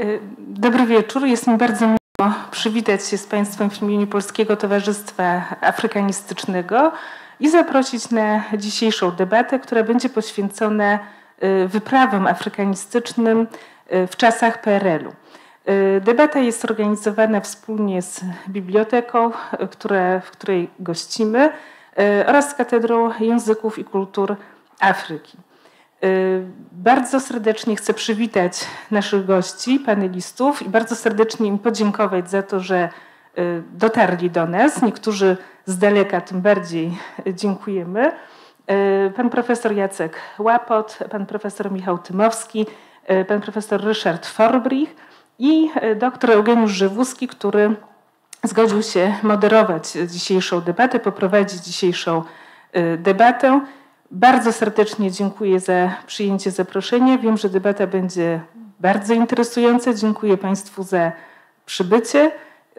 Y, dobry wieczór. Jest mi bardzo miło przywitać się z Państwem w imieniu Polskiego Towarzystwa Afrykanistycznego i zaprosić na dzisiejszą debatę, która będzie poświęcona y, wyprawom afrykanistycznym y, w czasach PRL-u. Debata jest organizowana wspólnie z biblioteką, które, w której gościmy, oraz z Katedrą Języków i Kultur Afryki. Y, bardzo serdecznie chcę przywitać naszych gości, panelistów i bardzo serdecznie im podziękować za to, że y, dotarli do nas. Niektórzy z daleka, tym bardziej dziękujemy. Y, pan profesor Jacek Łapot, pan profesor Michał Tymowski, pan profesor Ryszard Forbrich i doktor Eugeniusz Żywuski, który zgodził się moderować dzisiejszą debatę, poprowadzić dzisiejszą debatę. Bardzo serdecznie dziękuję za przyjęcie zaproszenia. Wiem, że debata będzie bardzo interesująca. Dziękuję Państwu za przybycie.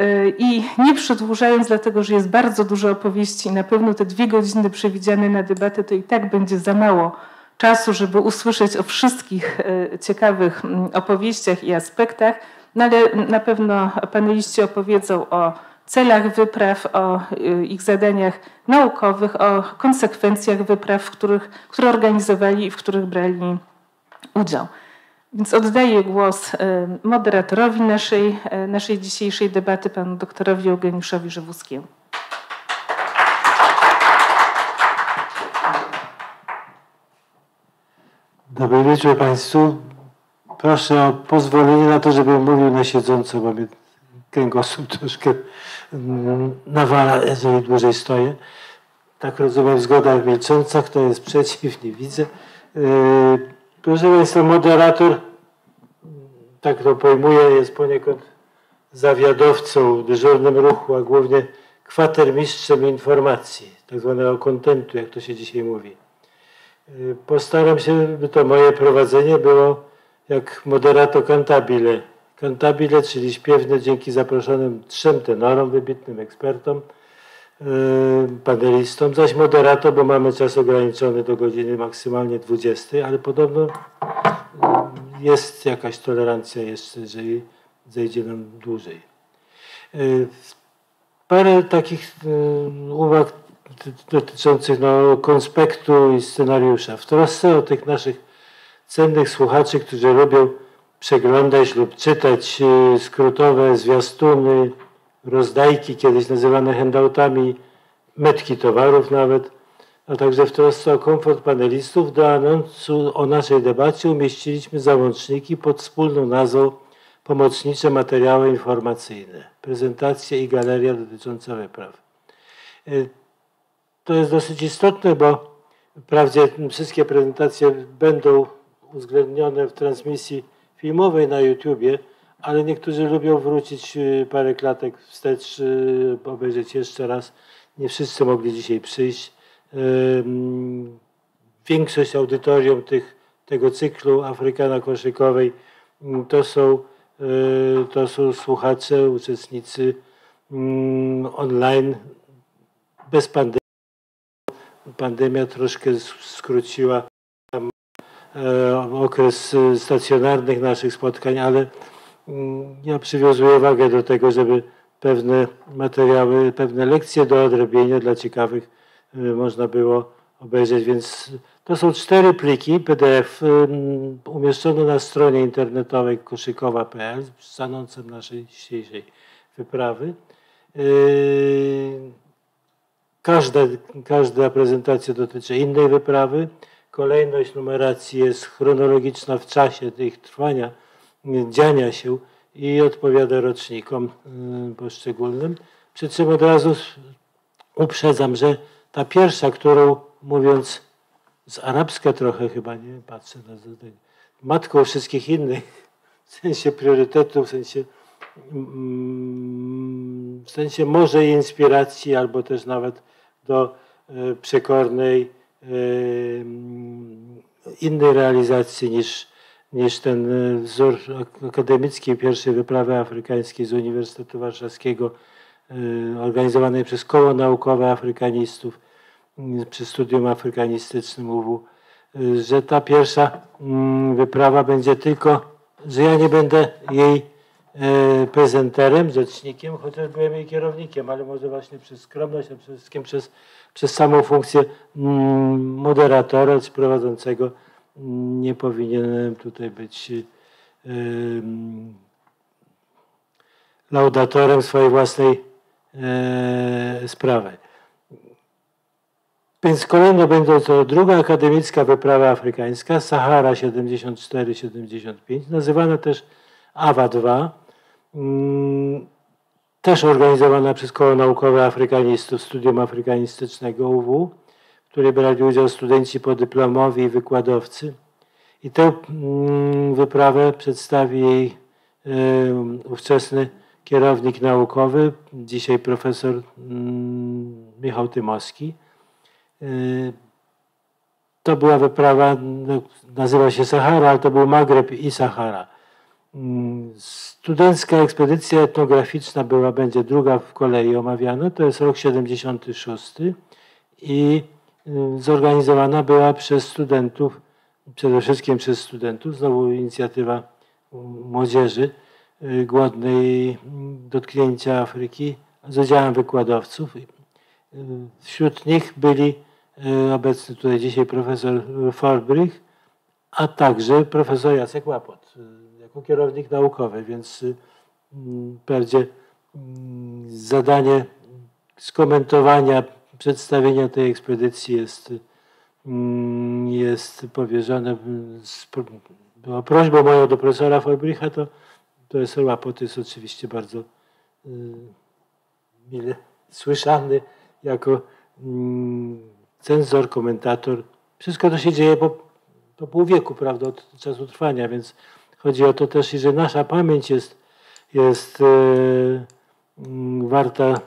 Y, I nie przedłużając, dlatego że jest bardzo dużo opowieści i na pewno te dwie godziny przewidziane na debatę to i tak będzie za mało czasu, żeby usłyszeć o wszystkich y, ciekawych mm, opowieściach i aspektach, no ale na pewno paneliści opowiedzą o celach wypraw, o y, ich zadaniach naukowych, o konsekwencjach wypraw, w których, które organizowali i w których brali udział. Więc oddaję głos y, moderatorowi naszej, y, naszej dzisiejszej debaty, panu doktorowi Eugeniuszowi Żywuskiemu. Dobry wieczór Państwu. Proszę o pozwolenie na to, żebym mówił na siedząco, bo mnie kręgosłup troszkę nawala, jeżeli dłużej stoję. Tak rozumiem, zgoda milcząca. Kto jest przeciw, nie widzę. Yy, proszę Państwa, moderator, tak to pojmuję, jest poniekąd zawiadowcą w dyżurnym ruchu, a głównie kwatermistrzem informacji, tak zwanego kontentu, jak to się dzisiaj mówi. Yy, postaram się, by to moje prowadzenie było jak moderato cantabile, Cantabile, czyli śpiewne dzięki zaproszonym trzem tenorom, wybitnym ekspertom, yy, panelistom, zaś moderator, bo mamy czas ograniczony do godziny maksymalnie 20, ale podobno yy, jest jakaś tolerancja jeszcze, jeżeli zejdzie nam dłużej. Yy, parę takich uwag dotyczących no, konspektu i scenariusza. W trosce o tych naszych cennych słuchaczy, którzy lubią przeglądać lub czytać y, skrótowe zwiastuny, rozdajki, kiedyś nazywane handoutami, metki towarów nawet, a także w trosce o komfort panelistów do anonsu o naszej debacie umieściliśmy załączniki pod wspólną nazwą Pomocnicze materiały informacyjne, prezentacje i galeria dotycząca wypraw. Y, to jest dosyć istotne, bo wprawdzie wszystkie prezentacje będą uwzględnione w transmisji filmowej na YouTubie, ale niektórzy lubią wrócić y, parę klatek wstecz, y, obejrzeć jeszcze raz. Nie wszyscy mogli dzisiaj przyjść. Większość audytorium tych, tego cyklu Afrykana Koszykowej mm, to są, y, to są słuchacze, uczestnicy mm, online bez pandemii. Pandemia troszkę skróciła okres e, stacjonarnych naszych spotkań, ale mm, ja przywiązuję wagę do tego, żeby pewne materiały, pewne lekcje do odrobienia dla ciekawych e, można było obejrzeć, więc to są cztery pliki PDF umieszczone na stronie internetowej koszykowa.pl z anoncem naszej dzisiejszej wyprawy. Każda, każda prezentacja dotyczy innej wyprawy. Kolejność numeracji jest chronologiczna w czasie ich trwania, dziania się i odpowiada rocznikom y, poszczególnym. Przy czym od razu uprzedzam, że ta pierwsza, którą mówiąc z arabska trochę chyba, nie patrzę na to, matką wszystkich innych, w sensie priorytetu, w sensie, mm, w sensie może inspiracji, albo też nawet do y, przekornej innej realizacji niż, niż ten e, wzór akademicki pierwszej wyprawy afrykańskiej z Uniwersytetu Warszawskiego e, organizowanej przez Koło Naukowe Afrykanistów przy studium afrykanistycznym UW, że ta pierwsza mm, wyprawa będzie tylko że ja nie będę jej prezenterem, rzecznikiem, chociaż byłem jej kierownikiem, ale może właśnie przez skromność, a przede wszystkim przez, przez samą funkcję mm, moderatora czy prowadzącego mm, nie powinienem tutaj być laudatorem swojej własnej e, sprawy. Więc kolejno będzie to druga akademicka wyprawa afrykańska, Sahara 74-75, nazywana też AWA 2, mm, też organizowana przez Koło Naukowe Afrykanistów, Studium Afrykanistycznego UW, w której brali udział studenci podyplomowi i wykładowcy. I tę mm, wyprawę przedstawi jej ówczesny kierownik naukowy, dzisiaj profesor mm, Michał Tymowski. To była wyprawa, no, nazywa się Sahara, ale to był Magreb i Sahara. Studencka ekspedycja etnograficzna była, będzie druga w kolei omawiana, to jest rok 76 i zorganizowana była przez studentów przede wszystkim przez studentów, znowu inicjatywa młodzieży y, głodnej dotknięcia Afryki z udziałem wykładowców. Y, wśród nich byli y, obecny tutaj dzisiaj profesor Forbrych, a także profesor Jacek Łapot kierownik naukowy, więc wprawdzie mm, zadanie skomentowania, przedstawienia tej ekspedycji jest Mm, jest powierzone, była prośba moja do profesora Forbricha, to profesor Łapot jest oczywiście bardzo y, mile słyszany jako mm, cenzor, komentator. Wszystko to się dzieje po, po pół wieku, prawda, od czasu trwania, więc chodzi o to też, że nasza pamięć jest, jest y, mm, warta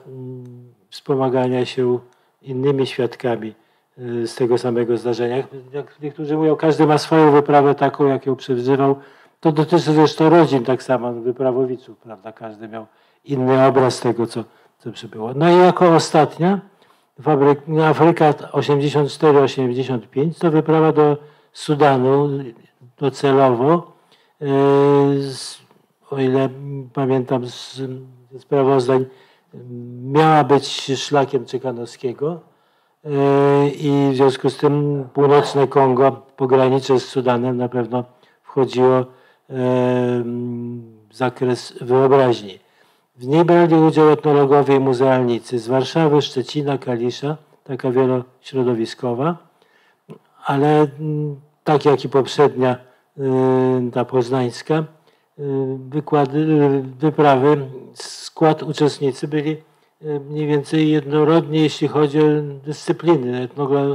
wspomagania się innymi świadkami z tego samego zdarzenia. Jak niektórzy mówią, każdy ma swoją wyprawę taką, jak ją przeżywał. To dotyczy zresztą rodzin tak samo, wyprawowiców, prawda? Każdy miał inny obraz tego, co, co przybyło. No i jako ostatnia, Afryka 84-85 to wyprawa do Sudanu docelowo, e, o ile pamiętam z sprawozdań, miała być szlakiem Czykanowskiego, E, i w związku z tym północne Kongo, pogranicze z Sudanem na pewno wchodziło e, w zakres wyobraźni. W niej brali udział etnologowie i muzealnicy z Warszawy, Szczecina, Kalisza, taka wielośrodowiskowa, ale tak jak i poprzednia, ta poznańska, wykłady, wyprawy, skład uczestnicy byli E, mniej więcej jednorodnie, jeśli chodzi o dyscypliny.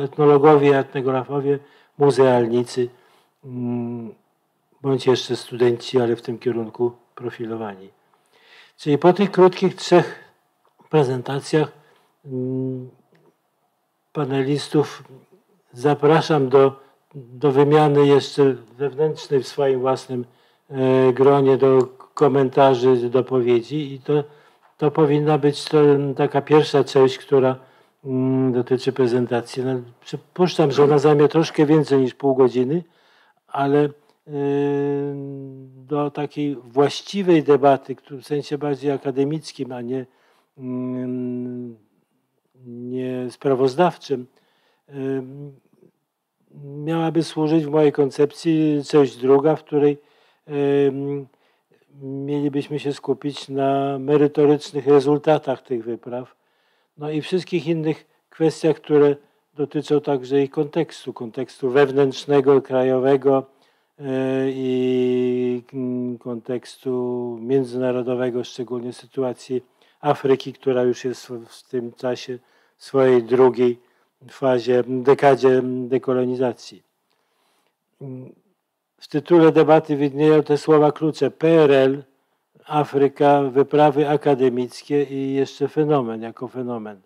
Etnologowie, etnografowie, muzealnicy, mm, bądź jeszcze studenci, ale w tym kierunku profilowani. Czyli po tych krótkich trzech prezentacjach mm, panelistów zapraszam do, do wymiany jeszcze wewnętrznej w swoim własnym e, gronie, do komentarzy, do dopowiedzi i to to powinna być to taka pierwsza część, która mm, dotyczy prezentacji. No, przypuszczam, że ona zajmie troszkę więcej niż pół godziny, ale do takiej właściwej debaty, w sensie bardziej akademickim, a nie, nie sprawozdawczym, miałaby służyć w mojej koncepcji część druga, w której mielibyśmy się skupić na merytorycznych rezultatach tych wypraw, no i wszystkich innych kwestiach, które dotyczą także ich kontekstu, kontekstu wewnętrznego, krajowego e, i kontekstu międzynarodowego, szczególnie sytuacji Afryki, która już jest w tym czasie swojej drugiej fazie, dekadzie dekolonizacji. W tytule debaty widnieją te słowa klucze PRL, Afryka, wyprawy akademickie i jeszcze fenomen jako fenomen.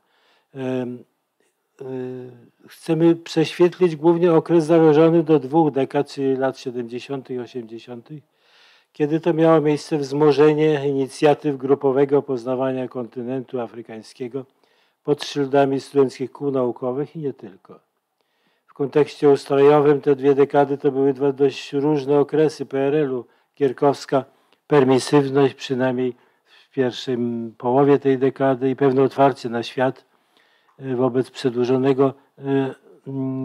Y, chcemy prześwietlić głównie okres założony do dwóch dekad, czyli lat 70. i 80., kiedy to miało miejsce wzmożenie inicjatyw grupowego poznawania kontynentu afrykańskiego pod szyldami studenckich kół naukowych i nie tylko kontekście ustrojowym te dwie dekady to były dwa dość różne okresy PRL-u. gierkowska permisywność, przynajmniej w pierwszej połowie tej dekady i pewne otwarcie na świat e, wobec przedłużonego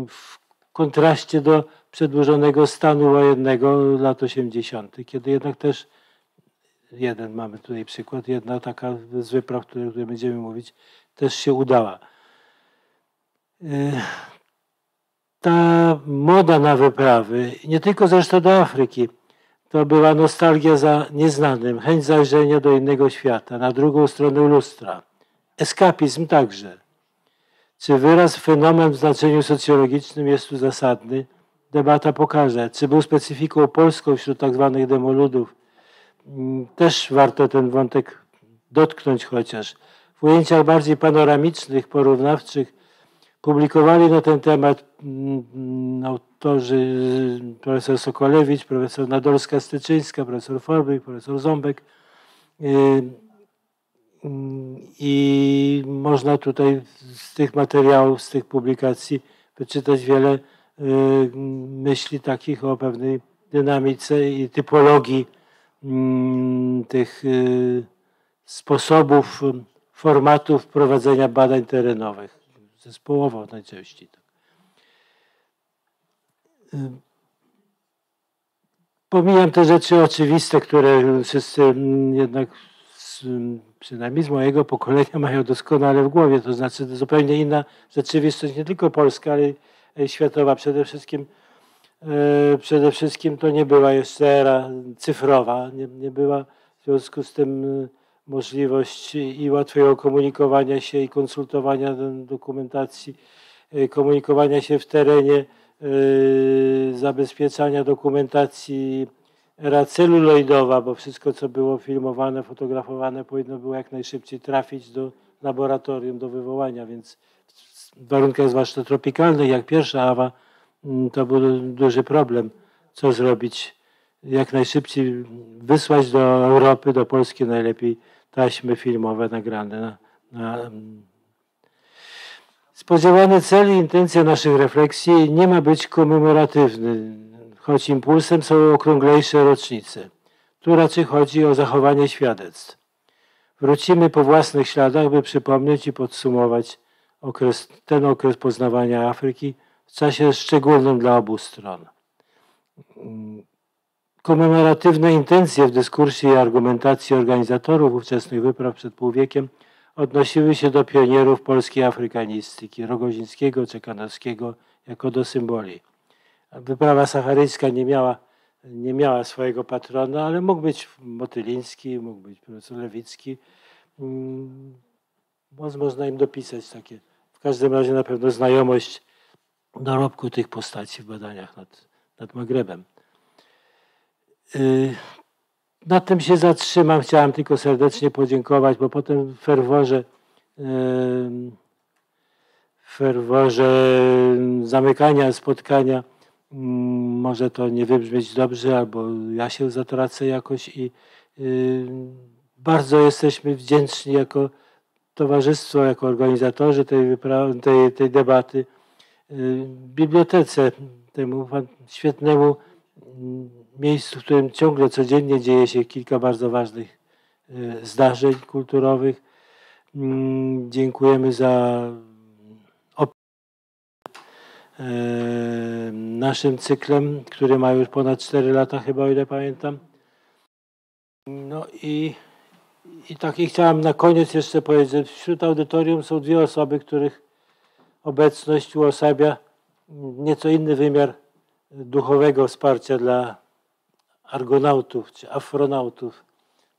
w kontraście do przedłużonego stanu wojennego lat 80., kiedy jednak też jeden mamy tutaj przykład, jedna taka z wypraw, o której będziemy mówić, też się udała. E, ta moda na wyprawy, nie tylko zresztą do Afryki, to była nostalgia za nieznanym, chęć zajrzenia do innego świata, na drugą stronę lustra. Eskapizm także. Czy wyraz fenomen w znaczeniu socjologicznym jest tu zasadny? Debata pokaże. Czy był specyfiką polską wśród tak zwanych demoludów? Mm, też warto ten wątek dotknąć chociaż. W bardziej panoramicznych, porównawczych publikowali na ten temat mm, autorzy profesor Sokolewicz, profesor Nadolska-Styczyńska, profesor Forbyk, profesor Ząbek. Y, i można tutaj z tych materiałów, z tych publikacji wyczytać wiele y, myśli takich o pewnej dynamice i typologii mm, tych y, sposobów, formatów prowadzenia badań terenowych. Zespołowo najczęściej. Tak. Pomijam te rzeczy oczywiste, które wszyscy jednak przynajmniej z mojego pokolenia mają doskonale w głowie. To znaczy to zupełnie inna rzeczywistość, nie tylko polska, ale światowa. Przede wszystkim, e, przede wszystkim to nie była jeszcze era cyfrowa, nie, nie była w związku z tym możliwość i łatwego komunikowania się i konsultowania dokumentacji, e, komunikowania się w terenie, zabezpieczania dokumentacji era celuloidowa, bo wszystko, co było filmowane, fotografowane, powinno było jak najszybciej trafić do laboratorium, do wywołania, więc w warunkach zwłaszcza tropikalnych, jak pierwsza awa, mm, to był duży problem, co zrobić. Jak najszybciej wysłać do Europy, do Polski najlepiej taśmy filmowe nagrane na, na mm. Spodziewany cel i intencja naszych refleksji nie ma być komemoratywny choć impulsem są okrąglejsze rocznice. Tu raczej chodzi o zachowanie świadectw. Wrócimy po własnych śladach, by przypomnieć i podsumować okres, ten okres poznawania Afryki w czasie szczególnym dla obu stron. Komemoratywne intencje w dyskursie i argumentacji organizatorów ówczesnych wypraw przed półwiekiem odnosiły się do pionierów polskiej afrykanistyki, Rogozińskiego, Czekanowskiego, jako do symboli. Wyprawa sacharyjska nie miała, nie miała swojego patrona, ale mógł być Motyliński, mógł być Lewicki. Mm, można im dopisać takie. W każdym razie na pewno znajomość dorobku tych postaci w badaniach nad, nad Magrebem. Y, na tym się zatrzymam. Chciałem tylko serdecznie podziękować, bo potem w ferworze, w ferworze zamykania spotkania Mm, może to nie wybrzmieć dobrze, albo ja się zatracę jakoś i y, bardzo jesteśmy wdzięczni jako towarzystwo, jako organizatorzy tej, tej, tej debaty y, bibliotece, temu świetnemu mm, miejscu, w którym ciągle codziennie dzieje się kilka bardzo ważnych y, zdarzeń kulturowych. Mm, dziękujemy za naszym cyklem, który ma już ponad 4 lata chyba, o ile pamiętam. No i, i tak i chciałem na koniec jeszcze powiedzieć, że wśród audytorium są dwie osoby, których obecność uosabia nieco inny wymiar duchowego wsparcia dla argonautów czy afronautów,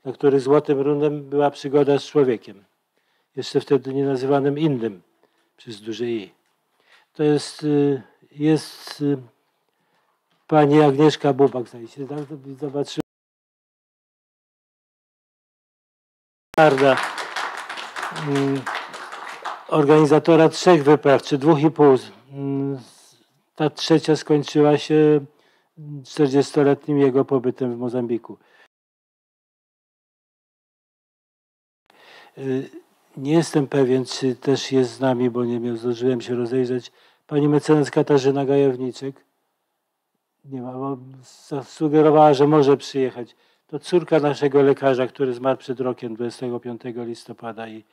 dla których złotym runem była przygoda z człowiekiem. Jeszcze wtedy nie nazywanym innym przez duże I. To jest, y, jest y, pani Agnieszka Bubak, zdaje się, tak? Zobaczymy. Mm, organizatora trzech wypraw, czy dwóch i pół. Ta trzecia skończyła się 40-letnim jego pobytem w Mozambiku. Y, nie jestem pewien, czy też jest z nami, bo nie zdążyłem się rozejrzeć, pani mecenas Katarzyna Gajowniczek. nie ma, bo zasugerowała, że może przyjechać. To córka naszego lekarza, który zmarł przed rokiem 25 listopada i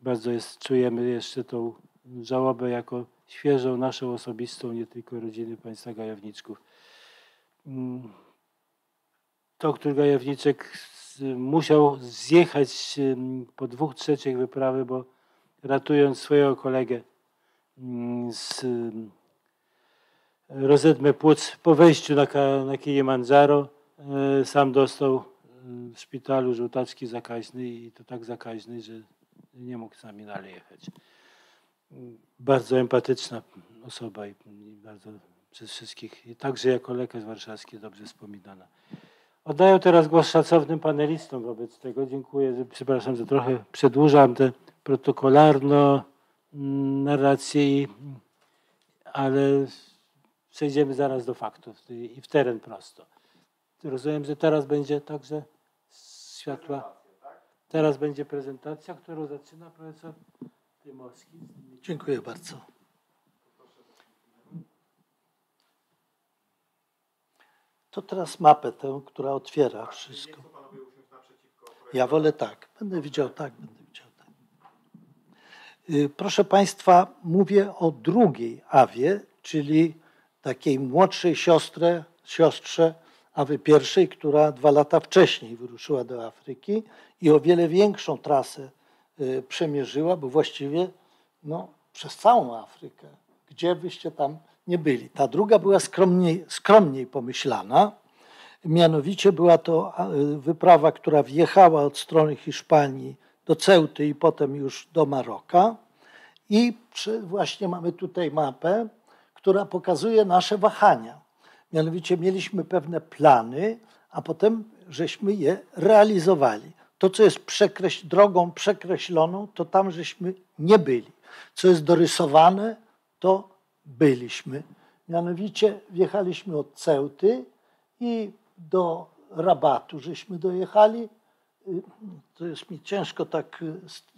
bardzo jest, czujemy jeszcze tą żałobę jako świeżą, naszą osobistą, nie tylko rodziny państwa Gajowniczków. Mm. Doktor Gajowniczek musiał zjechać po dwóch trzecich wyprawy, bo ratując swojego kolegę mm, z rozedmę płuc po wejściu na, na Kilimandżaro, e, sam dostał w szpitalu żółtaczki zakaźny i to tak zakaźny, że nie mógł z nami dalej jechać. Bardzo empatyczna osoba i bardzo przez wszystkich, i także jako lekarz warszawski dobrze wspominana. Oddaję teraz głos szacownym panelistom wobec tego. Dziękuję, przepraszam, że trochę przedłużam tę protokolarno mm, narrację, ale przejdziemy zaraz do faktów i w teren prosto. Rozumiem, że teraz będzie także światła. Teraz będzie prezentacja, którą zaczyna profesor Tymowski. Dziękuję bardzo. To teraz mapę tę, która otwiera wszystko. Ja wolę tak. Będę widział tak, będę widział tak. Y, proszę Państwa, mówię o drugiej Awie, czyli takiej młodszej siostrze, siostrze Awy pierwszej, która dwa lata wcześniej wyruszyła do Afryki i o wiele większą trasę y, przemierzyła, bo właściwie no, przez całą Afrykę, gdzie byście tam nie byli. Ta druga była skromniej, skromniej pomyślana. Mianowicie była to wyprawa, która wjechała od strony Hiszpanii do Ceuty i potem już do Maroka. I właśnie mamy tutaj mapę, która pokazuje nasze wahania. Mianowicie mieliśmy pewne plany, a potem żeśmy je realizowali. To, co jest przekreś, drogą przekreśloną, to tam żeśmy nie byli. Co jest dorysowane, to byliśmy. Mianowicie wjechaliśmy od Ceuty i do Rabatu, żeśmy dojechali. To jest mi ciężko tak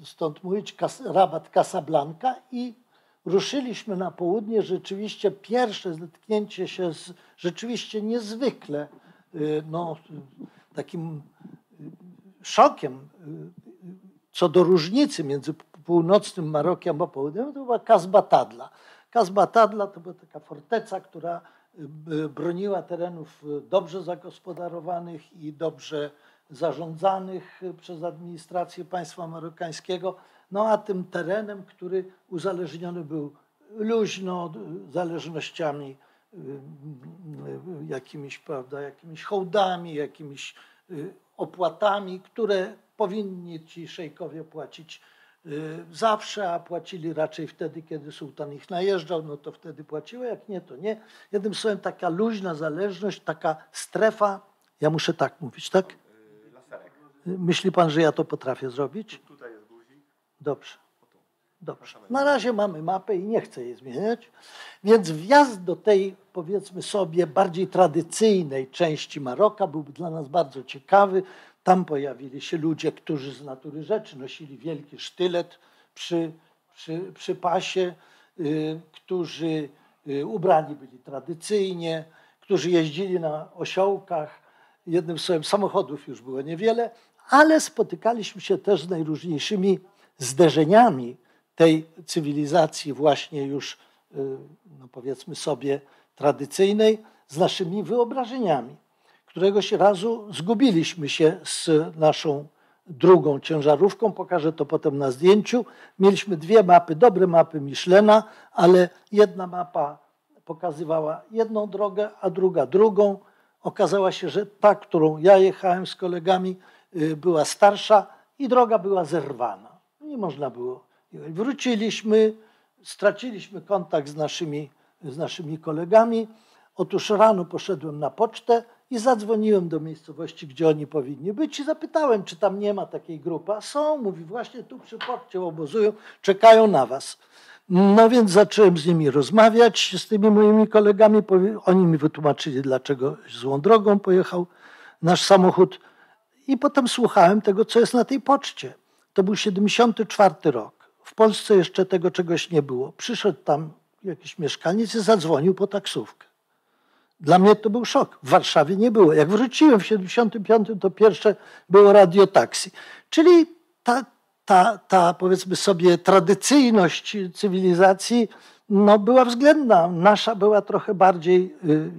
stąd mówić, Rabat Casablanca i ruszyliśmy na południe. Rzeczywiście pierwsze zetknięcie się z rzeczywiście niezwykle y, no, takim y, szokiem y, co do różnicy między północnym Marokiem a południem, to była Kazbatadla. Kazbatadla to była taka forteca, która broniła terenów dobrze zagospodarowanych i dobrze zarządzanych przez administrację państwa marokańskiego, no a tym terenem, który uzależniony był luźno zależnościami y, y, jakimiś, prawda, jakimiś hołdami, jakimiś y, opłatami, które powinni ci szejkowie płacić zawsze, a płacili raczej wtedy, kiedy sułtan ich najeżdżał, no to wtedy płaciły, jak nie, to nie. Jednym słowem taka luźna zależność, taka strefa, ja muszę tak mówić, tak? Myśli pan, że ja to potrafię zrobić? Tutaj jest guzik. Dobrze. Dobrze. Na razie mamy mapę i nie chcę jej zmieniać. Więc wjazd do tej, powiedzmy sobie, bardziej tradycyjnej części Maroka byłby dla nas bardzo ciekawy. Tam pojawili się ludzie, którzy z natury rzeczy nosili wielki sztylet przy, przy, przy pasie, y, którzy y, ubrani byli tradycyjnie, którzy jeździli na osiołkach. Jednym słowem, samochodów już było niewiele, ale spotykaliśmy się też z najróżniejszymi zderzeniami tej cywilizacji właśnie już, y, no powiedzmy sobie, tradycyjnej, z naszymi wyobrażeniami. Któregoś razu zgubiliśmy się z naszą drugą ciężarówką, pokażę to potem na zdjęciu. Mieliśmy dwie mapy, dobre mapy Michelena, ale jedna mapa pokazywała jedną drogę, a druga drugą. Okazało się, że ta, którą ja jechałem z kolegami, Y, była starsza i droga była zerwana. Nie można było. Wróciliśmy, straciliśmy kontakt z naszymi, z naszymi kolegami. Otóż rano poszedłem na pocztę i zadzwoniłem do miejscowości, gdzie oni powinni być i zapytałem, czy tam nie ma takiej grupy. A są, mówi, właśnie tu przy porcie obozują, czekają na was. No więc zacząłem z nimi rozmawiać, z tymi moimi kolegami. Oni mi wytłumaczyli, dlaczego złą drogą pojechał nasz samochód. I potem słuchałem tego, co jest na tej poczcie. To był 74 rok. W Polsce jeszcze tego czegoś nie było. Przyszedł tam jakiś mieszkaniec i zadzwonił po taksówkę. Dla mnie to był szok. W Warszawie nie było. Jak wróciłem w 75, to pierwsze było radiotaksi. Czyli ta, ta, ta powiedzmy sobie tradycyjność cywilizacji no, była względna. Nasza była trochę bardziej, y,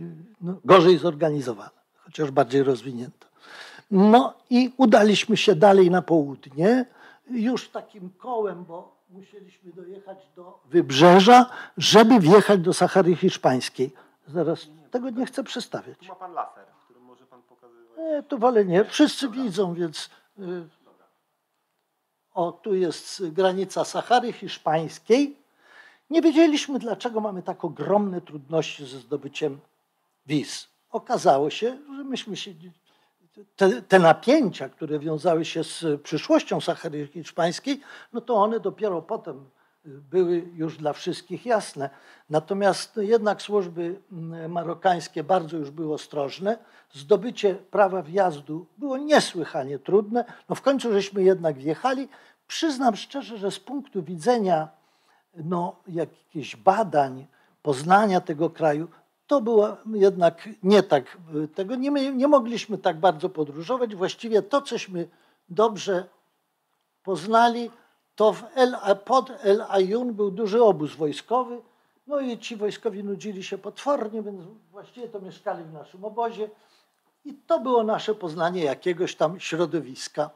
no, gorzej zorganizowana, chociaż bardziej rozwinięta. No i udaliśmy się dalej na południe, już takim kołem, bo musieliśmy dojechać do wybrzeża, żeby wjechać do Sahary Hiszpańskiej. Zaraz tego nie chcę przedstawiać. Tu ma pan laser, którym może pan pokazywać. Nie, to wolę nie. Wszyscy widzą, więc. y, O, tu jest granica Sahary Hiszpańskiej. Nie wiedzieliśmy, dlaczego mamy tak ogromne trudności ze zdobyciem wiz. Okazało się, że myśmy się. Te, te napięcia, które wiązały się z przyszłością Sahary Hiszpańskiej, no to one dopiero potem były już dla wszystkich jasne. Natomiast jednak służby mm, marokańskie bardzo już były ostrożne. Zdobycie prawa wjazdu było niesłychanie trudne. No w końcu żeśmy jednak wjechali. Przyznam szczerze, że z punktu widzenia no, jakichś badań, poznania tego kraju, to było jednak nie tak, tego nie, nie mogliśmy tak bardzo podróżować. Właściwie to, cośmy dobrze poznali, to w El, pod El Ayun był duży obóz wojskowy. No i ci wojskowi nudzili się potwornie, więc właściwie to mieszkali w naszym obozie. I to było nasze poznanie jakiegoś tam środowiska.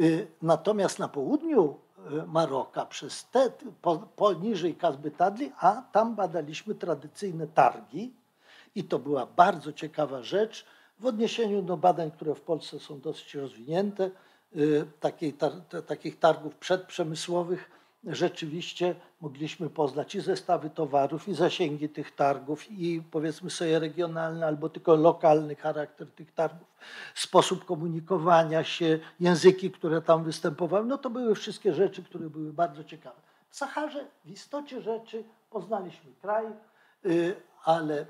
Y, Natomiast na południu y, Maroka, przez te, po, poniżej Kazby Tadli, a tam badaliśmy tradycyjne targi. I to była bardzo ciekawa rzecz w odniesieniu do badań, które w Polsce są dosyć rozwinięte takiej, tar, takich targów przedprzemysłowych rzeczywiście mogliśmy poznać i zestawy towarów, i zasięgi tych targów, i powiedzmy sobie regionalny albo tylko lokalny charakter tych targów, sposób komunikowania się, języki, które tam występowały. No to były wszystkie rzeczy, które były bardzo ciekawe. W Saharze w istocie rzeczy poznaliśmy kraj, y, ale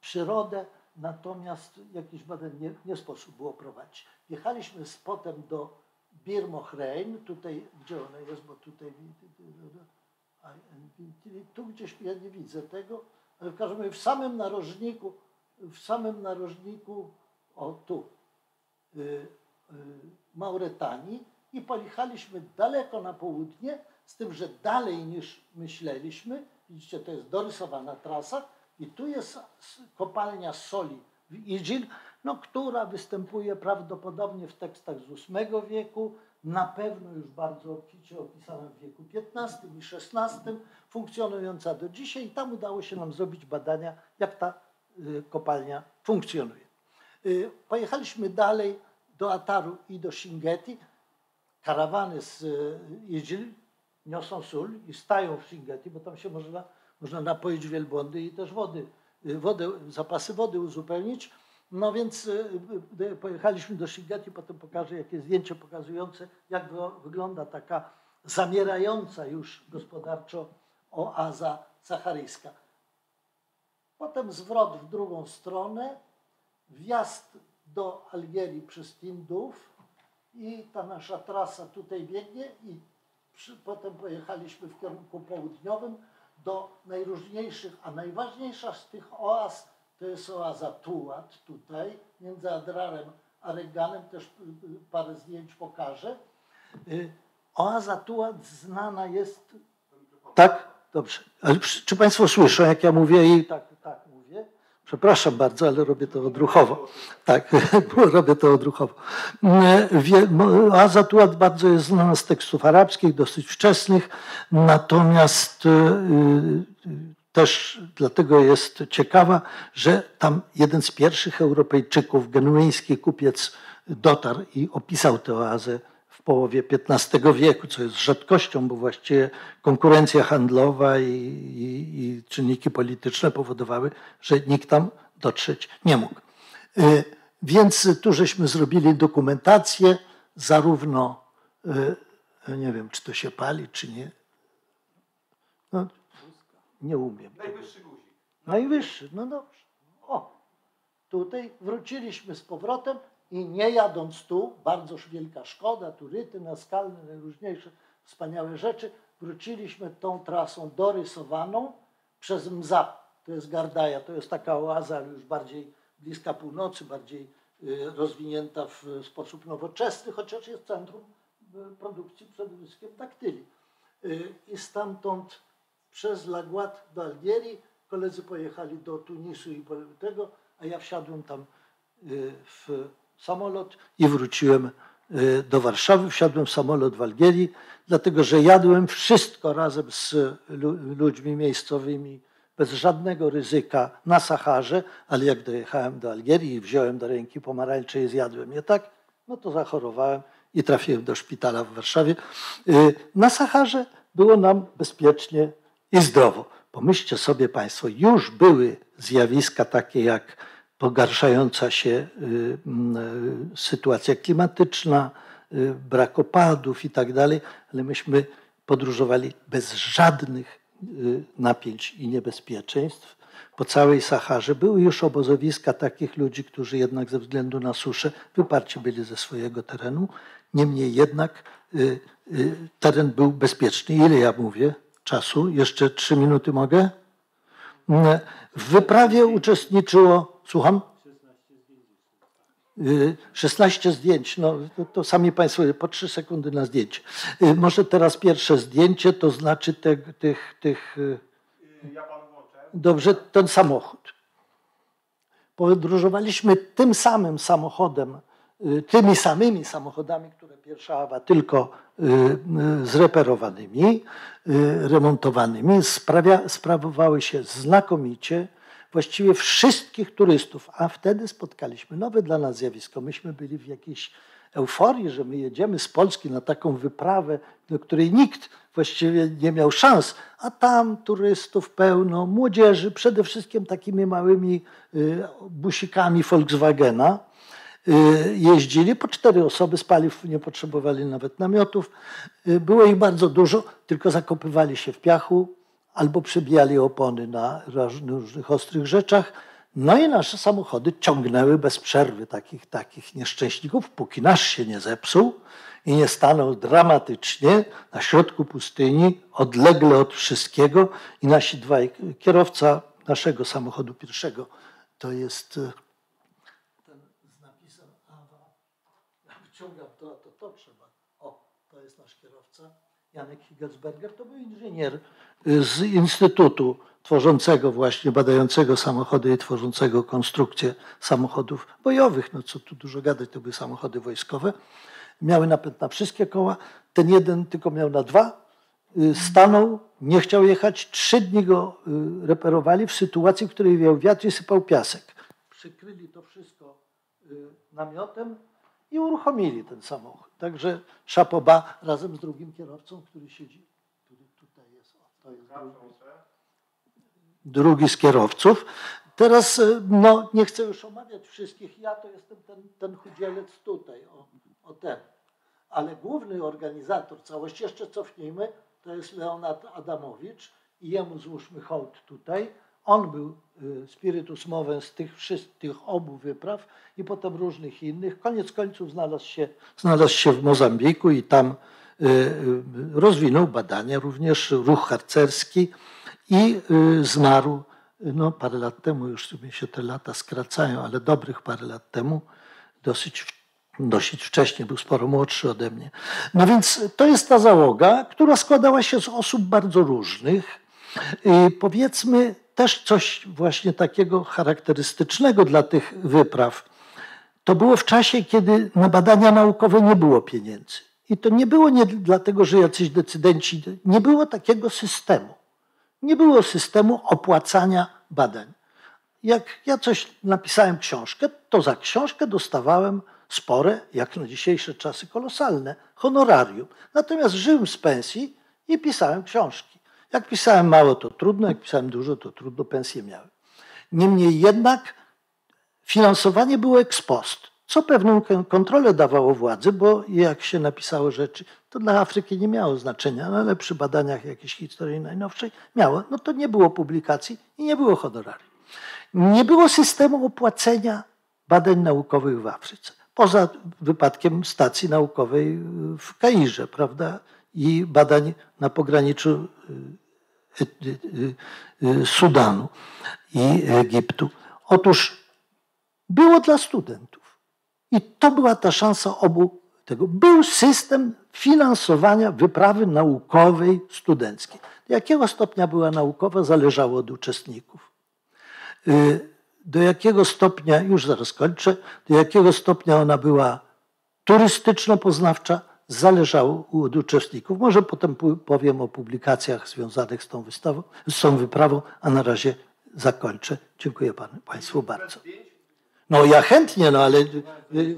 przyrodę, natomiast jakichś badań nie, nie sposób było prowadzić. Jechaliśmy z potem do Bir Mohrein, tutaj, gdzie ona jest, bo tutaj, tu gdzieś ja nie widzę tego, ale w każdym razie w samym narożniku, w samym narożniku, o tu, y, y, Mauretanii i pojechaliśmy daleko na południe, z tym, że dalej niż myśleliśmy, widzicie, to jest dorysowana trasa i tu jest kopalnia soli w Idżil, no, która występuje prawdopodobnie w tekstach z VIII wieku, na pewno już bardzo obficie opisana w wieku XV i XVI, funkcjonująca do dzisiaj i tam udało się nam zrobić badania, jak ta y, kopalnia funkcjonuje. Y, Pojechaliśmy dalej do Ataru i do Szingeti. Karawany z y, Idżil niosą sól i stają w Szingeti, bo tam się można, można napoić wielbłądy i też wody, y, wodę, zapasy wody uzupełnić. No więc y, y, pojechaliśmy do Szingeti, potem pokażę jakie zdjęcie pokazujące, jak wy- wygląda taka zamierająca już gospodarczo oaza saharyjska. Potem zwrot w drugą stronę, wjazd do Algierii przez Tinduf i ta nasza trasa tutaj biegnie i przy, potem pojechaliśmy w kierunku południowym do najróżniejszych, a najważniejsza z tych oaz to jest oaza Tuat tutaj, między Adrarem a Reganem, też y, y, parę zdjęć pokażę. Y, Oaza Tuat znana jest... Tak? Dobrze. Ale czy Państwo słyszą, jak ja mówię i tak? Przepraszam bardzo, ale robię to odruchowo. Tak, robię to odruchowo. Mm, wie- mo- Oaza Tuat bardzo jest znana z tekstów arabskich, dosyć wczesnych, natomiast y, y, też dlatego jest ciekawa, że tam jeden z pierwszych Europejczyków, genueński kupiec, dotarł i opisał tę oazę połowie XV wieku, co jest rzadkością, bo właściwie konkurencja handlowa i, i, i czynniki polityczne powodowały, że nikt tam dotrzeć nie mógł. Y, Więc tu żeśmy zrobili dokumentację, zarówno, y, nie wiem, czy to się pali, czy nie. No, nie umiem. Najwyższy guzik. Najwyższy, no dobrze. O, tutaj wróciliśmy z powrotem i nie jadąc tu, bardzo wielka szkoda, tu ryty naskalne, najróżniejsze wspaniałe rzeczy, wróciliśmy tą trasą dorysowaną przez Mzab to jest Gardaja, to jest taka oaza, już bardziej bliska północy, bardziej y, rozwinięta w sposób nowoczesny, chociaż jest centrum y, produkcji przede wszystkim daktyli. Y, I stamtąd przez Lagład do Algierii, koledzy pojechali do Tunisu i tego, a ja wsiadłem tam w samolot i wróciłem do Warszawy. Wsiadłem w samolot w Algierii, dlatego że jadłem wszystko razem z ludźmi miejscowymi bez żadnego ryzyka na Saharze, ale jak dojechałem do Algierii i wziąłem do ręki pomarańcze i zjadłem je tak, no to zachorowałem i trafiłem do szpitala w Warszawie. Y, na Saharze było nam bezpiecznie i zdrowo. Pomyślcie sobie Państwo, już były zjawiska takie jak pogarszająca się y, y, sytuacja klimatyczna, brak opadów i tak dalej, ale myśmy podróżowali bez żadnych Y, napięć i niebezpieczeństw. Po całej Saharze były już obozowiska takich ludzi, którzy jednak ze względu na suszę wyparci byli ze swojego terenu. Niemniej jednak y, y, teren był bezpieczny. Ile ja mówię czasu? Jeszcze trzy minuty mogę? W wyprawie uczestniczyło, słucham? 16 zdjęć, no to, to, sami Państwo, po 3 sekundy na zdjęcie. Y, może teraz pierwsze zdjęcie, to znaczy te, tych, tych... Y, ja włączę. Dobrze, ten samochód. Podróżowaliśmy tym samym samochodem, y, tymi samymi samochodami, które pierwsza Awa, tylko zreperowanymi, remontowanymi. Sprawia, sprawowały się znakomicie właściwie wszystkich turystów, a wtedy spotkaliśmy nowe dla nas zjawisko. Myśmy byli w jakiejś euforii, że my jedziemy z Polski na taką wyprawę, do której nikt właściwie nie miał szans, a tam turystów pełno, młodzieży, przede wszystkim takimi małymi y, busikami Volkswagena y, jeździli. Po cztery osoby z paliw nie potrzebowali nawet namiotów. Y, było ich bardzo dużo, tylko zakopywali się w piachu, albo przebijali opony na różnych ostrych rzeczach. No i nasze samochody ciągnęły bez przerwy takich, takich nieszczęśników, póki nasz się nie zepsuł i nie stanął dramatycznie na środku pustyni, odlegle od wszystkiego. I nasi dwaj, kierowca naszego samochodu pierwszego, to jest e, ten z napisem Awa. Ja wyciągam to, to, to trzeba. O, to jest nasz kierowca. Janek Higelsberger to był inżynier z Instytutu tworzącego właśnie, badającego samochody i tworzącego konstrukcję samochodów bojowych. No co tu dużo gadać, to były samochody wojskowe. Miały napęd na wszystkie koła. Ten jeden tylko miał na dwa. Y, stanął, nie chciał jechać. Trzy dni go y, reperowali w sytuacji, w której wiał wiatr i sypał piasek. Przykryli to wszystko y, namiotem i uruchomili ten samochód. Także Szapoba razem z drugim kierowcą, który siedzi, który tutaj jest. O, to jest drugi, drugi z kierowców. Teraz e, no, nie chcę już omawiać wszystkich. Ja to jestem ten, ten chudzielec tutaj, o, o ten. Ale główny organizator całości, jeszcze cofnijmy, to jest Leonard Adamowicz i jemu złóżmy hołd tutaj on był y, spiritus movens z tych wszystkich obu wypraw i potem różnych innych. Koniec końców znalazł się, znalazł się w Mozambiku i tam rozwinął badania, również ruch harcerski i zmarł no, parę lat temu, już mi się te lata skracają, ale dobrych parę lat temu, dosyć, dosyć wcześnie, był sporo młodszy ode mnie. No więc to jest ta załoga, która składała się z osób bardzo różnych. Powiedzmy, też coś właśnie takiego charakterystycznego dla tych wypraw. To było w czasie, kiedy na badania naukowe nie było pieniędzy. I to nie było nie dlatego, że jacyś decydenci, nie było takiego systemu. Nie było systemu opłacania badań. Jak ja coś napisałem książkę, to za książkę dostawałem spore, jak na dzisiejsze czasy kolosalne, honorarium. Natomiast żyłem z pensji i pisałem książki. Jak pisałem mało, to trudno, jak pisałem dużo, to trudno, pensje miałem. Niemniej jednak finansowanie było ex post, co pewną kontrolę dawało władzy, bo jak się napisało rzeczy, to dla Afryki nie miało znaczenia, no ale przy badaniach jakiejś historii najnowszej miało. No to nie było publikacji i nie było honorarium. Nie było systemu opłacenia badań naukowych w Afryce. Poza wypadkiem stacji naukowej w Kairze, prawda? i badań na pograniczu y, Sudanu i Egiptu. Otóż było dla studentów. I to była ta szansa obu tego. Był system finansowania wyprawy naukowej studenckiej. Do jakiego stopnia była naukowa, zależało od uczestników. Do jakiego stopnia, już zaraz kończę, do jakiego stopnia ona była turystyczno-poznawcza, zależało od uczestników. Może potem powiem o publikacjach związanych z tą, wystawą, z tą wyprawą, a na razie zakończę. Dziękuję Państwu bardzo. No ja chętnie, no ale y, y,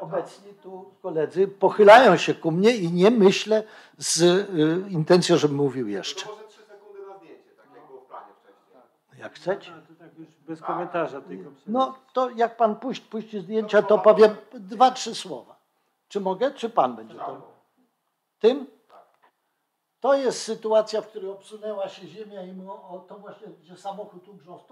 obecni tu koledzy pochylają się ku mnie i nie myślę z y, intencją, żebym mówił jeszcze. Może trzy sekundy na zdjęcie, tak jak było w planie wcześniej. Jak chcecie. To tak bez komentarza tylko. No to jak pan puści, puści zdjęcia, to powiem dwa, trzy słowa. Czy mogę, czy pan będzie to? Tym? To jest sytuacja, w której obsunęła się ziemia i mu, o, to właśnie, gdzie samochód ugrzązł.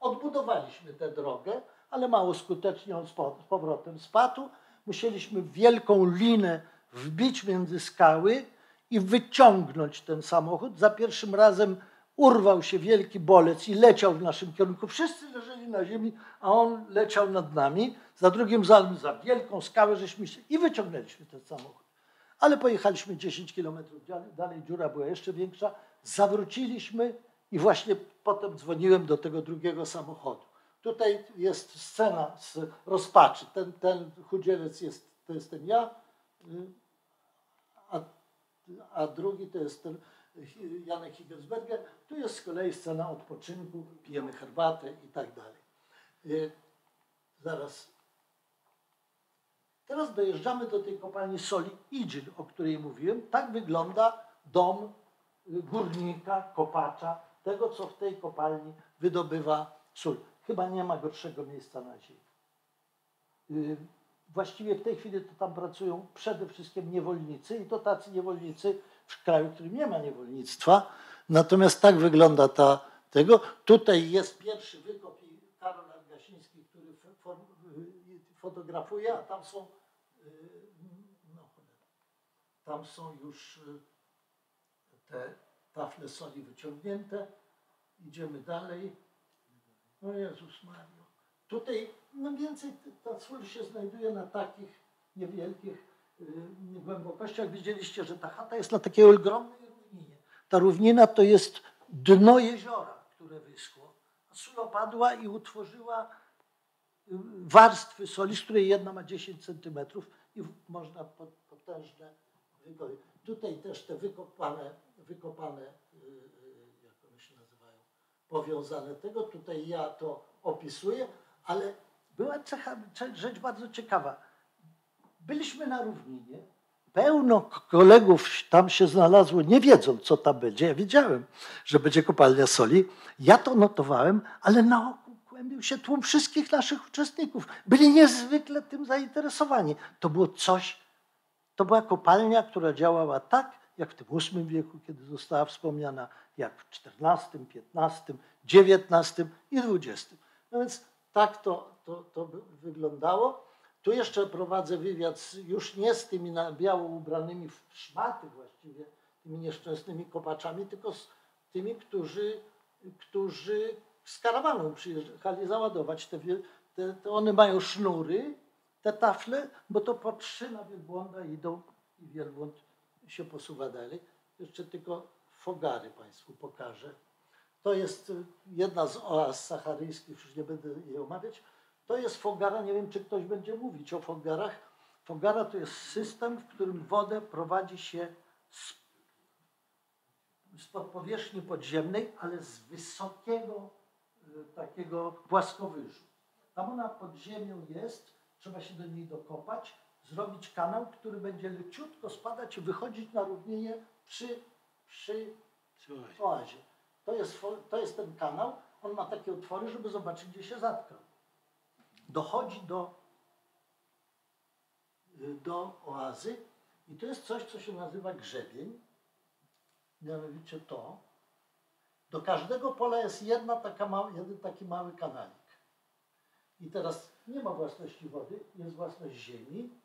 Odbudowaliśmy tę drogę, ale mało skutecznie on z po- z powrotem spadł. Musieliśmy wielką linę wbić między skały i wyciągnąć ten samochód. Za pierwszym razem urwał się wielki bolec i leciał w naszym kierunku. Wszyscy leżeli na ziemi, a on leciał nad nami. Za drugim razem za wielką skałę żeśmy się i wyciągnęliśmy ten samochód. Ale pojechaliśmy 10 kilometrów dalej, dalej, dziura była jeszcze większa. Zawróciliśmy i właśnie potem dzwoniłem do tego drugiego samochodu. Tutaj jest scena z rozpaczy. Ten, ten chudzielec jest, to jestem ja, y, a, a drugi to jest ten Janek Higgensberger. Tu jest z kolei scena odpoczynku, pijemy herbatę i tak dalej. Y, Zaraz. Teraz dojeżdżamy do tej kopalni soli Idzil, o której mówiłem. Tak wygląda dom górnika, kopacza, tego, co w tej kopalni wydobywa sól. Chyba nie ma gorszego miejsca na ziemi. Y, Właściwie w tej chwili to tam pracują przede wszystkim niewolnicy i to tacy niewolnicy w kraju, w którym nie ma niewolnictwa. Natomiast tak wygląda ta tego. Tutaj jest pierwszy wykop i Karol Argasiński, który y, fotografuje, a tam są y, no, tam są już te tafle soli wyciągnięte. Idziemy dalej. O Jezus Mario. Tutaj no więcej ta sól się znajduje na takich niewielkich y, głębokościach. Widzieliście, że ta chata jest na takiej ogromnej równinie. Ta równina to jest dno jeziora, które wyschło. A sól opadła i utworzyła y, warstwy soli, z której jedna ma 10 centymetrów i można po- potężne wykory. Tutaj też te wykopane, wykopane, y, y, jak one się nazywają, powiązane tego. Tutaj ja to opisuję, ale była cecha, rzecz bardzo ciekawa. Byliśmy na równinie, pełno kolegów tam się znalazło, nie wiedząc, co tam będzie. Ja wiedziałem, że będzie kopalnia soli. Ja to notowałem, ale na oku kłębił się tłum wszystkich naszych uczestników. Byli niezwykle tym zainteresowani. To było coś, to była kopalnia, która działała tak, jak w tym VIII wieku, kiedy została wspomniana, jak w XIV, XV, XIX i XX. No więc tak to, to, to wyglądało. Tu jeszcze prowadzę wywiad już nie z tymi na biało ubranymi w szmaty właściwie, tymi nieszczęsnymi kopaczami, tylko z tymi, którzy, którzy z karawaną przyjechali załadować te, te, te one mają sznury, te tafle, bo to po trzy na wielbłąda idą i wielbłąd się posuwa dalej. Jeszcze tylko fogary Państwu pokażę. To jest y, jedna z oaz saharyjskich, już nie będę jej omawiać. To jest fogara, nie wiem czy ktoś będzie mówić o fogarach. Fogara to jest system, w którym wodę prowadzi się z, powierzchni podziemnej, ale z wysokiego y, takiego płaskowyżu. Tam ona pod ziemią jest, trzeba się do niej dokopać, zrobić kanał, który będzie leciutko spadać i wychodzić na równinie przy, przy oazie. To jest, to jest ten kanał, on ma takie otwory, żeby zobaczyć, gdzie się zatkał. Dochodzi do, y, do oazy i to jest coś, co się nazywa grzebień. Mianowicie to. Do każdego pola jest jedna taka mała, jeden taki mały kanalik. I teraz nie ma własności wody, jest własność ziemi.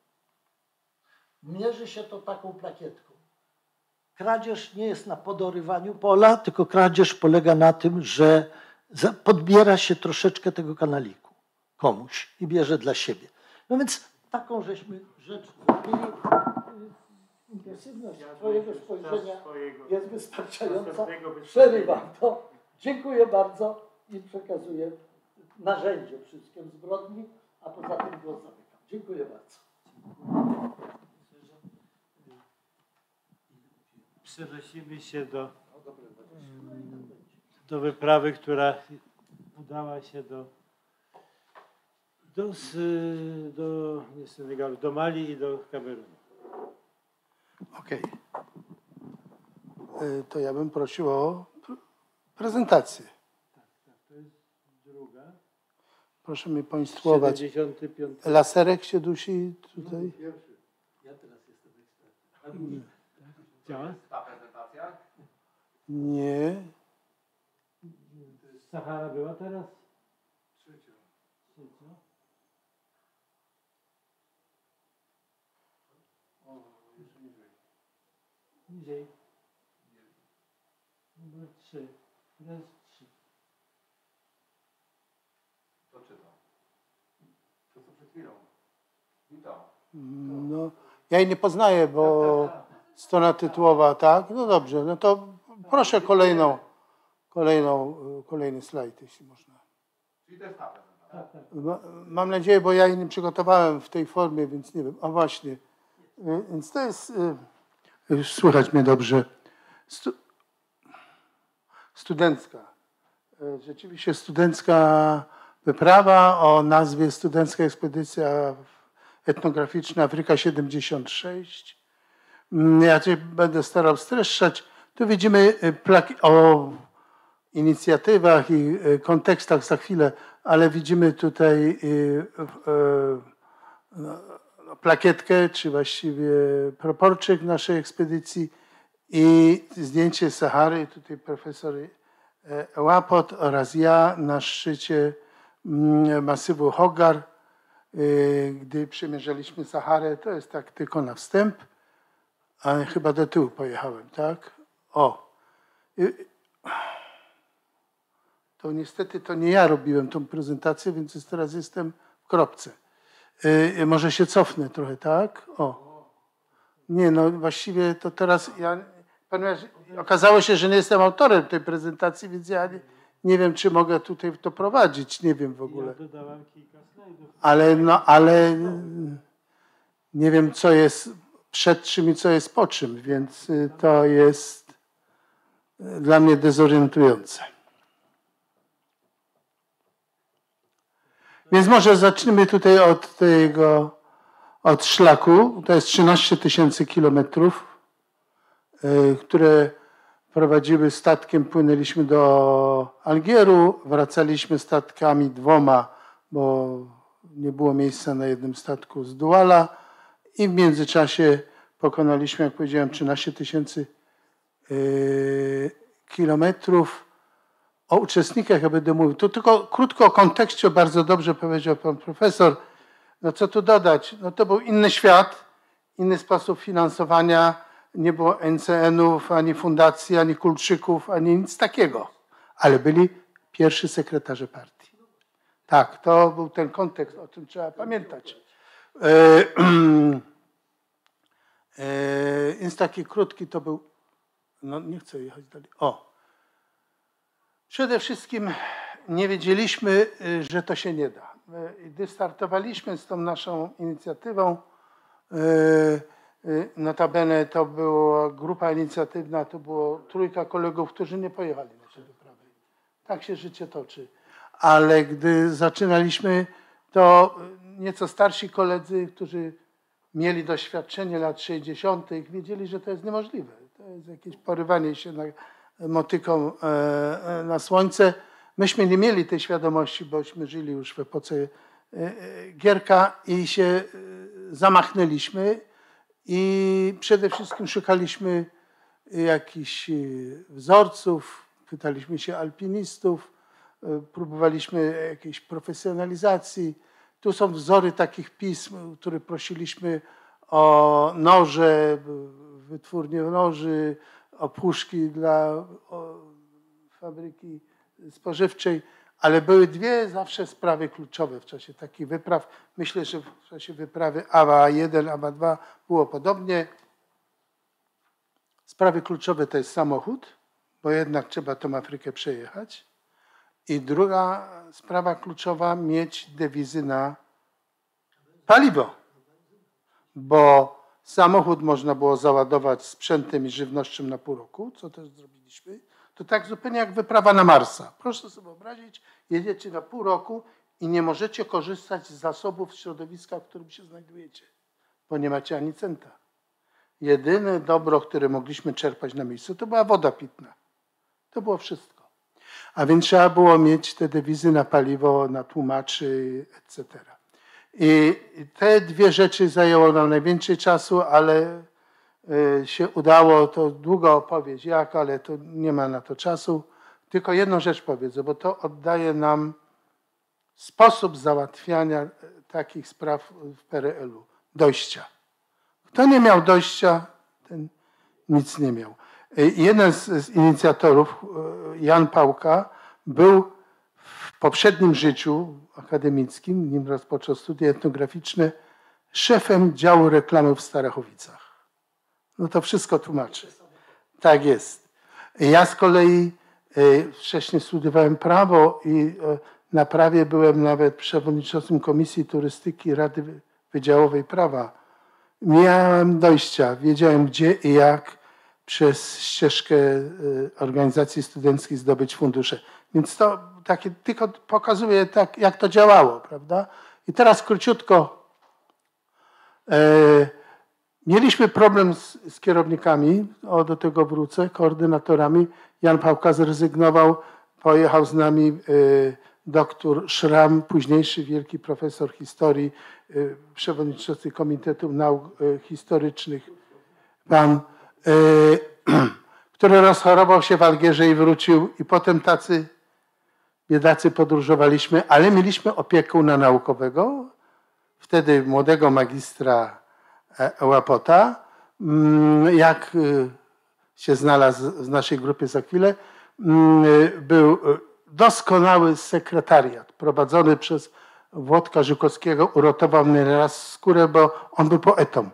Mierzy się to taką plakietką. kradzież nie jest na podorywaniu pola, tylko kradzież polega na tym, że podbiera się troszeczkę tego kanaliku komuś i bierze dla siebie. No więc taką żeśmy rzecz zrobili. Intensywność Twojego spojrzenia jest wystarczająca. Przerywam to. Dziękuję bardzo i przekazuję narzędzie wszystkim zbrodni, a poza tym głos zamykam. Dziękuję bardzo. Przenosimy się do, do wyprawy, która udała się do, do, do, nie Senegalu, do Mali i do Kamerunu. Okej. Y, To ja bym prosił o pr- prezentację. To jest druga. Proszę mi poinstruować. 75. Laserek się dusi tutaj? Działa? Ta prezentacja? Nie. Sahara była teraz? Trzecia. Niżej. Numer trzy. Raz, trzy. To czytam. To co przed chwilą. To. No, ja jej nie poznaję, bo strona tytułowa, tak? No dobrze, no to proszę kolejną, kolejną, kolejny slajd, jeśli można. Mam nadzieję, bo ja jej nie przygotowałem w tej formie, więc nie wiem. A właśnie. Y, Więc to jest. y, słychać mnie dobrze. Stu, studencka. Y, Rzeczywiście studencka wyprawa o nazwie Studencka Ekspedycja Etnograficzna Afryka 76. Mm, Ja cię będę starał streszczać. Tu widzimy y, o inicjatywach i y, kontekstach za chwilę, ale widzimy tutaj y, no, no, plakietkę, czy właściwie proporczyk naszej ekspedycji i zdjęcie Sahary. Tutaj profesor Łapot oraz ja na szczycie mm, masywu Hogar, gdy przemierzaliśmy Saharę. To jest tak tylko na wstęp, ale chyba do tyłu pojechałem, tak? O. To niestety to nie ja robiłem tą prezentację, więc jest- teraz jestem w kropce. Y, może się cofnę trochę, tak? O. Nie, no właściwie to teraz ja, ponieważ okazało się, że nie jestem autorem tej prezentacji, więc ja nie, nie wiem, czy mogę tutaj to prowadzić, nie wiem w ogóle. Kilka slajdów. Ale, no, ale nie wiem, co jest przed czym i co jest po czym, więc y, to jest dla mnie dezorientujące. Więc może zacznijmy tutaj od tego, od szlaku. To jest 13 tysięcy kilometrów, y, które prowadziły statkiem, płynęliśmy do Algieru, wracaliśmy statkami dwoma, bo nie było miejsca na jednym statku z Duala i w międzyczasie pokonaliśmy, jak powiedziałem, 13 tysięcy kilometrów. O uczestnikach ja będę mówił. To tylko krótko o kontekście, bardzo dobrze powiedział pan profesor. No co tu dodać? No to był inny świat, inny sposób finansowania. Nie było NCN-ów, ani fundacji, ani kulczyków, ani nic takiego. Ale byli pierwsi sekretarze partii. Tak, to był ten kontekst, o tym trzeba pamiętać. E, e, taki krótki to był. No nie chcę jechać dalej. O. Przede wszystkim nie wiedzieliśmy, y, że to się nie da. Gdy startowaliśmy z tą naszą inicjatywą, y, y, notabene to była grupa inicjatywna, to było trójka kolegów, którzy nie pojechali na tę wyprawę. Tak się życie toczy. Ale gdy zaczynaliśmy, to nieco starsi koledzy, którzy mieli doświadczenie lat 60., wiedzieli, że to jest niemożliwe. Jest jakieś porywanie się na, motyką e, e, na słońce. Myśmy nie mieli tej świadomości, bośmy żyli już w epoce e, Gierka i się zamachnęliśmy i przede wszystkim szukaliśmy jakichś wzorców, pytaliśmy się alpinistów, próbowaliśmy jakiejś profesjonalizacji. Tu są wzory takich pism, które prosiliśmy o noże wytwórnie noży, opuszki dla fabryki spożywczej, ale były dwie zawsze sprawy kluczowe w czasie takich wypraw. Myślę, że w czasie wyprawy AWA 1, AWA 2 było podobnie. Sprawy kluczowe to jest samochód, bo jednak trzeba tą Afrykę przejechać. I druga sprawa kluczowa, mieć dewizy na paliwo, bo samochód można było załadować sprzętem i żywnością na pół roku, co też zrobiliśmy. To tak zupełnie jak wyprawa na Marsa. Proszę sobie wyobrazić, jedziecie na pół roku i nie możecie korzystać z zasobów środowiska, w którym się znajdujecie, bo nie macie ani centa. Jedyne dobro, które mogliśmy czerpać na miejscu, to była woda pitna. To było wszystko. A więc trzeba było mieć te dewizy na paliwo, na tłumaczy, etc. I te dwie rzeczy zajęło nam najwięcej czasu, ale y, się udało, to długo opowiedź jak, ale to nie ma na to czasu. Tylko jedną rzecz powiedzę, bo to oddaje nam sposób załatwiania e, takich spraw w PRL-u. Dojścia. Kto nie miał dojścia, ten nic nie miał. E, jeden z, z inicjatorów, e, Jan Pałka, był w poprzednim życiu akademickim, nim rozpoczął studia etnograficzne, szefem działu reklamy w Starachowicach. No to wszystko tłumaczy. Tak jest. Ja z kolei e, wcześniej studiowałem prawo i na prawie byłem nawet przewodniczącym Komisji Turystyki Rady Wydziałowej Prawa. Miałem dojścia, wiedziałem gdzie i jak przez ścieżkę y, organizacji studenckich zdobyć fundusze. Więc to takie tylko pokazuje, tak, jak to działało, prawda? I teraz króciutko. E, mieliśmy problem z, z kierownikami, o, do tego wrócę, koordynatorami. Jan Pałka zrezygnował, pojechał z nami y, doktor Szram, późniejszy wielki profesor historii, y, przewodniczący Komitetu Nauk Historycznych, pan E, który rozchorował się w Algierze i wrócił i potem tacy biedacy podróżowaliśmy, ale mieliśmy opiekuna naukowego, wtedy młodego magistra e, Łapota, mm, jak e, się znalazł w naszej grupie za chwilę, mm, był doskonały sekretariat prowadzony przez Włodka Żukowskiego. Uratował mnie raz skórę, bo on był poetą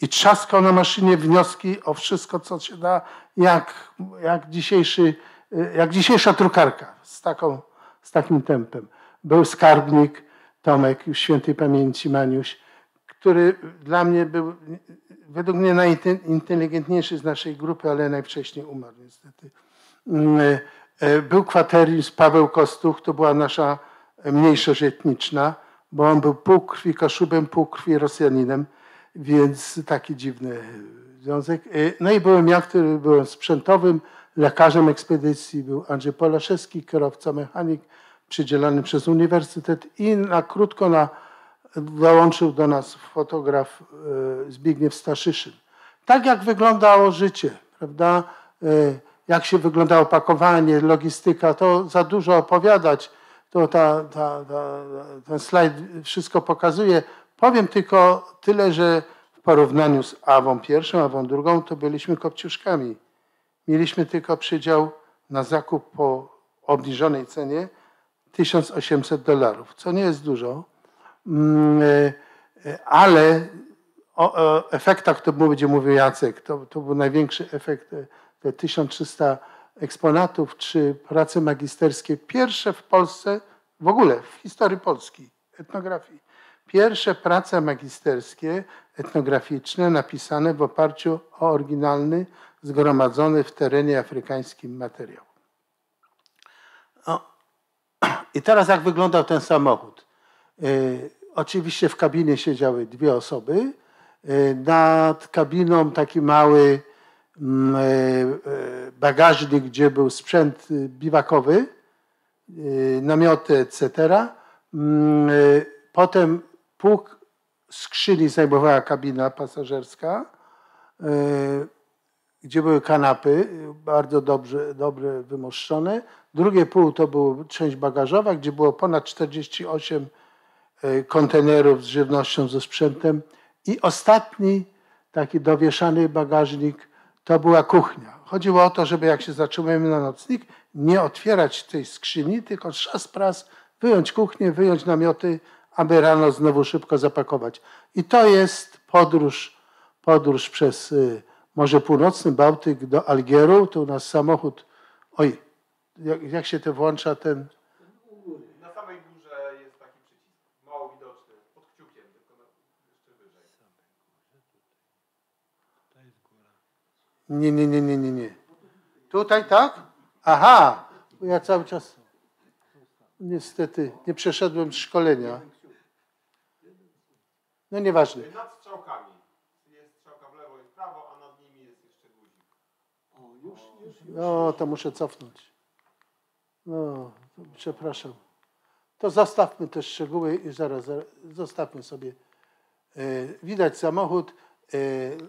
i trzaskał na maszynie wnioski o wszystko, co się da, jak, jak, dzisiejszy, jak dzisiejsza drukarka z, taką, z takim tempem. Był skarbnik Tomek, już świętej pamięci Maniuś, który dla mnie był według mnie najinteligentniejszy z naszej grupy, ale najwcześniej umarł niestety. Mm, e, był kwaterist Paweł Kostuch, to była nasza mniejszość etniczna, bo on był pół krwi Kaszubem, pół krwi Rosjaninem więc taki dziwny związek. Y, no i byłem ja, który byłem sprzętowym, lekarzem ekspedycji, był Andrzej Polaszewski, kierowca mechanik przydzielany przez uniwersytet i na krótko na, dołączył do nas fotograf y, Zbigniew Staszyszyn. Tak jak wyglądało życie, prawda? Y, jak się wyglądało pakowanie, logistyka, to za dużo opowiadać. To ta, ta, ta, ten slajd wszystko pokazuje. Powiem tylko tyle, że w porównaniu z Awą pierwszą, Awą drugą, to byliśmy kopciuszkami. Mieliśmy tylko przydział na zakup po obniżonej cenie 1800 dolarów, co nie jest dużo, mm, e, e, ale o efektach to będzie mówił Jacek. To, to był największy efekt, te 1300 eksponatów, czy prace magisterskie, pierwsze w Polsce, w ogóle w historii Polski, etnografii pierwsze prace magisterskie etnograficzne napisane w oparciu o oryginalny, zgromadzony w terenie afrykańskim materiał. I teraz jak wyglądał ten samochód? Y, oczywiście w kabinie siedziały dwie osoby. Y, nad kabiną taki mały mm, y, bagażnik, gdzie był sprzęt biwakowy, namioty, etc. Mm, potem Pług skrzyni zajmowała kabina pasażerska, gdzie były kanapy, bardzo dobrze, dobrze wymoszczone. Drugie pół to była część bagażowa, gdzie było ponad 48 e, kontenerów z żywnością, ze sprzętem. I ostatni taki dowieszany bagażnik, to była kuchnia. Chodziło o to, żeby jak się zatrzymujemy na nocnik, nie otwierać tej skrzyni, tylko szas pras, wyjąć kuchnię, wyjąć namioty, aby rano znowu szybko zapakować. I to jest podróż, podróż przez y, Morze Północne, Bałtyk do Algieru. Tu u nas samochód, oj, jak, jak się to włącza ten, Na samej górze jest taki przycisk, mało widoczny, pod kciukiem, tylko na, jeszcze wyżej. Nie, nie, nie, nie, nie, nie. Tutaj tak? Aha, bo ja cały czas niestety nie przeszedłem szkolenia. No nieważne. Nad strzałkami. Jest strzałka w lewo i w prawo, a nad nimi jest jeszcze guzik. No, to muszę cofnąć. No, przepraszam. To zostawmy te szczegóły i zaraz, zaraz zostawmy sobie. E, Widać samochód, e,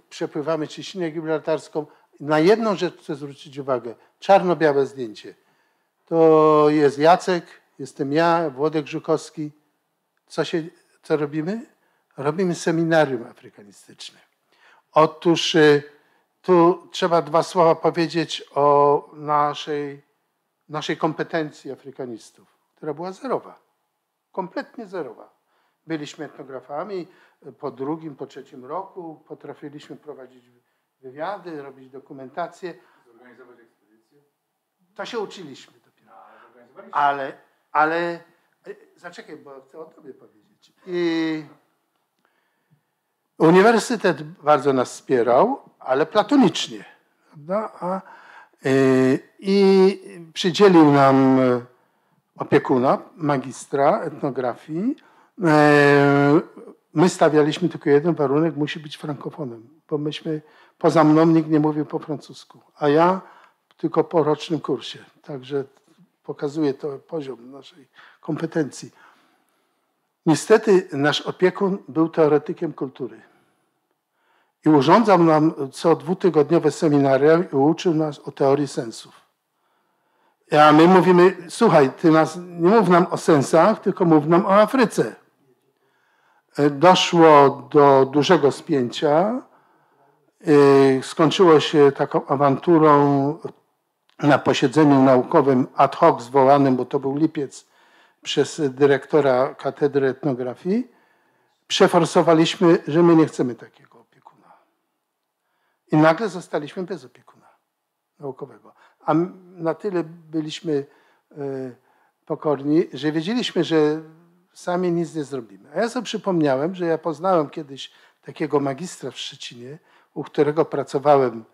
przepływamy ciśnienie gibraltarską. Na jedną rzecz chcę zwrócić uwagę. Czarno-białe zdjęcie. To jest Jacek, jestem ja, Włodek Żukowski. Co, się, co robimy? Robimy seminarium afrykanistyczne. Otóż e, tu trzeba dwa słowa powiedzieć o naszej, naszej kompetencji afrykanistów, która była zerowa. Kompletnie zerowa. Byliśmy etnografami po drugim, po trzecim roku, potrafiliśmy prowadzić wywiady, robić dokumentację. Zorganizować ekspedycję. To się uczyliśmy dopiero. Ale, ale, e, zaczekaj, bo chcę o tobie powiedzieć. I uniwersytet bardzo nas wspierał, ale platonicznie. Prawda? A, y, I przydzielił nam e, opiekuna, magistra etnografii. E, My stawialiśmy tylko jeden warunek, musi być frankofonem, bo myśmy, poza mną nikt nie mówił po francusku, a ja tylko po rocznym kursie. Także pokazuje to poziom naszej kompetencji. Niestety nasz opiekun był teoretykiem kultury i urządzał nam co dwutygodniowe seminaria i uczył nas o teorii sensów. A my mówimy, słuchaj, ty nas, nie mów nam o sensach, tylko mów nam o Afryce. Doszło do dużego spięcia. Yy, Skończyło się taką awanturą na posiedzeniu naukowym ad hoc zwołanym, bo to był lipiec, przez dyrektora Katedry Etnografii. Przeforsowaliśmy, że my nie chcemy takiego. I nagle zostaliśmy bez opiekuna naukowego. A na tyle byliśmy e, pokorni, że wiedzieliśmy, że sami nic nie zrobimy. A ja sobie przypomniałem, że ja poznałem kiedyś takiego magistra w Szczecinie, u którego pracowałem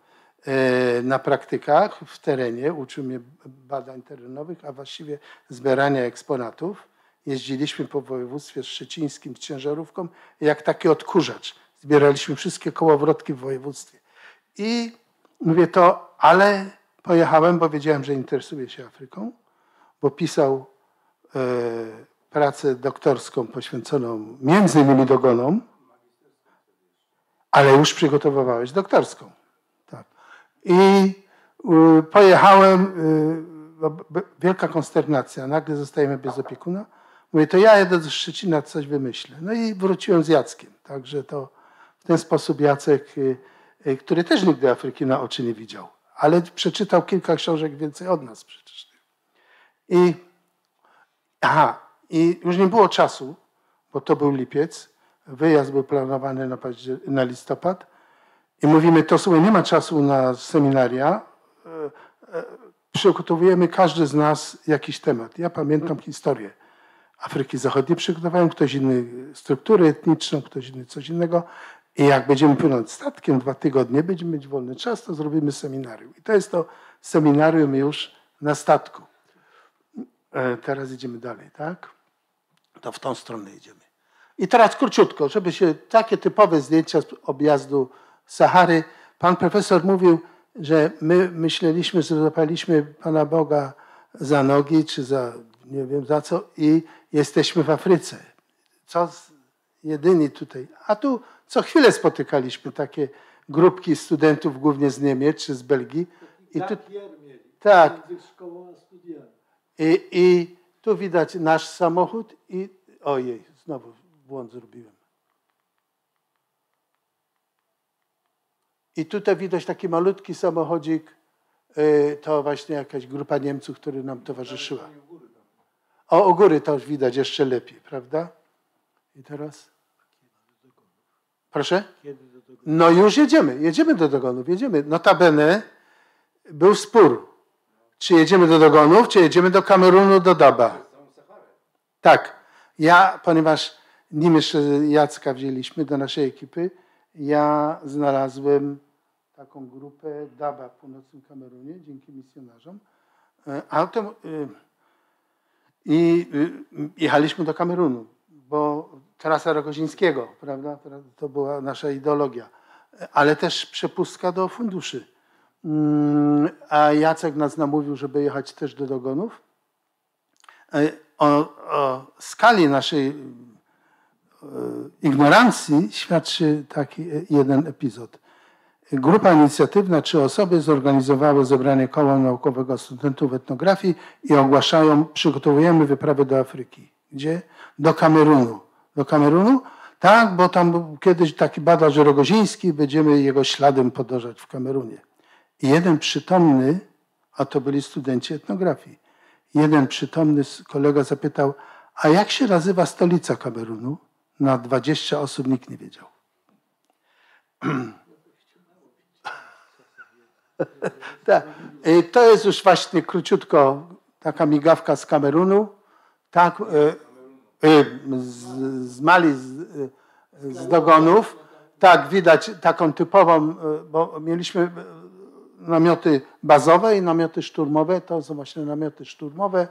e, na praktykach w terenie, uczył mnie badań terenowych, a właściwie zbierania eksponatów. Jeździliśmy po województwie szczecińskim ciężarówką jak taki odkurzacz. Zbieraliśmy wszystkie kołowrotki w województwie. I mówię to, ale pojechałem, bo wiedziałem, że interesuje się Afryką, bo pisał e, pracę doktorską poświęconą między innymi dogonom, ale już przygotowywałeś doktorską. Tak. I y, pojechałem, y, wielka konsternacja, nagle zostajemy bez opiekuna. Mówię, to ja jedę do Szczecina, coś wymyślę. No i wróciłem z Jackiem. Także to w ten sposób Jacek, y, który też nigdy Afryki na oczy nie widział, ale przeczytał kilka książek więcej od nas przecież. I aha, i już nie było czasu, bo to był lipiec, wyjazd był planowany na, na listopad i mówimy, to słuchaj, nie ma czasu na seminaria, e, e, przygotowujemy każdy z nas jakiś temat. Ja pamiętam historię Afryki Zachodniej, przygotowałem ktoś inny strukturę etniczną, ktoś inny coś innego i jak będziemy płynąć statkiem dwa tygodnie, będziemy mieć wolny czas, to zrobimy seminarium. I to jest to seminarium już na statku. E, Teraz idziemy dalej, tak? To w tą stronę idziemy. I teraz króciutko, żeby się takie typowe zdjęcia z objazdu Sahary. Pan profesor mówił, że my myśleliśmy, że zapaliśmy Pana Boga za nogi, czy za nie wiem za co, i jesteśmy w Afryce. Co jedyni tutaj. A tu co chwilę spotykaliśmy takie grupki studentów, głównie z Niemiec czy z Belgii. I tu, tak, a studiami. i, I tu widać nasz samochód i ojej, znowu błąd zrobiłem. I tutaj widać taki malutki samochodzik. y, To właśnie jakaś grupa Niemców, która nam towarzyszyła. O, u góry to już widać jeszcze lepiej, prawda? I teraz? Proszę? No już jedziemy, jedziemy do dogonów, jedziemy. Notabene był spór, czy jedziemy do dogonów, czy jedziemy do Kamerunu, do Daba. Tak. Ja, ponieważ nim jeszcze Jacka wzięliśmy do naszej ekipy, ja znalazłem taką grupę Daba w północnym Kamerunie dzięki misjonarzom. E, Autem, i y, jechaliśmy do Kamerunu, bo trasa Rogozińskiego, prawda? To była nasza ideologia. Ale też przepustka do funduszy. Mm, A Jacek nas namówił, żeby jechać też do Dogonów. E, O, o skali naszej e, ignorancji świadczy taki jeden epizod. Grupa inicjatywna, trzy osoby zorganizowały zebranie koła naukowego studentów etnografii i ogłaszają, przygotowujemy wyprawę do Afryki. Gdzie? Do Kamerunu. Do Kamerunu? Tak, bo tam był kiedyś taki badacz Rogoziński, będziemy jego śladem podążać w Kamerunie. I jeden przytomny, a to byli studenci etnografii, jeden przytomny kolega zapytał, a jak się nazywa stolica Kamerunu? Na 20 osób nikt nie wiedział. Tak. To jest już właśnie króciutko taka migawka z Kamerunu. Tak, y, z, z Mali, z, y, z Dogonów. Tak, widać taką typową, y, bo mieliśmy y, namioty bazowe i namioty szturmowe. To są właśnie namioty szturmowe.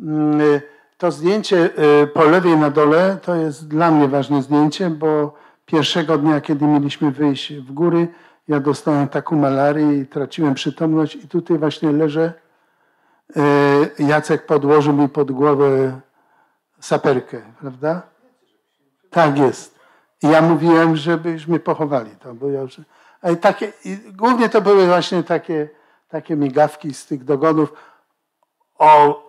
Mm, y, To zdjęcie y, po lewej na dole to jest dla mnie ważne zdjęcie, bo pierwszego dnia, kiedy mieliśmy wyjść w góry, ja dostałem taką malarię i traciłem przytomność i tutaj właśnie leżę. Y, Jacek podłożył mi pod głowę saperkę, prawda? Tak jest. I ja mówiłem, żebyś mnie pochowali. To, bo ja już... I takie, i głównie to były właśnie takie, takie migawki z tych dogonów o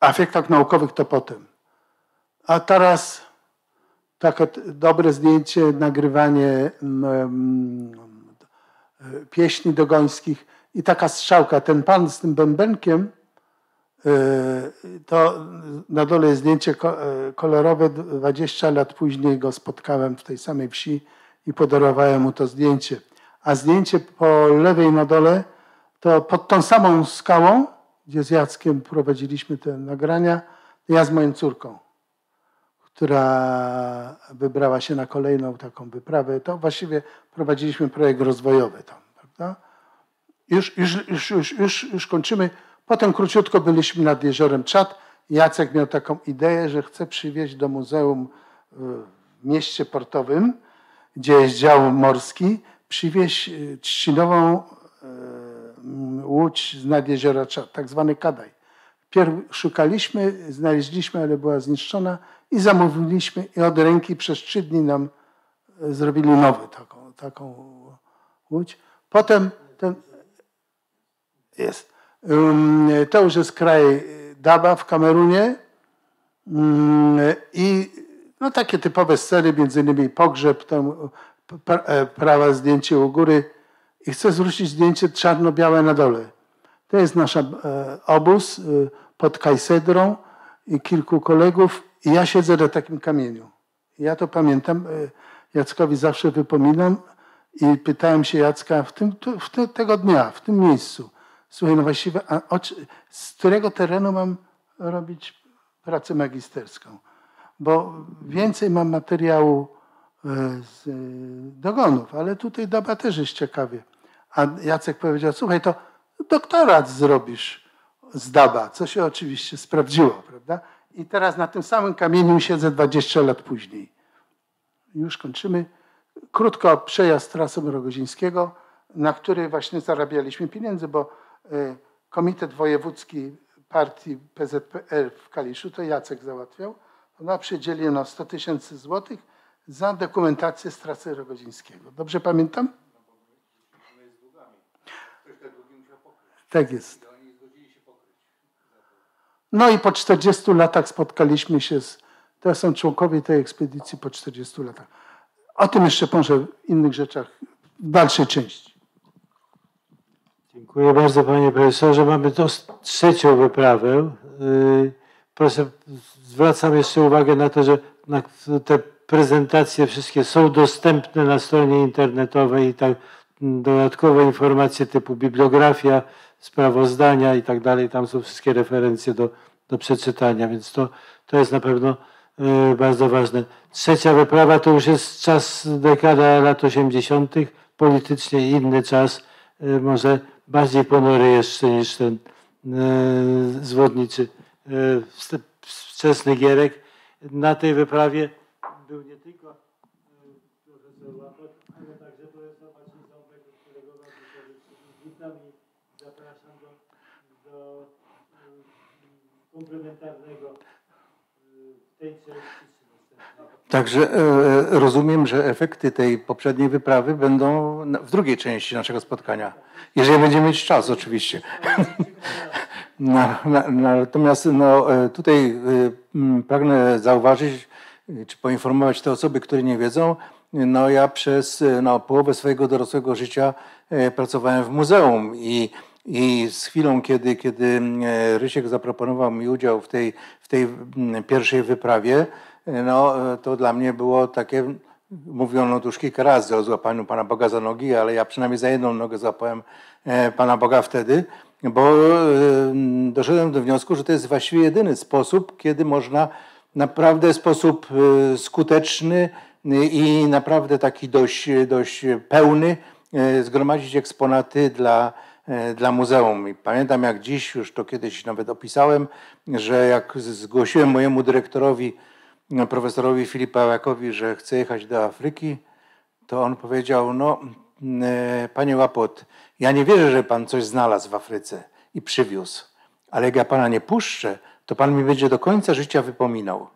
efektach naukowych to potem. A teraz takie dobre zdjęcie, nagrywanie mm, pieśni dogońskich i taka strzałka. Ten pan z tym bębenkiem, to na dole jest zdjęcie y, kolorowe. 20 lat później go spotkałem w tej samej wsi i podarowałem mu to zdjęcie. A zdjęcie po lewej na dole, to pod tą samą skałą, gdzie z Jackiem prowadziliśmy te nagrania, ja z moją córką, która wybrała się na kolejną taką wyprawę. To właściwie prowadziliśmy projekt rozwojowy tam, prawda? Już, już, już, już, już, już kończymy. Potem króciutko byliśmy nad jeziorem Czad. Jacek miał taką ideę, że chce przywieźć do muzeum y, w mieście portowym, gdzie jest dział morski, przywieźć y, trzcinową y, łódź z nad jeziora Czad, tak zwany kadaj. Pierw szukaliśmy, znaleźliśmy, ale była zniszczona i zamówiliśmy i od ręki przez trzy dni nam zrobili nowy taką, taką łódź. Potem ten jest. To już jest kraj Daba w Kamerunie i no, takie typowe sceny, między innymi pogrzeb, tam e, prawa zdjęcie u góry i chcę zwrócić zdjęcie czarno-białe na dole. To jest nasz obóz e, pod Kajsedrą i kilku kolegów i ja siedzę na takim kamieniu. Ja to pamiętam, e, Jackowi zawsze wypominam i pytałem się Jacka w tym, w te, tego dnia, w tym miejscu. Słuchaj, no właściwie, z którego terenu mam robić pracę magisterską? Bo więcej mam materiału e, z e, dogonów, ale tutaj Daba też jest ciekawie. A Jacek powiedział, słuchaj, to doktorat zrobisz z Daba, co się oczywiście sprawdziło, prawda? I teraz na tym samym kamieniu siedzę 20 lat później. Już kończymy. Krótko przejazd trasą Rogozińskiego, na który właśnie zarabialiśmy pieniądze, bo Komitet Wojewódzki Partii PZPR w Kaliszu, to Jacek załatwiał, ona przydzielił nam 100 tysięcy złotych za dokumentację z trasy Rogozińskiego. Dobrze pamiętam? Tak jest. No i po 40 latach spotkaliśmy się z, to są członkowie tej ekspedycji po 40 latach. O tym jeszcze może w innych rzeczach w dalszej części. Dziękuję bardzo panie profesorze. Mamy to trzecią wyprawę. Y, proszę, zwracam jeszcze uwagę na to, że te prezentacje wszystkie są dostępne na stronie internetowej i tak dodatkowe informacje typu bibliografia, sprawozdania i tak dalej. Tam są wszystkie referencje do, do przeczytania, więc to, to jest na pewno y, bardzo ważne. Trzecia wyprawa to już jest czas, dekada lat 80., politycznie inny czas, y, może bardziej ponury jeszcze niż ten y, zwodniczy wczesny Gierek. Na tej wyprawie był nie tylko profesor Łapot, ale także profesor Maciej Ząbek, którego bardzo witam i zapraszam do, do komplementarnego tej części. Także e, rozumiem, że efekty tej poprzedniej wyprawy będą w drugiej części naszego spotkania. Jeżeli będziemy mieć czas, oczywiście. natomiast no, e, tutaj e, pragnę zauważyć, czy poinformować te osoby, które nie wiedzą. No, ja przez no, połowę swojego dorosłego życia pracowałem w muzeum i i z chwilą, kiedy, kiedy Rysiek zaproponował mi udział w tej, w tej pierwszej wyprawie, no to dla mnie było takie, mówiono tu już kilka razy o złapaniu Pana Boga za nogi, ale ja przynajmniej za jedną nogę złapałem e, Pana Boga wtedy, bo e, doszedłem do wniosku, że to jest właściwie jedyny sposób, kiedy można naprawdę w sposób e, skuteczny i naprawdę taki dość, dość pełny zgromadzić eksponaty dla, dla muzeum. I pamiętam jak dziś, już to kiedyś nawet opisałem, że jak zgłosiłem mojemu dyrektorowi no, profesorowi Filipałakowi, że chce jechać do Afryki, to on powiedział, no e, panie Łapot, ja nie wierzę, że pan coś znalazł w Afryce i przywiózł, ale jak ja pana nie puszczę, to pan mi będzie do końca życia wypominał.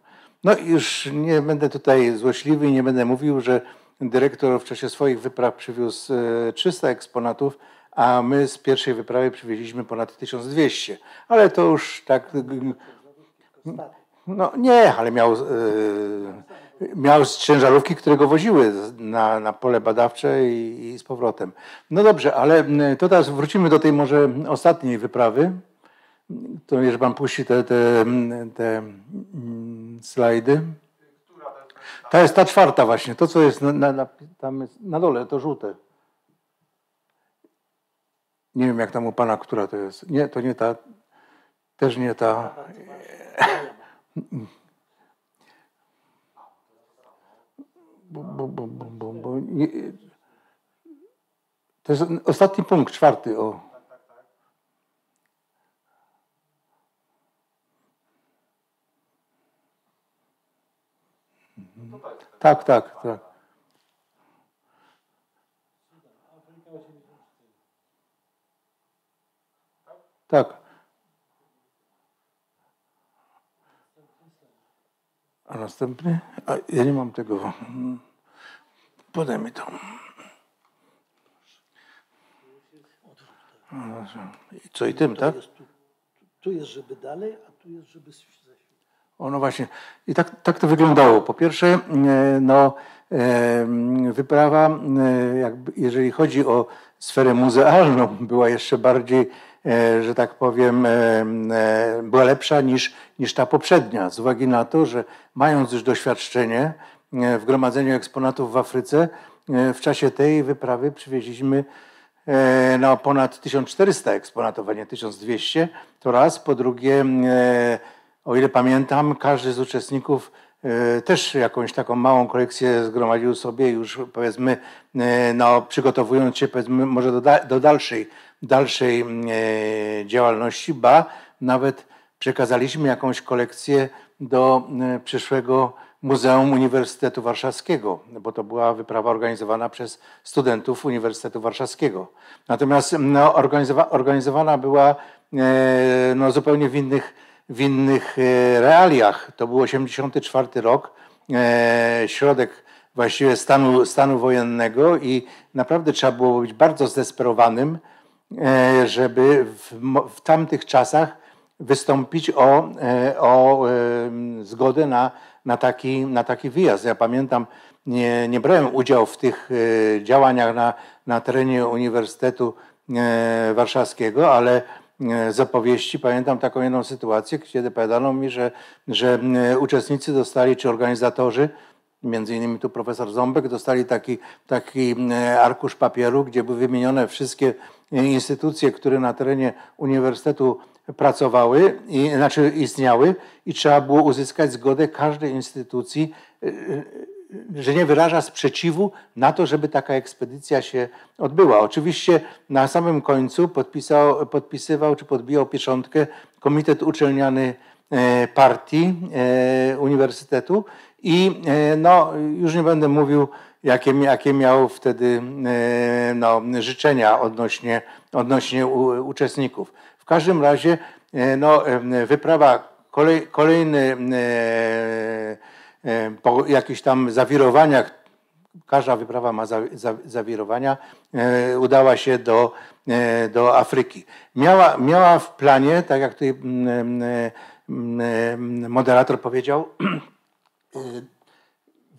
No już nie będę tutaj złośliwy i nie będę mówił, że dyrektor w czasie swoich wypraw przywiózł 300 e, eksponatów, a my z pierwszej wyprawy przywieźliśmy ponad 1200. Ale to już tak no nie, ale miał, yy, miał ciężarówki, które go woziły na, na pole badawcze i, i, z powrotem. No dobrze, ale to teraz wrócimy do tej może ostatniej wyprawy. To jeżeli pan puści te, te, te slajdy. To jest ta czwarta właśnie, to co jest na, na, tam jest na dole, to żółte. Nie wiem jak tam u pana, która to jest. Nie, to nie ta, też nie ta. Bo, bo, bo, bo, bo nie, to jest ostatni punkt, czwarty. O. Tak, tak, tak. Tak. A następny? A ja nie mam tego. Podaj mi to. I co i tym, tak? tu, tu jest, żeby dalej, a tu jest, żeby o, no właśnie. I tak, tak to wyglądało. Po pierwsze, e, no, e, wyprawa, e, jakby, jeżeli chodzi o sferę muzealną, była jeszcze bardziej że tak powiem, e, e, była lepsza niż, niż ta poprzednia, z uwagi na to, że mając już doświadczenie w gromadzeniu eksponatów w Afryce, w czasie tej wyprawy przywieźliśmy no, ponad 1400 eksponatów, a nie 1200. To raz. Po drugie, o ile pamiętam, każdy z uczestników też jakąś taką małą kolekcję zgromadził sobie już powiedzmy, no, przygotowując się powiedzmy może do, do dalszej dalszej e, działalności, ba nawet przekazaliśmy jakąś kolekcję do e, przyszłego Muzeum Uniwersytetu Warszawskiego, bo to była wyprawa organizowana przez studentów Uniwersytetu Warszawskiego. Natomiast no, organizowa organizowana była e, no, zupełnie w innych, w innych realiach. To był 84 rok, środek właściwie stanu, stanu wojennego i naprawdę trzeba było być bardzo zdesperowanym, E, żeby w, w tamtych czasach wystąpić o, e, o zgodę na, na, taki, na taki wyjazd. Ja pamiętam, nie, nie brałem udziału w tych e, działaniach na, na terenie Uniwersytetu e, Warszawskiego, ale z opowieści. Pamiętam taką jedną sytuację, kiedy powiadano mi, że, że uczestnicy dostali, czy organizatorzy, między innymi tu profesor Ząbek, dostali taki, taki arkusz papieru, gdzie były wymienione wszystkie instytucje, które na terenie uniwersytetu pracowały, i, znaczy istniały i trzeba było uzyskać zgodę każdej instytucji, że nie wyraża sprzeciwu na to, żeby taka ekspedycja się odbyła. Oczywiście na samym końcu podpisał, podpisywał czy podbijał pieczątkę Komitet Uczelniany e, Partii e, Uniwersytetu i e, no, już nie będę mówił, jakie, jakie miał wtedy no, życzenia odnośnie, odnośnie uczestników. W każdym razie no, wyprawa, kolej, kolejny po jakichś tam zawirowaniach, każda wyprawa ma za, za, zawirowania, udała się do, do Afryki. Miała, miała w planie, tak jak tutaj moderator powiedział,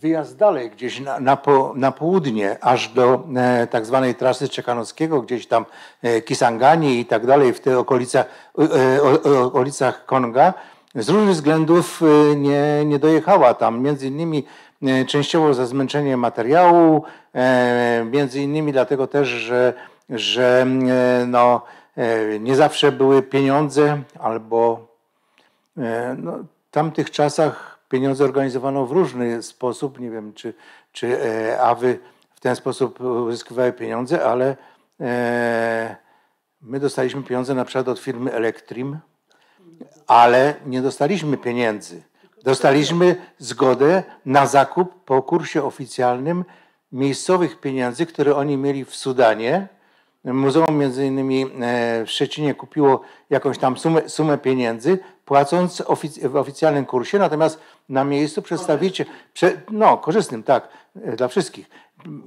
wyjazd dalej, gdzieś na, na, po, na południe, aż do e, tak zwanej trasy Czekanowskiego, gdzieś tam e, Kisangani i tak dalej, w tych okolicach, e, okolicach Konga, z różnych względów e, nie, nie dojechała tam. Między innymi e, częściowo za zmęczenie materiału, e, między innymi dlatego też, że, że no, nie zawsze były pieniądze albo no, w tamtych czasach pieniądze organizowano w różny sposób. Nie wiem, czy, czy e, AWY w ten sposób uzyskiwały pieniądze, ale e, my dostaliśmy pieniądze na przykład od firmy Elektrim, ale nie dostaliśmy pieniędzy. Dostaliśmy zgodę na zakup po kursie oficjalnym miejscowych pieniędzy, które oni mieli w Sudanie. Muzeum między innymi e, w Szczecinie kupiło jakąś tam sumę, sumę pieniędzy, płacąc w oficjalnym kursie, natomiast na miejscu przedstawiciel, prze, no korzystnym, tak, e, dla wszystkich.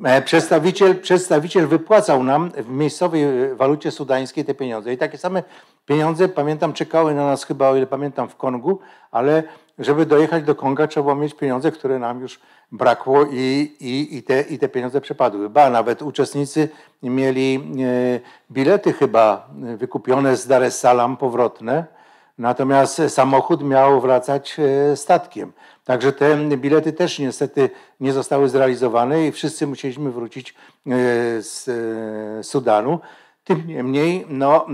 E, przedstawiciel, przedstawiciel wypłacał nam w miejscowej walucie sudańskiej te pieniądze. I takie same pieniądze, pamiętam, czekały na nas chyba, o ile pamiętam, w Kongu, ale żeby dojechać do Konga, trzeba mieć pieniądze, które nam już brakło i, i, i, te, i te pieniądze przepadły. Ba, nawet uczestnicy mieli e, bilety chyba wykupione z Dar es Salaam powrotne, Natomiast samochód miał wracać e, statkiem. Także te bilety też niestety nie zostały zrealizowane i wszyscy musieliśmy wrócić e, z e, Sudanu. Tym niemniej, no,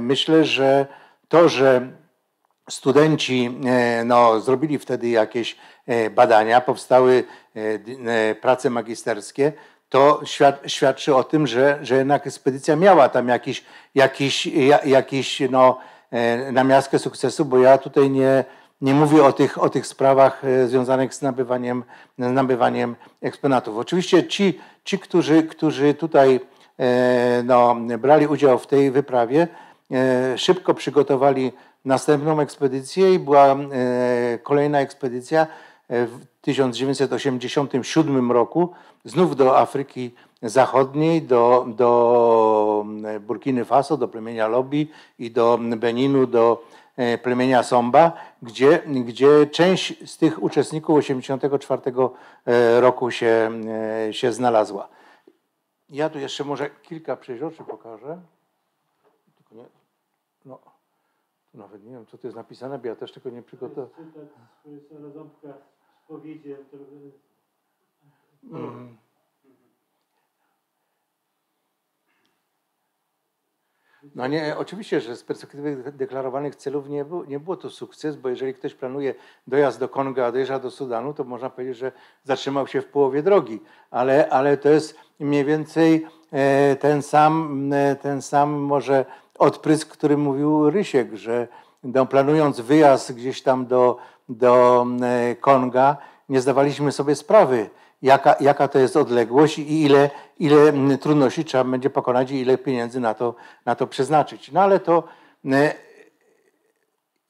myślę, że to, że studenci no, zrobili wtedy jakieś badania, powstały prace magisterskie, to świadczy o tym, że, że jednak ekspedycja miała tam jakiś, jakiś, jakiś no, E, na miastkę sukcesu, bo ja tutaj nie, nie mówię o tych, o tych sprawach e, związanych z nabywaniem, nabywaniem eksponatów. Oczywiście ci, ci którzy, którzy tutaj e, no, brali udział w tej wyprawie, szybko przygotowali następną ekspedycję i była kolejna ekspedycja w 1987 roku znów do Afryki Zachodniej, do, do Burkiny Faso, do plemienia Lobi i do Beninu, do e, plemienia Somba, gdzie, gdzie część z tych uczestników 1984 e, roku się, e, się znalazła. Ja tu jeszcze może kilka przeźroczy pokażę. No, nawet nie wiem, co tu jest napisane, bo ja też tego nie przygotowałem. Cytat profesora Ząbka spowiedzi. Mm. No nie, oczywiście, że z perspektywy deklarowanych celów nie, był, nie było to sukces, bo jeżeli ktoś planuje dojazd do Konga, a dojeżdża do Sudanu, to można powiedzieć, że zatrzymał się w połowie drogi. Ale, ale to jest mniej więcej e, ten sam, e, ten sam może odprysk, który mówił Rysiek, że no, planując wyjazd gdzieś tam do, do e, Konga, nie zdawaliśmy sobie sprawy, jaka, jaka to jest odległość i ile, ile trudności trzeba będzie pokonać i ile pieniędzy na to, na to przeznaczyć. No ale to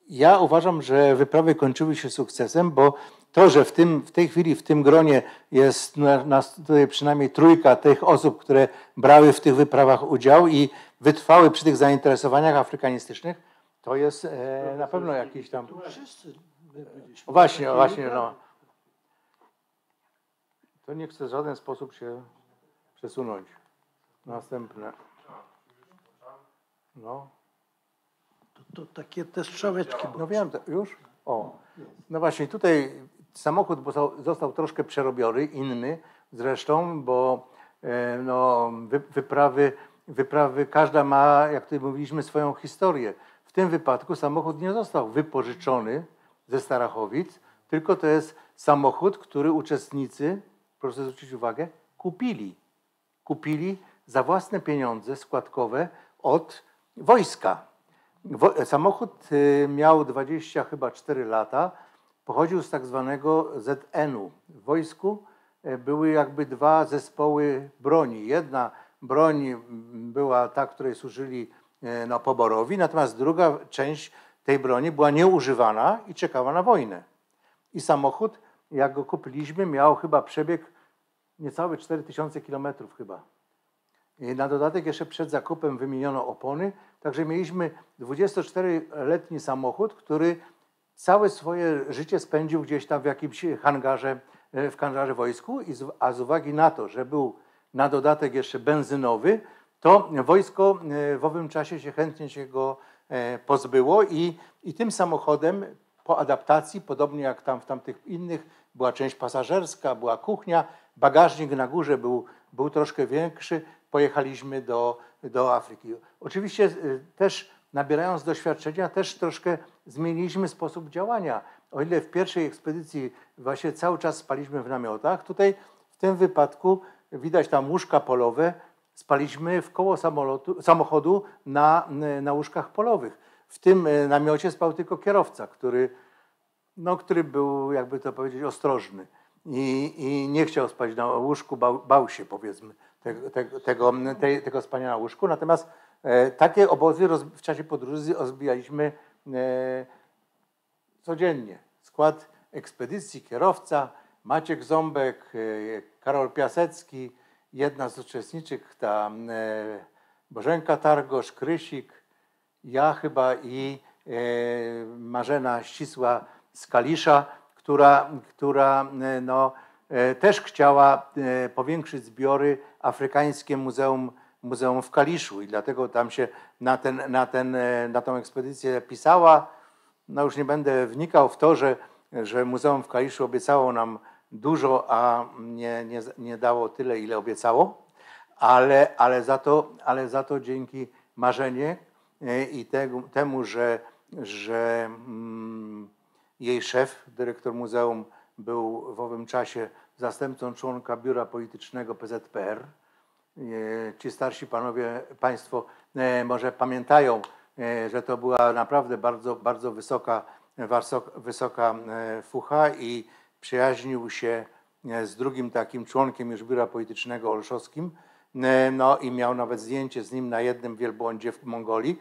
ja uważam, że wyprawy kończyły się sukcesem, bo to, że w, tym, w tej chwili w tym gronie jest nas tutaj przynajmniej trójka tych osób, które brały w tych wyprawach udział i wytrwały przy tych zainteresowaniach afrykanistycznych, to jest e, na pewno jakiś tam. Wszyscy. Właśnie, właśnie, no. To nie chce w żaden sposób się przesunąć. Następne. No. To, to takie te strzałeczki. No wiem, to już? O. No właśnie, tutaj samochód został, został troszkę przerobiony, inny zresztą, bo e, no, wy, wyprawy, wyprawy, każda ma, jak tutaj mówiliśmy, swoją historię. W tym wypadku samochód nie został wypożyczony ze Starachowic, tylko to jest samochód, który uczestnicy, proszę zwrócić uwagę, kupili. Kupili za własne pieniądze składkowe od wojska. Wo- Samochód y, miał 20 chyba 4 lata. Pochodził z tak zwanego ZN-u. W wojsku e, były jakby dwa zespoły broni. Jedna broń była ta, której służyli e, no, poborowi, natomiast druga część tej broni była nieużywana i czekała na wojnę. I samochód, jak go kupiliśmy, miał chyba przebieg niecałe 4000 kilometrów chyba. I Na dodatek jeszcze przed zakupem wymieniono opony, także mieliśmy 24-letni samochód, który całe swoje życie spędził gdzieś tam w jakimś hangarze, e, w hangarze wojsku, a z uwagi na to, że był na dodatek jeszcze benzynowy, to wojsko e, w owym czasie się chętnie się go e, pozbyło i, i tym samochodem po adaptacji, podobnie jak tam w tamtych innych, była część pasażerska, była kuchnia, bagażnik na górze był, był troszkę większy, pojechaliśmy do, do Afryki. Oczywiście y, też nabierając doświadczenia, też troszkę zmieniliśmy sposób działania. O ile w pierwszej ekspedycji właśnie cały czas spaliśmy w namiotach, tutaj w tym wypadku widać tam łóżka polowe, spaliśmy w koło samolotu, samochodu na, na łóżkach polowych. W tym y, namiocie spał tylko kierowca, który, no, który był, jakby to powiedzieć, ostrożny i, i nie chciał spać na łóżku, bał, bał się powiedzmy tego, tego, tego, tego spania na łóżku. Natomiast e, takie obozy roz, w czasie podróży rozbijaliśmy e, codziennie. Skład ekspedycji, kierowca, Maciek Ząbek, e, Karol Piasecki, jedna z uczestniczek, ta e, Bożenka Targosz, Krysik, ja chyba i e, Marzena Ścisła z Kalisza, która, która e, no, e, też chciała powiększyć zbiory Afrykańskie Muzeum, Muzeum w Kaliszu i dlatego tam się na, ten, na, ten, na tą ekspedycję pisała. No już nie będę wnikał w to, że, że Muzeum w Kaliszu obiecało nam dużo, a nie, nie, nie dało tyle, ile obiecało, ale, ale, za, to, ale za to dzięki Marzenie i temu, temu że, że mm, jej szef, dyrektor muzeum, był w owym czasie zastępcą członka biura politycznego PZPR. Ci starsi panowie, państwo e, może pamiętają, e, że to była naprawdę bardzo, bardzo wysoka, wysoka e, fucha i przyjaźnił się z drugim takim członkiem już biura politycznego olszowskim. E, No i miał nawet zdjęcie z nim na jednym wielbłądzie w Mongolii.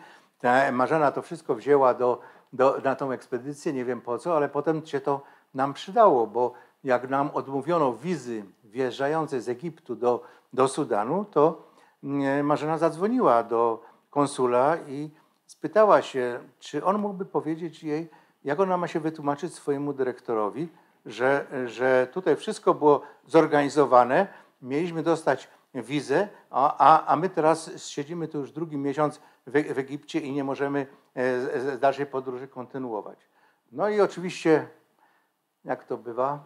Marzena to wszystko wzięła do, do, na tą ekspedycję, nie wiem po co, ale potem się to nam przydało, bo jak nam odmówiono wizy wjeżdżającej z Egiptu do, do Sudanu, to mm, Marzena zadzwoniła do konsula i spytała się, czy on mógłby powiedzieć jej, jak ona ma się wytłumaczyć swojemu dyrektorowi, że, że tutaj wszystko było zorganizowane, mieliśmy dostać wizę, a, a, my teraz siedzimy tu już drugi miesiąc w, w Egipcie i nie możemy e, dalszej podróży kontynuować. No i oczywiście, jak to bywa,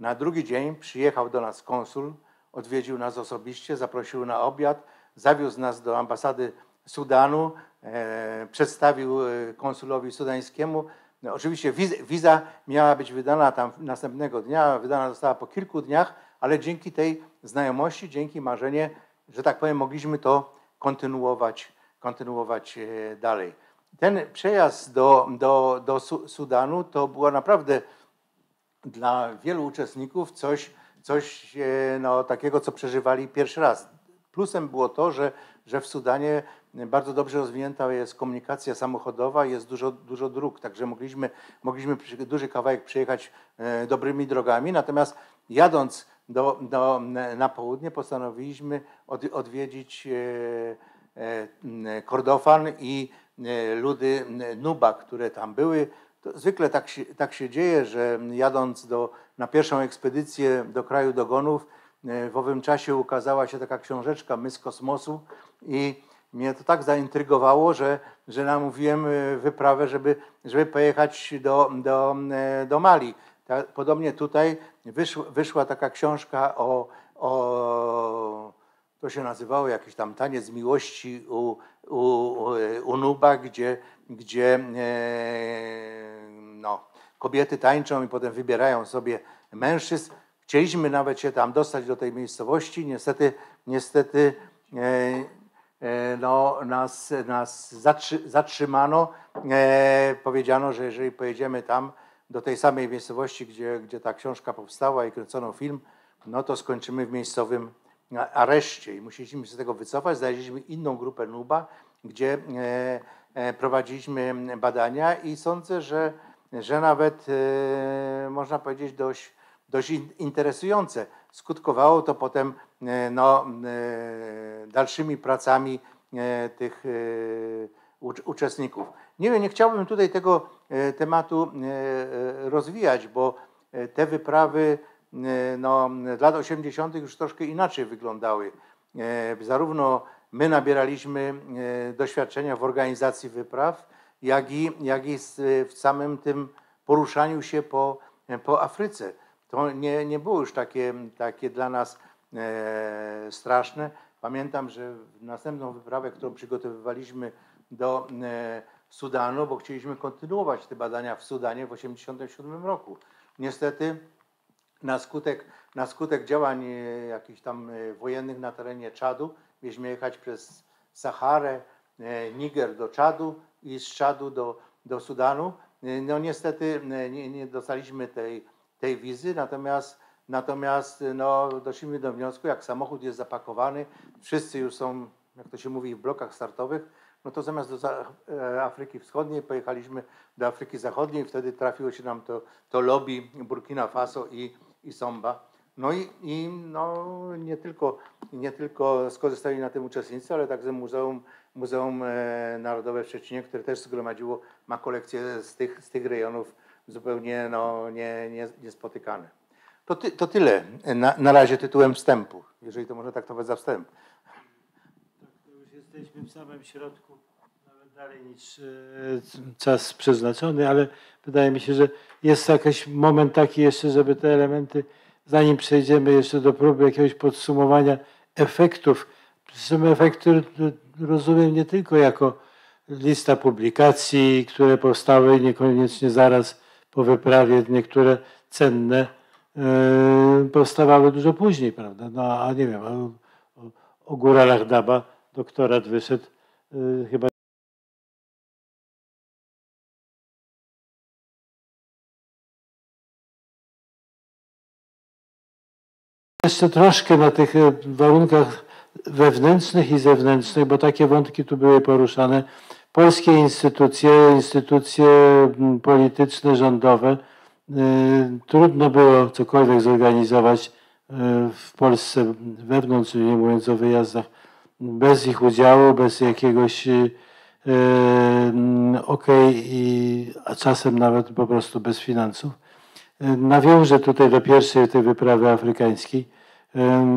na drugi dzień przyjechał do nas konsul, odwiedził nas osobiście, zaprosił na obiad, zawiózł nas do ambasady Sudanu, e, przedstawił e, konsulowi sudańskiemu. No, oczywiście wiz, wiza miała być wydana tam następnego dnia, wydana została po kilku dniach, ale dzięki tej znajomości, dzięki marzenie, że tak powiem, mogliśmy to kontynuować, kontynuować e, dalej. Ten przejazd do, do, do Su- Sudanu to była naprawdę dla wielu uczestników coś, coś e, no, takiego, co przeżywali pierwszy raz. Plusem było to, że, że w Sudanie bardzo dobrze rozwinięta jest komunikacja samochodowa, jest dużo, dużo dróg, także mogliśmy, mogliśmy duży kawałek przejechać e, dobrymi drogami, natomiast jadąc do, do, na południe postanowiliśmy od, odwiedzić e, e, Kordofan i e, ludy Nuba, które tam były. To zwykle tak się, tak się dzieje, że jadąc do, na pierwszą ekspedycję do kraju dogonów, w owym czasie ukazała się taka książeczka My z kosmosu i mnie to tak zaintrygowało, że, że namówiłem wyprawę, żeby, żeby pojechać do, do, do Mali. Podobnie tutaj wyszła, wyszła taka książka o, o, to się nazywało jakiś tam taniec miłości u, u, u Nuba, gdzie, gdzie e, no, kobiety tańczą i potem wybierają sobie mężczyzn. Chcieliśmy nawet się tam dostać do tej miejscowości. Niestety, niestety e, e, no, nas, nas zatrzymano. Powiedziano, że jeżeli pojedziemy tam, do tej samej miejscowości, gdzie, gdzie ta książka powstała i kręcono film, no to skończymy w miejscowym areszcie i musieliśmy się z tego wycofać. Znaleźliśmy inną grupę NUBA, gdzie e, e, prowadziliśmy badania i sądzę, że, że nawet e, można powiedzieć dość, dość interesujące. Skutkowało to potem no, dalszymi pracami tych uczestników. Nie wiem, nie chciałbym tutaj tego e, tematu e, e, rozwijać, bo te wyprawy no, lat 80. już troszkę inaczej wyglądały. Zarówno my nabieraliśmy doświadczenia w organizacji wypraw, jak i, jak i w samym tym poruszaniu się po, po Afryce. To nie, nie było już takie, takie dla nas straszne. Pamiętam, że następną wyprawę, którą przygotowywaliśmy do Sudanu, bo chcieliśmy kontynuować te badania w Sudanie w 1987 roku. Niestety na skutek, na skutek działań e, jakichś tam e, wojennych na terenie Czadu mieliśmy jechać przez Saharę, e, Niger do Czadu i z Czadu do, do Sudanu. No niestety nie, nie dostaliśmy tej, tej wizy, natomiast, natomiast no, doszliśmy do wniosku, jak samochód jest zapakowany, wszyscy już są, jak to się mówi, w blokach startowych, no to zamiast do e, Afryki Wschodniej pojechaliśmy do Afryki Zachodniej, wtedy trafiło się nam to, to lobby Burkina Faso i, i Somba. No i, i no, nie, tylko, nie tylko skorzystali na tym uczestnicy, ale także Muzeum, Muzeum e, Narodowe w Szczecinie, które też zgromadziło, ma kolekcję z tych, z tych rejonów zupełnie no, nie, nie, niespotykane. To, ty, to tyle na, na razie tytułem wstępu, jeżeli to można traktować za wstęp jesteśmy w samym środku, nawet dalej niż e, czas przeznaczony, ale wydaje mi się, że jest jakiś moment taki jeszcze, żeby te elementy, zanim przejdziemy jeszcze do próby jakiegoś podsumowania efektów, są efekty rozumiem nie tylko jako lista publikacji, które powstały niekoniecznie zaraz po wyprawie, niektóre cenne e, powstawały dużo później, prawda? No a nie wiem, o, o, o góralach Daba doktorat wyszedł y, chyba jeszcze troszkę na tych y, warunkach wewnętrznych i zewnętrznych, bo takie wątki tu były poruszane. Polskie instytucje, instytucje mm, polityczne, rządowe, y, trudno było cokolwiek zorganizować w Polsce wewnątrz, nie mówiąc o wyjazdach bez ich udziału, bez jakiegoś yy, ok, i, a czasem nawet po prostu bez finansów. E, nawiążę tutaj do pierwszej tej wyprawy afrykańskiej.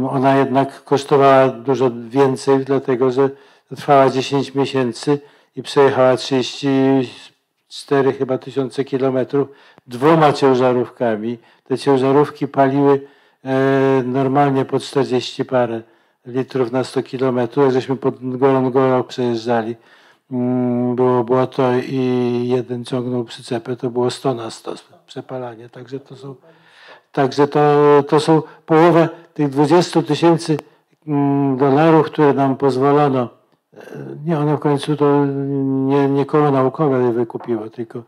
Ona jednak kosztowała dużo więcej, dlatego że trwała 10 miesięcy i przejechała 34 chyba tysiące kilometrów dwoma ciężarówkami. Te ciężarówki paliły normalnie po 40 parę litrów na 100 kilometrów. Żeśmy pod Golą Gorą przejeżdżali, mm, było błoto i jeden ciągnął przyczepę, to było 100 na 100 przepalanie. Także to są, także to, to są połowę tych 20 tysięcy mm, dolarów, które nam pozwolono. E, nie, one w końcu to nie, nie koło naukowe wykupiło, tylko,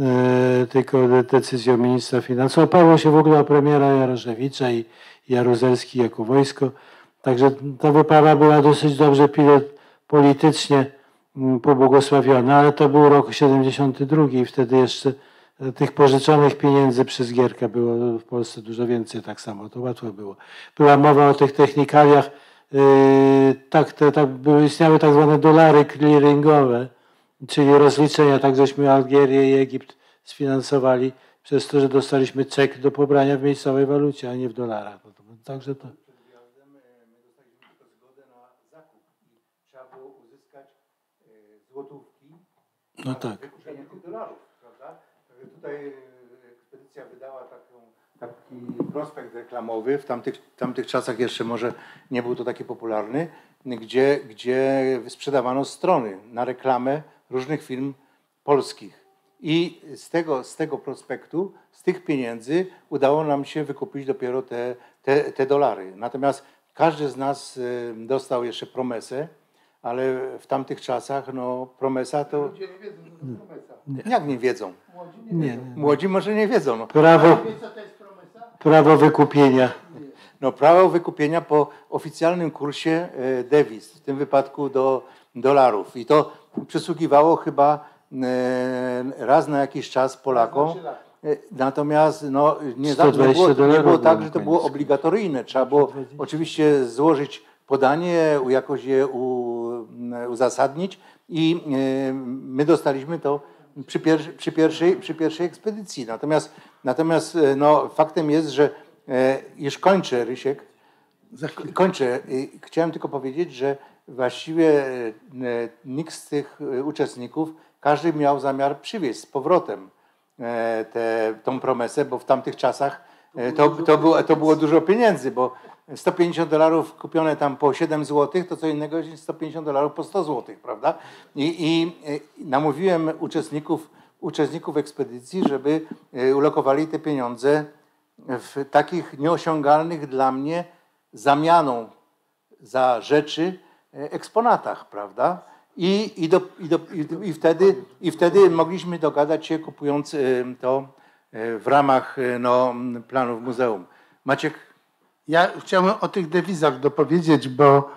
e, tylko decyzją ministra finansów. Oparło się w ogóle o premiera Jaroszewicza i Jaruzelski jako wojsko. Także ta wyprawa była dosyć dobrze politycznie mm, pobłogosławiona, ale to był rok 72 i wtedy jeszcze e, tych pożyczonych pieniędzy przez Gierka było w Polsce dużo więcej, tak samo to łatwo było. Była mowa o tych technikaliach, yy, tak, te, tak istniały tak zwane dolary clearingowe, czyli rozliczenia, tak żeśmy Algierię i Egipt sfinansowali przez to, że dostaliśmy cek do pobrania w miejscowej walucie, a nie w dolarach. No także to. Trzeba było uzyskać złotówki No tak. wykupienie tych dolarów, prawda? Także tutaj e, ekspedycja wydała taką, taki prospekt reklamowy. W tamtych, tamtych czasach jeszcze może nie był to taki popularny, gdzie, gdzie sprzedawano strony na reklamę różnych firm polskich. I z tego, z tego prospektu, z tych pieniędzy udało nam się wykupić dopiero te, te, te dolary. Natomiast każdy z nas e, dostał jeszcze promesę, ale w tamtych czasach no, promesa to... Ludzie nie wiedzą, co to jest promesa. Jak nie wiedzą? Młodzi nie Nie, wiedzą. nie. Młodzi może nie wiedzą. No, Prawo, prawo wykupienia. no, prawo wykupienia po oficjalnym kursie e, dewiz, w tym wypadku do dolarów. I to przysługiwało chyba e, raz na jakiś czas Polakom. E, Natomiast no, nie, nie, 120 było, nie było tak, że to było obligatoryjne. Trzeba było oczywiście złożyć podanie, u- jakoś je u, uzasadnić i e, my dostaliśmy to przy, pierwszy, przy, pierwszej, przy pierwszej ekspedycji. Natomiast, natomiast e, no, faktem jest, że e, już kończę, Rysiek, kończę. Chciałem tylko powiedzieć, że właściwie e, nikt z tych e, uczestników, każdy miał zamiar przywieźć z powrotem e, tę tą promesę, bo w tamtych czasach e, to, to, było, to było dużo pieniędzy, bo 150 dolarów kupione tam po 7 zł, to co innego niż 150 dolarów po 100 zł, prawda? I, i namówiłem uczestników, uczestników ekspedycji, żeby e, ulokowali te pieniądze w takich nieosiągalnych dla mnie zamianą za rzeczy e, eksponatach, prawda? I, i, do, i, do, i, wtedy, I wtedy mogliśmy dogadać się, kupując e, to w ramach no, planów muzeum. Maciek, Ja chciałem o tych dewizach dopowiedzieć, bo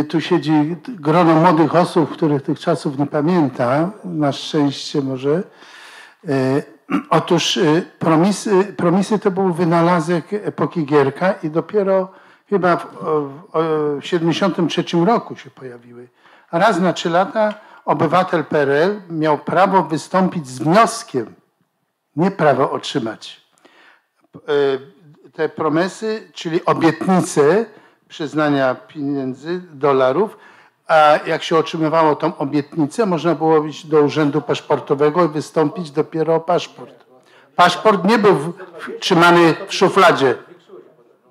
y, tu siedzi grono młodych osób, których tych czasów nie pamięta, na szczęście może. Y, Otóż y, promisy, promisy to był wynalazek epoki Gierka i dopiero chyba w 1973 roku się pojawiły. Raz na trzy lata obywatel PRL miał prawo wystąpić z wnioskiem, nie prawo otrzymać te promesy, czyli obietnice przyznania pieniędzy, dolarów, a jak się otrzymywało tą obietnicę, można było iść do urzędu paszportowego i wystąpić dopiero o paszport. Paszport nie był trzymany w szufladzie.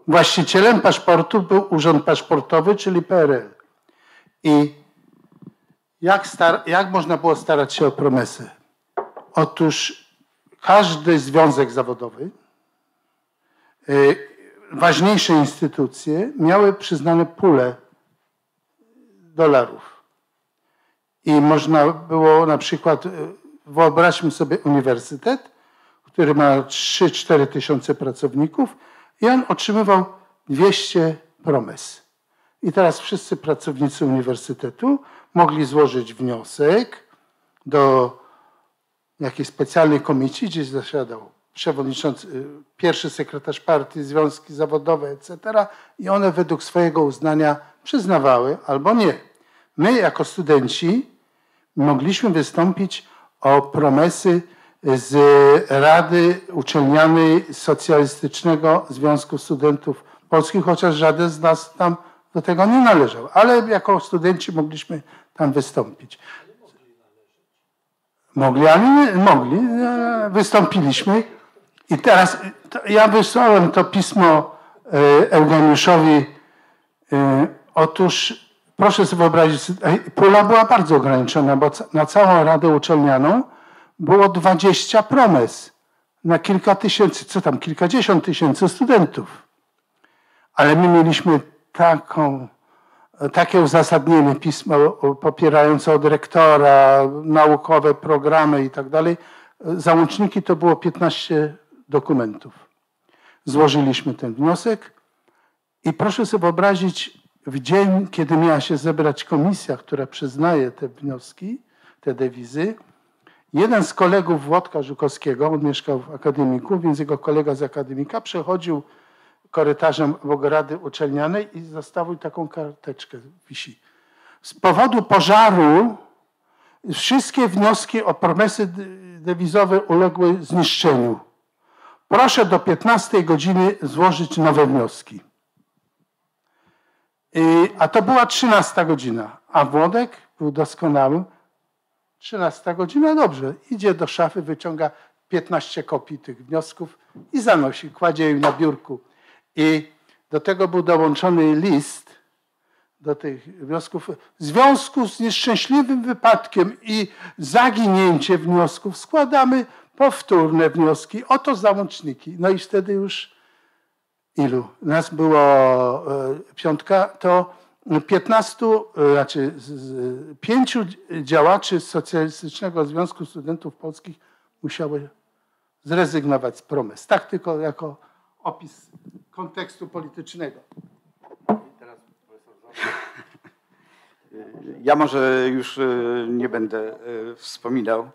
Właścicielem paszportu był urząd paszportowy, czyli PRL. I jak, star, jak można było starać się o promesę? Otóż każdy związek zawodowy, ważniejsze instytucje miały przyznane pulę dolarów. I można było na przykład, y, wyobraźmy sobie uniwersytet, który ma 3-4 tysiące pracowników i on otrzymywał 200 promes. I teraz wszyscy pracownicy uniwersytetu mogli złożyć wniosek do jakiejś specjalnej komisji, gdzie zasiadał przewodniczący, y, pierwszy sekretarz partii, związki zawodowe, etc. I one według swojego uznania przyznawały albo nie. My jako studenci mogliśmy wystąpić o promesy z Rady Uczelnianej Socjalistycznego Związku Studentów Polskich, chociaż żaden z nas tam do tego nie należał. Ale jako studenci mogliśmy tam wystąpić. Mogli, ale nie, mogli. E, Wystąpiliśmy. I teraz ja wysłałem to pismo e, Eugeniuszowi. E, Otóż proszę sobie wyobrazić, e, pula była bardzo ograniczona, bo na całą Radę Uczelnianą było 20 promes na kilka tysięcy, co tam, kilkadziesiąt tysięcy studentów. Ale my mieliśmy taką, takie uzasadnienie pisma popierające od rektora, naukowe programy i tak dalej. Załączniki to było 15 dokumentów. Złożyliśmy ten wniosek i proszę sobie wyobrazić, w dzień, kiedy miała się zebrać komisja, która przyznaje te wnioski, te dewizy, jeden z kolegów Włodka Żukowskiego, on mieszkał w akademiku, więc jego kolega z akademika przechodził korytarzem obok Rady Uczelnianej i zostawił taką karteczkę, wisi. Z powodu pożaru Wszystkie wnioski o promesy dewizowe uległy zniszczeniu. Proszę do 15 godziny złożyć nowe wnioski. A to była 13 godzina, a Włodek był doskonałym. 13 godzina, dobrze. Idzie do szafy, wyciąga 15 kopii tych wniosków i zanosi, kładzie je na biurku. I do tego był dołączony list do tych wniosków. W związku z nieszczęśliwym wypadkiem i zaginięciem wniosków składamy powtórne wnioski. Oto załączniki. No i wtedy już ilu? Nas było e, piątka, to 15, e, znaczy pięciu działaczy Socjalistycznego Związku Studentów Polskich musiało zrezygnować z promes. Tak tylko jako opis kontekstu politycznego. Ja może już e, nie będę wspominał.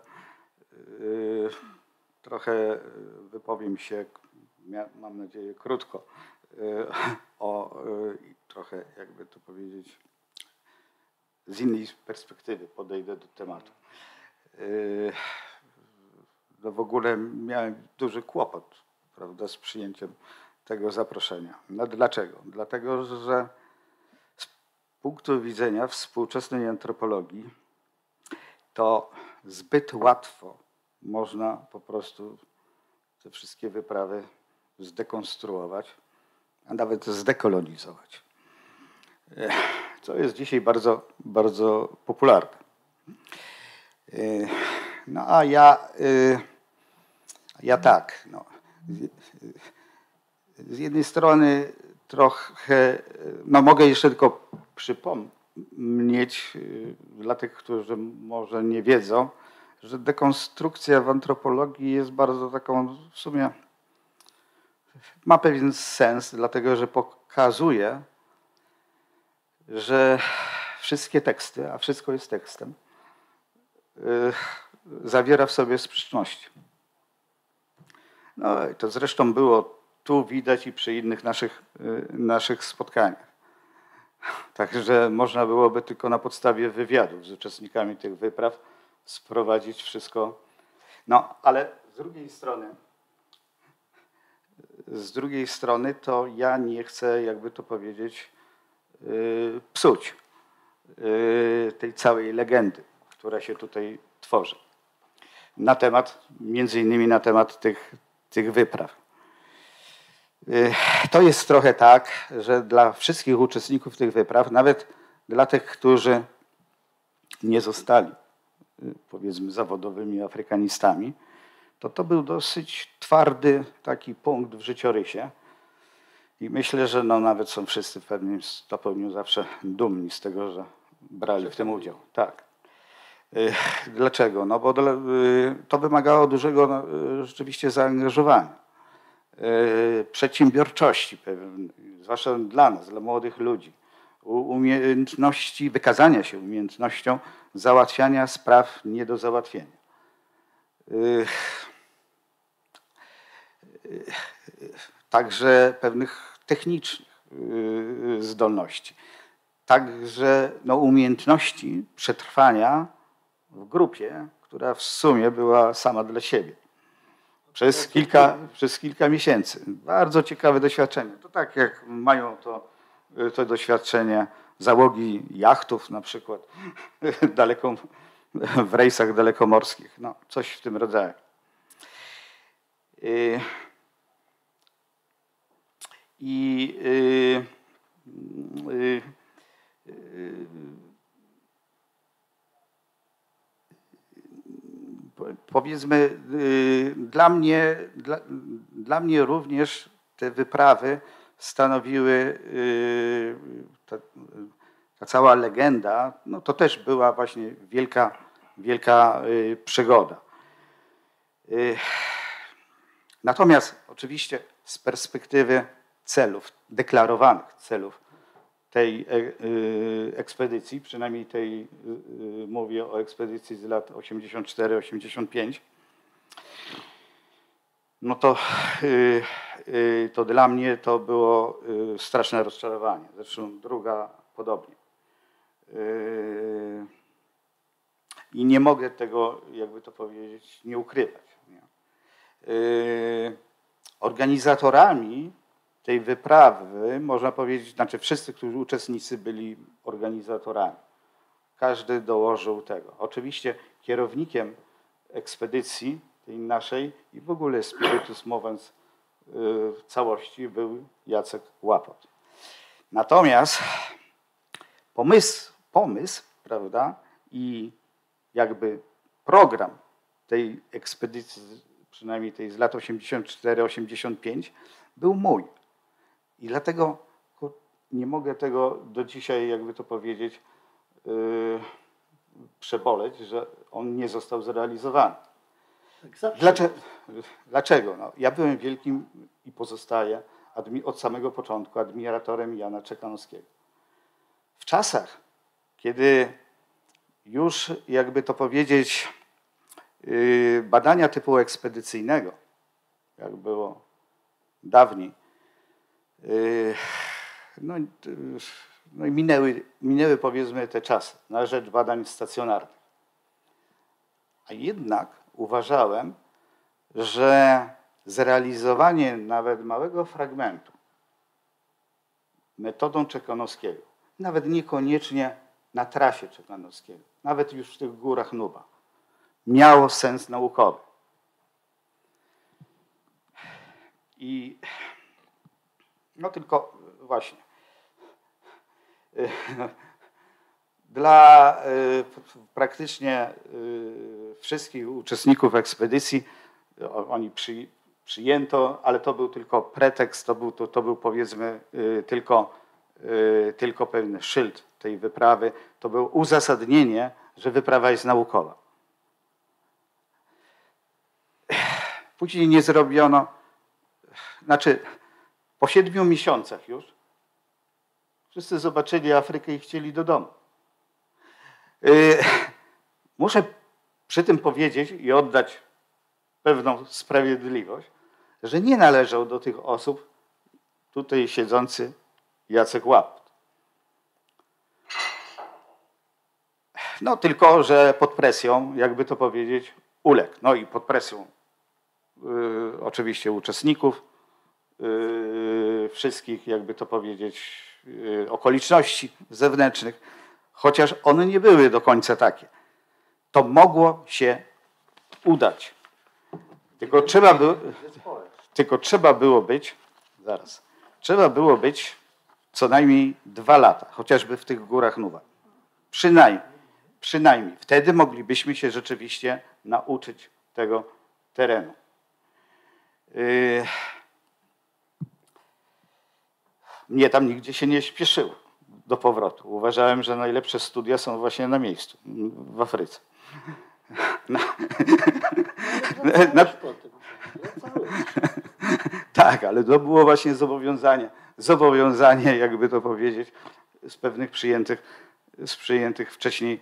Trochę wypowiem się mam nadzieję, krótko e, o trochę, jakby to powiedzieć, z innej perspektywy podejdę do tematu. No w ogóle miałem duży kłopot prawda, z przyjęciem tego zaproszenia. No dlaczego? Dlatego, że z punktu widzenia współczesnej antropologii to zbyt łatwo można po prostu te wszystkie wyprawy zdekonstruować, a nawet zdekolonizować. Co jest dzisiaj bardzo, bardzo popularne. No a ja, ja tak, no, z jednej strony trochę, no mogę jeszcze tylko przypomnieć dla tych, którzy może nie wiedzą, że dekonstrukcja w antropologii jest bardzo taką w sumie ma pewien sens, dlatego że pokazuje, że wszystkie teksty, a wszystko jest tekstem, y, zawiera w sobie sprzeczności. No i to zresztą było tu widać i przy innych naszych, y, naszych spotkaniach. Także można byłoby tylko na podstawie wywiadów z uczestnikami tych wypraw sprowadzić wszystko. No, ale z drugiej strony z drugiej strony to ja nie chcę, jakby to powiedzieć, y, psuć y, tej całej legendy, która się tutaj tworzy. Na temat, między innymi na temat tych, tych wypraw. Y, to jest trochę tak, że dla wszystkich uczestników tych wypraw, nawet dla tych, którzy nie zostali, powiedzmy, zawodowymi afrykanistami, to to był dosyć twardy taki punkt w życiorysie. I myślę, że no nawet są wszyscy w pewnym stopniu zawsze dumni z tego, że brali w tym udział. Tak. Y, dlaczego? No bo y, to wymagało dużego no, y, rzeczywiście zaangażowania, przedsiębiorczości, zwłaszcza dla nas, dla młodych ludzi, umiejętności, wykazania się umiejętnością załatwiania spraw nie do załatwienia. także pewnych technicznych y, zdolności, także no, umiejętności przetrwania w grupie, która w sumie była sama dla siebie. Przez kilka, przez kilka miesięcy. Bardzo ciekawe doświadczenie. To tak jak mają to, to doświadczenie załogi jachtów na przykład daleko, w rejsach dalekomorskich. No, coś w tym rodzaju. Y, i y, y, y, powiedzmy, dla mnie, dla, dla mnie również te wyprawy stanowiły ta, ta, cała legenda, no to też była właśnie wielka, wielka przygoda. Natomiast oczywiście z perspektywy celów, deklarowanych celów tej e, ekspedycji, przynajmniej tej, mówię o ekspedycji z lat 84-85, no to, to dla mnie to było straszne rozczarowanie. Zresztą druga podobnie. i nie mogę tego, jakby to powiedzieć, nie ukrywać. Nie? Yy, organizatorami tej wyprawy, można powiedzieć, znaczy wszyscy, którzy uczestnicy byli organizatorami. Każdy dołożył tego. Oczywiście kierownikiem ekspedycji tej naszej i w ogóle spiritus movens yy, w całości był Jacek Łapot. Natomiast pomysł, pomysł prawda, i jakby program tej ekspedycji, przynajmniej tej z lat 84-85, był mój. I dlatego nie mogę tego do dzisiaj, jakby to powiedzieć, yy, przeboleć, że on nie został zrealizowany. Tak Dlaczego? Dlaczego? No, ja byłem wielkim i pozostaję od samego początku admiratorem Jana Czekanowskiego. W czasach, kiedy już, jakby to powiedzieć, yy, badania typu ekspedycyjnego, jak było dawniej, yy, no, no i minęły, minęły powiedzmy te czasy na rzecz badań stacjonarnych. A jednak uważałem, że zrealizowanie nawet małego fragmentu metodą Czekanowskiego, nawet niekoniecznie na trasie Czekanowskiego, nawet już w tych górach Nuba, miało sens naukowy. I no tylko właśnie dla y, praktycznie y, wszystkich uczestników ekspedycji oni przy, przyjęto, ale to był tylko pretekst, to był, to, to był powiedzmy y, tylko, tylko pewien szyld tej wyprawy, to było uzasadnienie, że wyprawa jest naukowa. Później nie zrobiono, znaczy po siedmiu miesiącach już, wszyscy zobaczyli Afrykę i chcieli do domu. Muszę przy tym powiedzieć i oddać pewną sprawiedliwość, że nie należał do tych osób tutaj siedzący Jacek Łapot. No tylko, że pod presją, jakby to powiedzieć, uległ. No i pod presją yy, oczywiście uczestników, yy, wszystkich, jakby to powiedzieć, yy, okoliczności zewnętrznych, chociaż one nie były do końca takie. To mogło się udać. Tylko trzeba, by, tylko trzeba było być, zaraz, trzeba było być co najmniej dwa lata, chociażby w tych górach Nuba. Przynajmniej, przynajmniej. Wtedy moglibyśmy się rzeczywiście nauczyć tego terenu. Yy... Mnie tam nigdzie się nie śpieszyło do powrotu. Uważałem, że najlepsze studia są właśnie na miejscu, w Afryce. Na, na, tak, ale to było właśnie zobowiązanie, zobowiązanie, jakby to powiedzieć, z pewnych przyjętych, z przyjętych wcześniej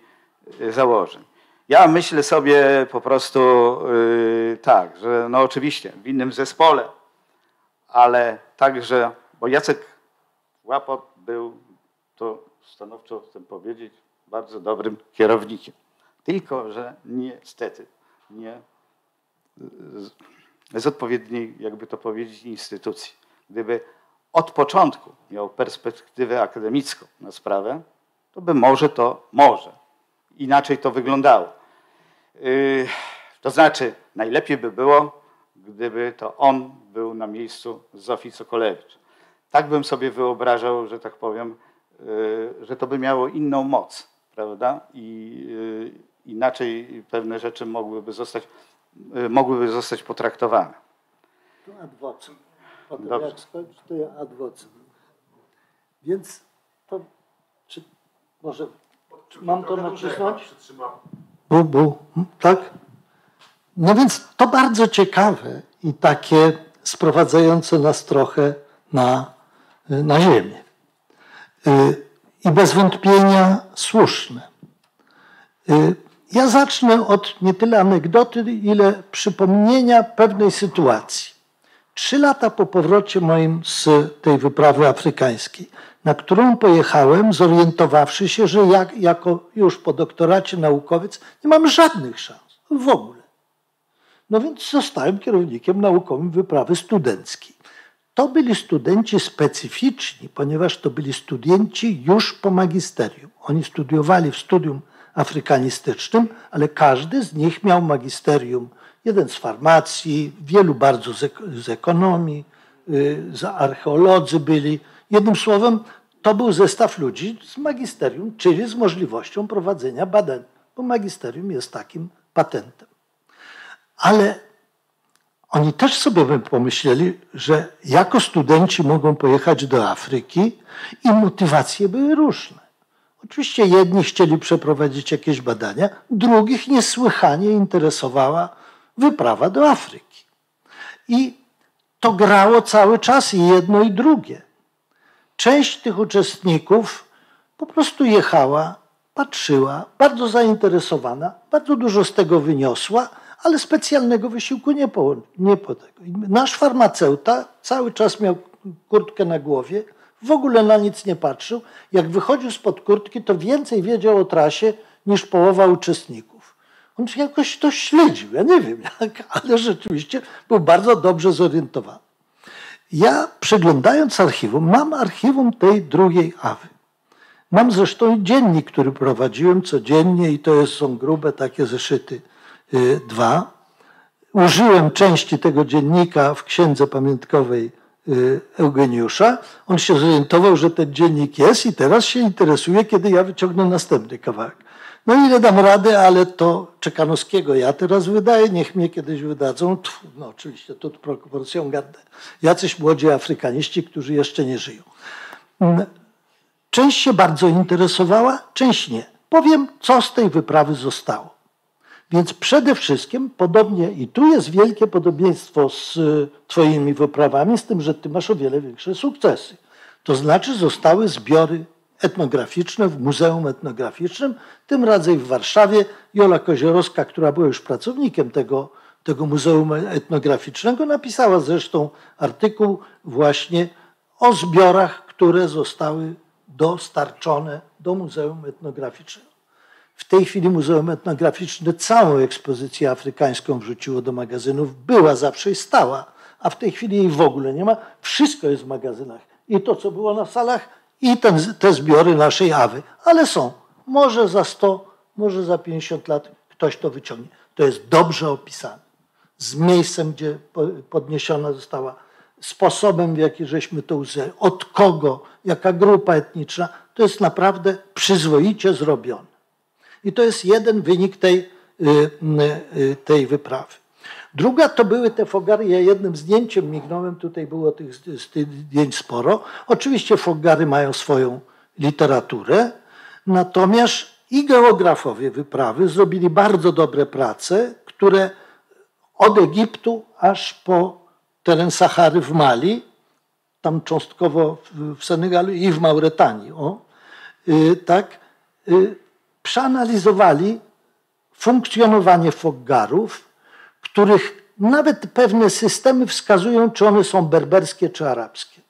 e, założeń. Ja myślę sobie po prostu yy, tak, że no oczywiście w innym zespole, ale także, bo Jacek Łapot był, to stanowczo chcę powiedzieć, bardzo dobrym kierownikiem. Tylko, że niestety nie z odpowiedniej, jakby to powiedzieć, instytucji. Gdyby od początku miał perspektywę akademicką na sprawę, to by może to, może, inaczej to wyglądało. Yy, to znaczy, najlepiej by było, gdyby to on był na miejscu Zofii Sokolewicz. Tak bym sobie wyobrażał, że tak powiem, że to by miało inną moc, prawda? I yy, inaczej pewne rzeczy mogłyby zostać Y, mogłyby zostać potraktowane. Tu adwocem. Potem Dobrze. jak skończy, to ja adwocem. Więc to, czy może czy mam to nacisnąć? Bu, bu, tak? No więc to bardzo ciekawe i takie sprowadzające nas trochę na, na ziemię. Y, I bez wątpienia słuszne. Y, ja zacznę od nie tyle anegdoty, ile przypomnienia pewnej sytuacji. Trzy lata po powrocie moim z tej wyprawy afrykańskiej, na którą pojechałem, zorientowawszy się, że jak, jako już po doktoracie naukowiec nie mam żadnych szans w ogóle. No więc zostałem kierownikiem naukowym wyprawy studenckiej. To byli studenci specyficzni, ponieważ to byli studenci już po magisterium. Oni studiowali w studium afrykanistycznym, ale każdy z nich miał magisterium. Jeden z farmacji, wielu bardzo z, z ekonomii, yy, z archeolodzy byli. Jednym słowem, to był zestaw ludzi z magisterium, czyli z możliwością prowadzenia badań, bo magisterium jest takim patentem. Ale oni też sobie pomyśleli, że jako studenci mogą pojechać do Afryki i motywacje były różne. Oczywiście jedni chcieli przeprowadzić jakieś badania, drugich niesłychanie interesowała wyprawa do Afryki. I to grało cały czas i jedno i drugie. Część tych uczestników po prostu jechała, patrzyła, bardzo zainteresowana, bardzo dużo z tego wyniosła, ale specjalnego wysiłku nie po, nie po tego. Nasz farmaceuta cały czas miał kurtkę na głowie, w ogóle na nic nie patrzył. Jak wychodził spod kurtki, to więcej wiedział o trasie niż połowa uczestników. On jakoś to śledził, ja nie wiem jak, ale rzeczywiście był bardzo dobrze zorientowany. Ja przeglądając archiwum, mam archiwum tej drugiej Awy. Mam zresztą dziennik, który prowadziłem codziennie i to jest, są grube takie zeszyty y, dwa. Użyłem części tego dziennika w księdze pamiątkowej y, Eugeniusza. On się zorientował, że ten dziennik jest i teraz się interesuje, kiedy ja wyciągnę następny kawałek. No ile dam radę, ale to Czekanowskiego ja teraz wydaję, niech mnie kiedyś wydadzą. No oczywiście, to proporcją gardę. Jacyś młodzi Afrykaniści, którzy jeszcze nie żyją. Mm, część się bardzo interesowała, część nie. Powiem, co z tej wyprawy zostało. Więc przede wszystkim, podobnie i tu jest wielkie podobieństwo z Twoimi wyprawami, z tym, że Ty masz o wiele większe sukcesy. To znaczy zostały zbiory etnograficzne w Muzeum Etnograficznym, tym razem w Warszawie. Jola Koziorowska, która była już pracownikiem tego, tego Muzeum Etnograficznego, napisała zresztą artykuł właśnie o zbiorach, które zostały dostarczone do Muzeum Etnograficznego. W tej chwili Muzeum Etnograficzne całą ekspozycję afrykańską wrzuciło do magazynów. Była zawsze i stała, a w tej chwili jej w ogóle nie ma. Wszystko jest w magazynach. I to, co było na salach, i ten, te zbiory naszej Awy. Ale są. Może za 100, może za 50 lat ktoś to wyciągnie. To jest dobrze opisane. Z miejscem, gdzie podniesiona została, sposobem, w jaki żeśmy to uzyskali, od kogo, jaka grupa etniczna. To jest naprawdę przyzwoicie zrobione. I to jest jeden wynik tej, y, y, tej wyprawy. Druga to były te fogary. Ja jednym zdjęciem mignąłem, tutaj było tych, zdjęć sporo. Oczywiście fogary mają swoją literaturę, natomiast i geografowie wyprawy zrobili bardzo dobre prace, które od Egiptu aż po teren Sahary w Mali, tam cząstkowo w Senegalu i w Mauretanii, o, y, tak, y, przeanalizowali funkcjonowanie fogarów, których nawet pewne systemy wskazują, czy one są berberskie czy arabskie.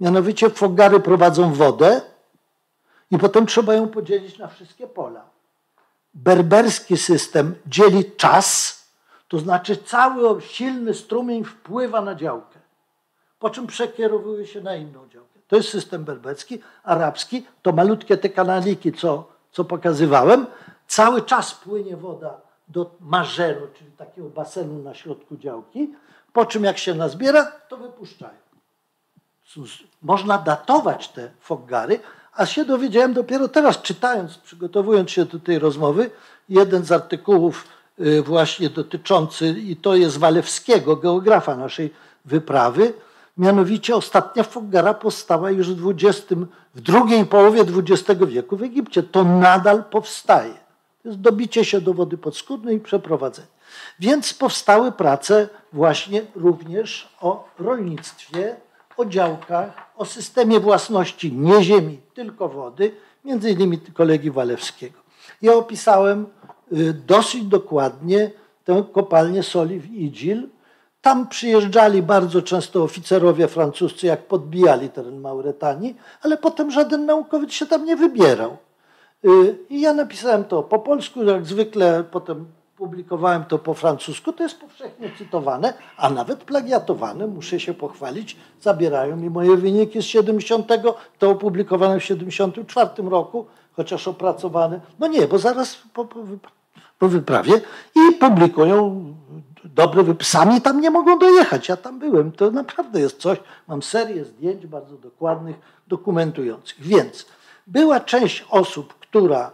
Mianowicie fogary prowadzą wodę i potem trzeba ją podzielić na wszystkie pola. Berberski system dzieli czas, to znaczy cały silny strumień wpływa na działkę, po czym przekierowuje się na inną działkę. To jest system berberski. Arabski to malutkie te kanaliki, co, co pokazywałem. Cały czas płynie woda do marzenu, czyli takiego basenu na środku działki, po czym jak się nazbiera, to wypuszczają. Można datować te foggary, a się dowiedziałem dopiero teraz, czytając, przygotowując się do tej rozmowy, jeden z artykułów y, właśnie dotyczący, i to jest Walewskiego, geografa naszej wyprawy, mianowicie ostatnia foggara powstała już w, 20, w drugiej połowie XX wieku w Egipcie. To nadal powstaje. To jest dobicie się do wody podskórnej i przeprowadzenie. Więc powstały prace właśnie również o rolnictwie, o działkach, o systemie własności nie ziemi, tylko wody, między innymi kolegi Walewskiego. Ja opisałem y, dosyć dokładnie tę kopalnię soli w Idzil, Tam przyjeżdżali bardzo często oficerowie francuscy, jak podbijali teren Mauretanii, ale potem żaden naukowiec się tam nie wybierał. Y, I ja napisałem to po polsku, jak zwykle potem publikowałem to po francusku, to jest powszechnie cytowane, a nawet plagiatowane, muszę się pochwalić, zabierają mi moje wyniki z 70, to opublikowane w 74 roku, chociaż opracowane, no nie, bo zaraz po, po, po wyprawie i publikują wyprawy. Sami tam nie mogą dojechać, ja tam byłem, to naprawdę jest coś, mam serię zdjęć bardzo dokładnych, dokumentujących. Więc była część osób, która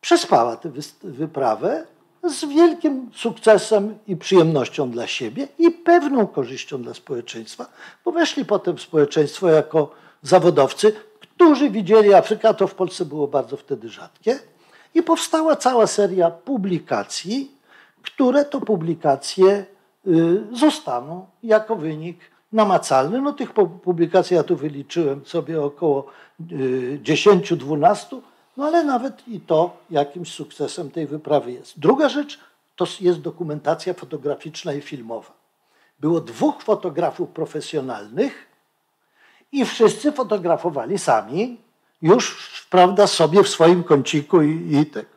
przespała tę wyprawę, z wielkim sukcesem i przyjemnością dla siebie i pewną korzyścią dla społeczeństwa, bo weszli potem w społeczeństwo jako zawodowcy, którzy widzieli Afrykę, to w Polsce było bardzo wtedy rzadkie, i powstała cała seria publikacji, które to publikacje y, zostaną jako wynik namacalny. No tych publikacji ja tu wyliczyłem sobie około 10-12, y, no ale nawet i to jakimś sukcesem tej wyprawy jest. Druga rzecz to jest dokumentacja fotograficzna i filmowa. Było dwóch fotografów profesjonalnych i wszyscy fotografowali sami, już prawda, sobie w swoim kąciku i, i.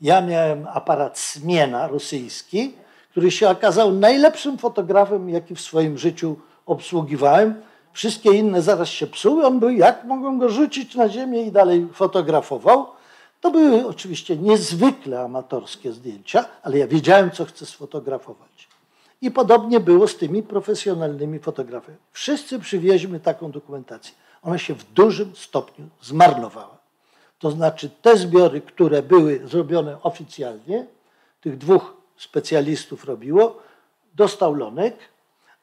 Ja miałem aparat Smiena rosyjski, który się okazał najlepszym fotografem, jaki w swoim życiu obsługiwałem. Wszystkie inne zaraz się psuły. On był, jak mogą go rzucić na ziemię i dalej fotografował. To były oczywiście niezwykle amatorskie zdjęcia, ale ja wiedziałem, co chcę sfotografować. I podobnie było z tymi profesjonalnymi fotografami. Wszyscy przywieźmy taką dokumentację. Ona się w dużym stopniu zmarnowała. To znaczy te zbiory, które były zrobione oficjalnie, tych dwóch specjalistów robiło, dostał Lonek,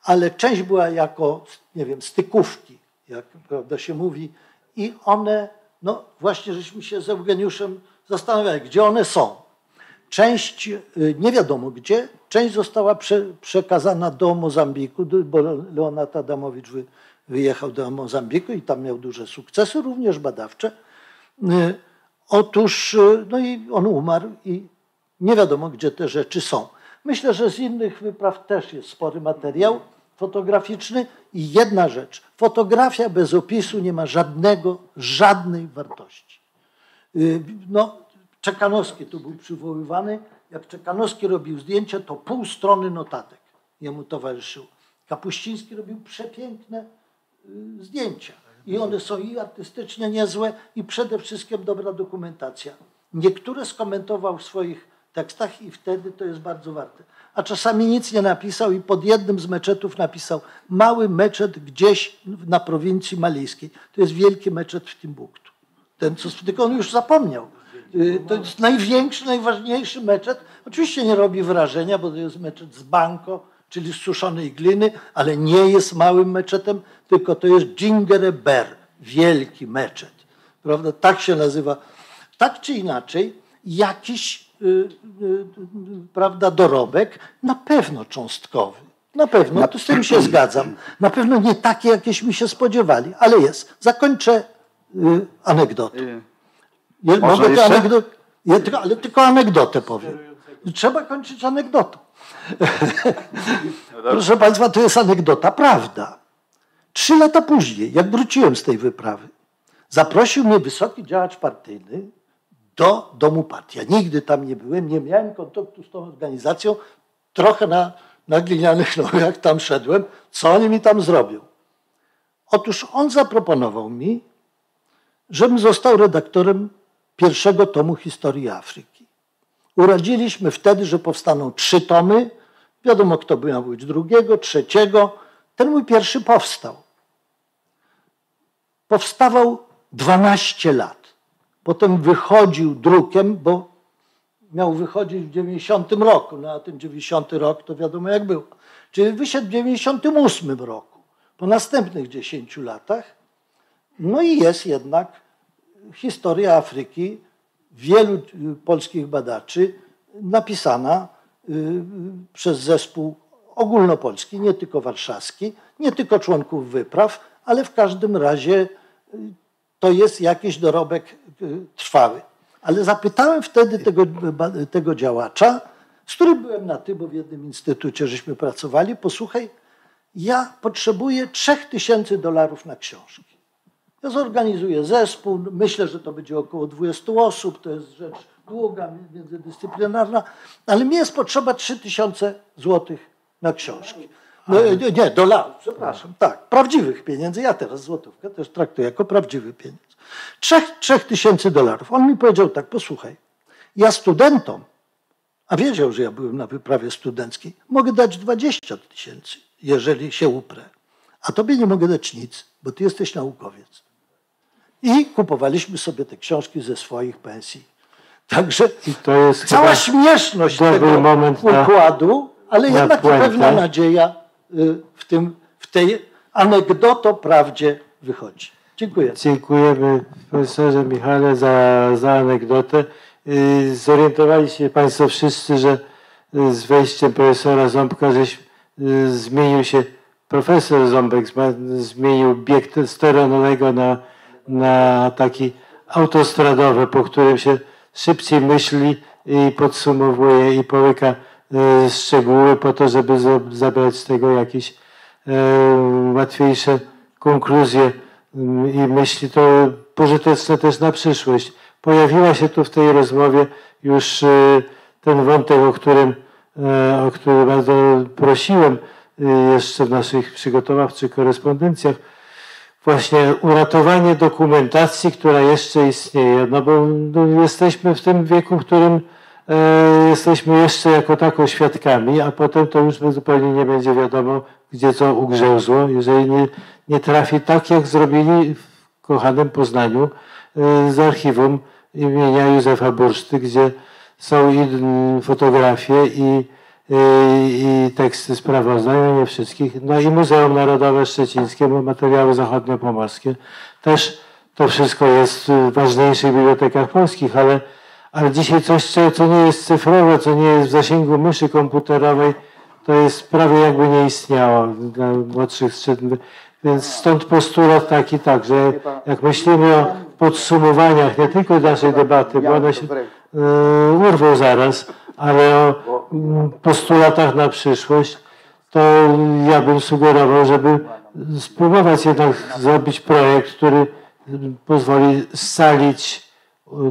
ale część była jako, nie wiem, stykówki, jak prawda się mówi, i one, no właśnie żeśmy się z Eugeniuszem zastanawiali, gdzie one są. Część y, nie wiadomo gdzie, część została prze, przekazana do Mozambiku, bo Leonard Adamowicz wy, wyjechał do Mozambiku i tam miał duże sukcesy, również badawcze. Y, otóż, y, no i on umarł i nie wiadomo, gdzie te rzeczy są. Myślę, że z innych wypraw też jest spory materiał fotograficzny. I jedna rzecz, fotografia bez opisu nie ma żadnego, żadnej wartości. Y, no, Czekanowski tu był przywoływany. Jak Czekanowski robił zdjęcie, to pół strony notatek jemu towarzyszyło. Kapuściński robił przepiękne zdjęcia. I one są i artystycznie niezłe, i przede wszystkim dobra dokumentacja. Niektóre skomentował w swoich tekstach i wtedy to jest bardzo warte a czasami nic nie napisał i pod jednym z meczetów napisał mały meczet gdzieś na prowincji malijskiej. To jest wielki meczet w Timbuktu. Ten, co, tylko on już zapomniał. Y, to jest największy, najważniejszy meczet. Oczywiście nie robi wrażenia, bo to jest meczet z banko, czyli z suszonej gliny, ale nie jest małym meczetem, tylko to jest Dżingere Ber, wielki meczet. Prawda? Tak się nazywa. Tak czy inaczej, jakiś Y, y, y, prawda, dorobek, na pewno cząstkowy. Na pewno, to z tym się zgadzam. Na pewno nie takie, jakieśmy się spodziewali, ale jest. Zakończę anegdotą. Je, mogę tę anegdotę, ale tylko anegdotę powiem. Trzeba kończyć anegdotą. Proszę Państwa, to jest anegdota, prawda. Trzy lata później, jak wróciłem z tej wyprawy, zaprosił mnie wysoki działacz partyjny, do domu partii. Ja nigdy tam nie byłem, nie miałem kontaktu z tą organizacją. Trochę na, na glinianych nogach tam szedłem. Co oni mi tam zrobią? Otóż on zaproponował mi, żebym został redaktorem pierwszego tomu historii Afryki. Uradziliśmy wtedy, że powstaną trzy tomy. Wiadomo, kto miał być drugiego, trzeciego. Ten mój pierwszy powstał. Powstawał 12 lat. Potem wychodził drukiem, bo miał wychodzić w 90 roku, no a ten 90 rok to wiadomo jak był. Czyli wyszedł w 98 roku, po następnych 10 latach. No i jest jednak historia Afryki wielu polskich badaczy napisana y, przez zespół ogólnopolski, nie tylko warszawski, nie tylko członków wypraw, ale w każdym razie y, to jest jakiś dorobek y, trwały. Ale zapytałem wtedy tego, tego działacza, z którym byłem na ty, bo w jednym instytucie żeśmy pracowali. Posłuchaj, ja potrzebuję 3000 dolarów na książki. Ja zorganizuję zespół, myślę, że to będzie około 20 osób, to jest rzecz długa, międzydyscyplinarna, ale mi jest potrzeba 3000 złotych na książki. No, nie, nie, dolarów, przepraszam. Tak, prawdziwych pieniędzy. Ja teraz złotówkę też traktuję jako prawdziwy pieniądz. Trzech, trzech tysięcy dolarów. On mi powiedział tak, posłuchaj, ja studentom, a wiedział, że ja byłem na wyprawie studenckiej, mogę dać 20 tysięcy, jeżeli się uprę. A tobie nie mogę dać nic, bo ty jesteś naukowiec. I kupowaliśmy sobie te książki ze swoich pensji. Także cała śmieszność tego układu, ale jednak pewna nadzieja w, tym, w tej anegdoto prawdzie wychodzi. Dziękuję. Dziękujemy profesorze Michale za, za anegdotę. Y, zorientowali się Państwo wszyscy, że y, z wejściem profesora Ząbka żeś zmienił się profesor Ząbek, zmienił bieg testosterononego na, na taki autostradowy, po którym się szybciej myśli i podsumowuje i połyka szczegóły po to, żeby zabrać z tego jakieś e, łatwiejsze konkluzje mm, i myśli to pożyteczne też na przyszłość. Pojawiła się tu w tej rozmowie już ten wątek, o którym, o który bardzo prosiłem jeszcze w naszych przygotowawczych korespondencjach, właśnie uratowanie dokumentacji, która jeszcze istnieje. No bo no, jesteśmy w tym wieku, w którym jesteśmy jeszcze jako tako świadkami, a potem to już zupełnie nie będzie wiadomo, gdzie co ugrzęzło, jeżeli nie, nie trafi tak, jak zrobili w kochanym Poznaniu e, z archiwum imienia Józefa Burszty, gdzie są i fotografie i i teksty sprawozdań, nie wszystkich. No i Muzeum Narodowe Szczecińskie, bo materiały zachodniopomorskie. Też to wszystko jest w ważniejszych bibliotekach polskich, ale, ale dzisiaj coś, co nie jest cyfrowe, co nie jest w zasięgu myszy komputerowej, to jest prawie jakby nie istniało dla młodszych Więc stąd postulat taki tak, że jak myślimy o podsumowaniach nie tylko naszej debaty, bo one się yy, urwą zaraz, ale o mm, postulatach na przyszłość, to ja bym sugerował, żeby spróbować jednak zrobić projekt, który pozwoli scalić,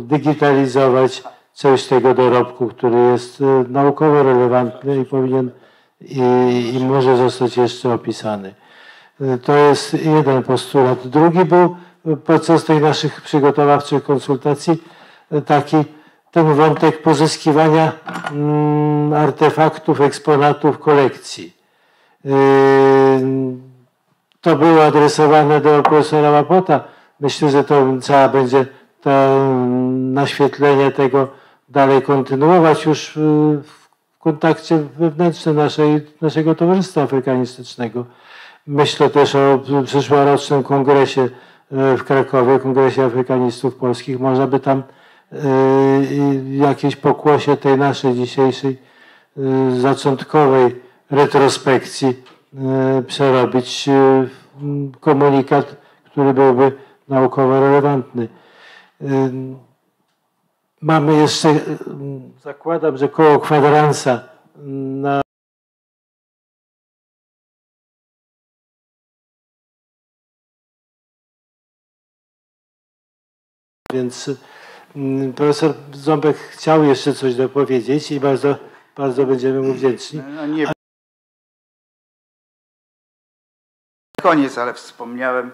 digitalizować część tego dorobku, który jest y, naukowo relevantny i powinien i, i może zostać jeszcze opisany. Y, to jest jeden postulat. Drugi był podczas tych naszych przygotowawczych konsultacji y, taki, ten wątek pozyskiwania mm, artefaktów, eksponatów kolekcji. To było adresowane do profesora Łapota. Myślę, że to trzeba będzie to naświetlenie tego dalej kontynuować już yy, w kontakcie wewnętrznym naszej, naszego Towarzystwa Afrykanistycznego. Myślę też o przyszłorocznym kongresie yy, w Krakowie, Kongresie Afrykanistów Polskich. Można by tam Y, jakieś pokłosie tej naszej dzisiejszej y, zaczątkowej retrospekcji y, przerobić komunikat, który byłby naukowo relevantny. Mamy jeszcze, zakładam, że koło kwadransa na więc profesor Ząbek chciał jeszcze coś dopowiedzieć i bardzo, bardzo będziemy mu wdzięczni. No nie. Koniec, ale wspomniałem.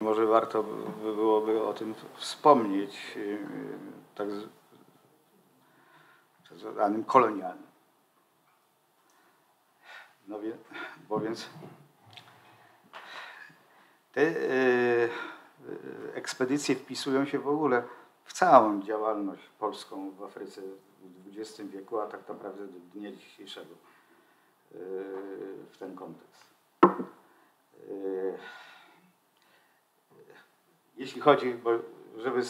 Może warto by byłoby o tym wspomnieć, yy, tak zwanym kolonialnym. No wie, bo więc te e, e, ekspedycje wpisują się w ogóle w całą działalność polską w Afryce w XX wieku, a tak naprawdę do dnia dzisiejszego w ten kontekst. Jeśli chodzi, bo żeby,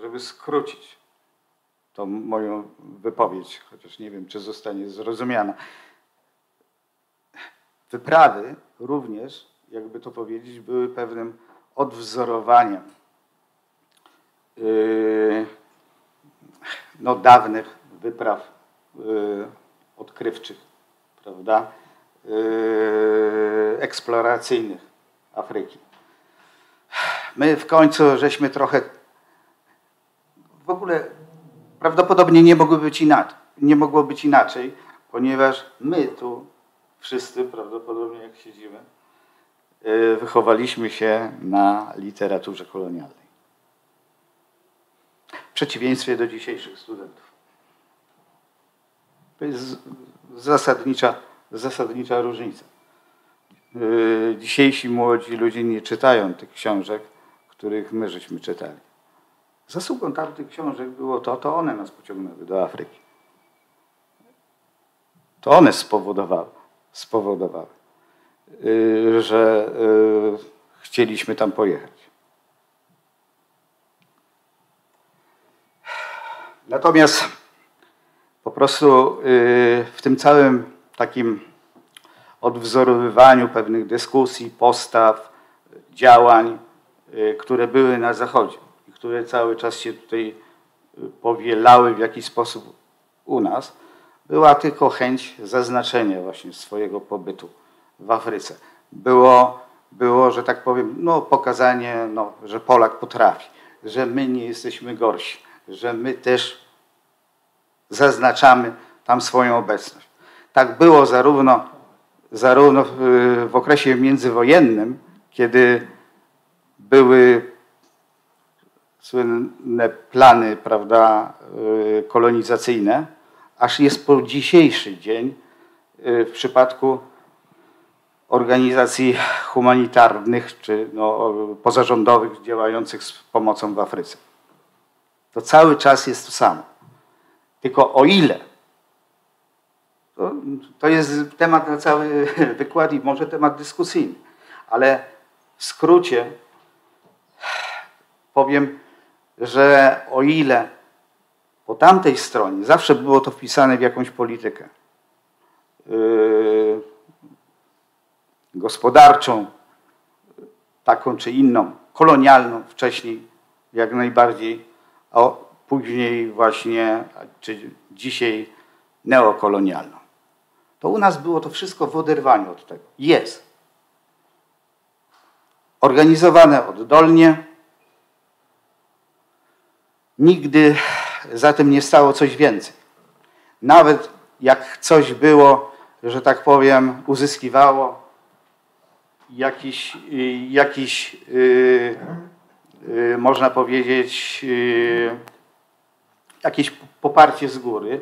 żeby skrócić tą moją wypowiedź, chociaż nie wiem, czy zostanie zrozumiana. Wyprawy również jakby to powiedzieć, były pewnym odwzorowaniem yy, no, dawnych wypraw y, odkrywczych, prawda, y, eksploracyjnych Afryki. My w końcu żeśmy trochę w ogóle prawdopodobnie nie mogło być inaczej, nie mogło być inaczej, ponieważ my tu wszyscy prawdopodobnie jak siedzimy, y, wychowaliśmy się na literaturze kolonialnej. W przeciwieństwie do dzisiejszych studentów. To jest zasadnicza, zasadnicza różnica. Y, dzisiejsi młodzi ludzie nie czytają tych książek, których my żeśmy czytali. Zasługą tamtych książek było to, to one nas pociągnęły do Afryki. To one spowodowały, spowodowały y, że y, chcieliśmy tam pojechać. Natomiast po prostu w tym całym takim odwzorowywaniu pewnych dyskusji, postaw, działań, y, które były na Zachodzie i które cały czas się tutaj y, powielały w jakiś sposób u nas, była tylko chęć zaznaczenia właśnie swojego pobytu w Afryce. Było, było że tak powiem, no, pokazanie, no, że Polak potrafi, że my nie jesteśmy gorsi, że my też zaznaczamy tam swoją obecność. Tak było zarówno zarówno w, w okresie międzywojennym, kiedy były słynne plany prawda, y, kolonizacyjne, aż jest po dzisiejszy dzień y, w przypadku organizacji humanitarnych czy no, pozarządowych działających z pomocą w Afryce. To cały czas jest to samo. Tylko o ile to, to jest temat na cały wykład i może temat dyskusyjny. Ale w skrócie powiem, że o ile po tamtej stronie zawsze było to wpisane w jakąś politykę yy, gospodarczą, taką czy inną, kolonialną wcześniej jak najbardziej, a później właśnie, czy dzisiaj neokolonialną to u nas było to wszystko w oderwaniu od tego. Jest. Organizowane oddolnie. Nigdy za tym nie stało coś więcej. Nawet jak coś było, że tak powiem, uzyskiwało jakiś, jakiś yy, yy, można powiedzieć, yy, jakieś poparcie z góry,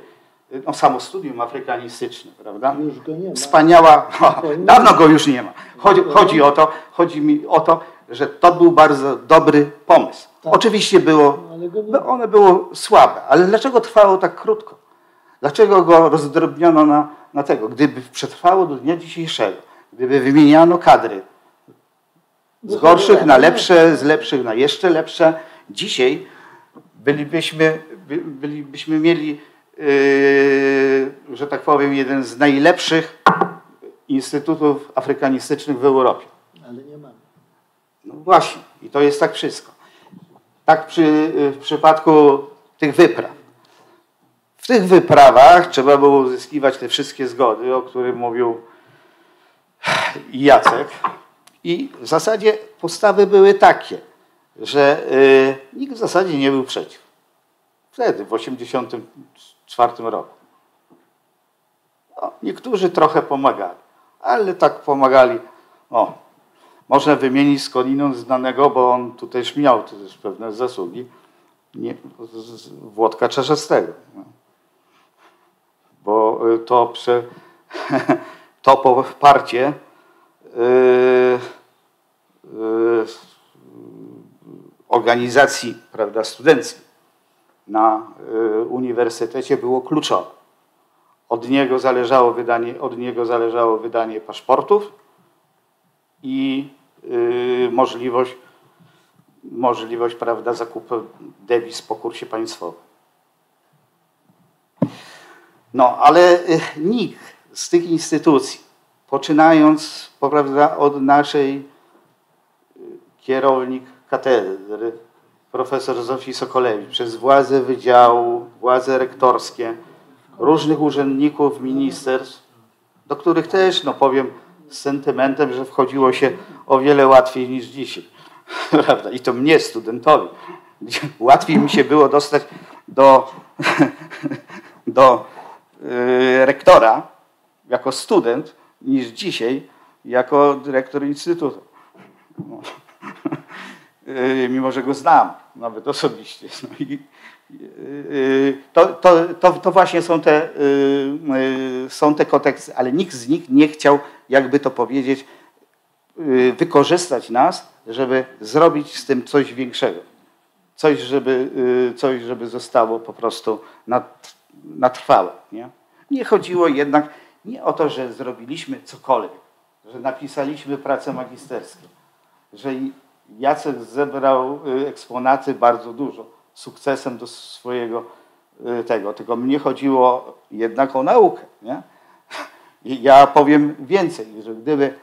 no, samo studium afrykanistyczne, prawda? Już go nie ma. Wspaniała, no, dawno go już nie ma. Chodzi, chodzi, o to, chodzi mi o to, że to był bardzo dobry pomysł. Tak. Oczywiście było, Nie no, one było słabe, ale dlaczego trwało tak krótko? Dlaczego go rozdrobniono na, na tego? Gdyby przetrwało do dnia dzisiejszego, gdyby wymieniano kadry z gorszych na lepsze, z lepszych na jeszcze lepsze, dzisiaj bylibyśmy, by- bylibyśmy mieli Yy, że tak powiem, jeden z najlepszych instytutów afrykanistycznych w Europie. Ale nie mamy. No właśnie, i to jest tak wszystko. Tak przy, w przypadku tych wypraw. W tych wyprawach trzeba było uzyskiwać te wszystkie zgody, o których mówił Jacek. I w zasadzie postawy były takie, że y, nikt w zasadzie nie był przeciw. Wtedy, w 1984 roku. No, niektórzy trochę pomagali, ale tak pomagali. O, można wymienić skądinąd znanego, bo on tu też miał też pewne zasługi, nie, z, Włodka Czerzastego. Bo y, to, prze, to poparcie yy, yy, organizacji prawda, studenckich na y, uniwersytecie było kluczowe. Od niego zależało wydanie, od niego zależało wydanie paszportów i y, możliwość, możliwość prawda, zakupu dewiz po kursie państwowym. No, ale y, nikt z tych instytucji, poczynając prawda, od naszej y, kierownik katedry, profesor Zofii Sokolewicz, przez władze wydziału, władze rektorskie, różnych urzędników, ministerstw, do których też, no powiem sentymentem, że wchodziło się o wiele łatwiej niż dzisiaj. Prawda? I to mnie, studentowi. Łatwiej mi się było dostać do, do yy, rektora jako student niż dzisiaj jako dyrektor instytutu. Yy, mimo, że go znam nawet osobiście. No i, yy, to, to, to, to, właśnie są te, są te konteksty, ale nikt z nich nie chciał, jakby to powiedzieć, wykorzystać nas, żeby zrobić z tym coś większego. Coś, żeby, coś, żeby zostało po prostu na, trwałe. Nie? nie chodziło jednak nie o to, że zrobiliśmy cokolwiek, że napisaliśmy pracę magisterską, że Jacek zebrał y, eksponaty bardzo dużo, sukcesem do swojego y, tego. Tylko mnie chodziło jednak o naukę. Nie? Ja powiem więcej, że gdyby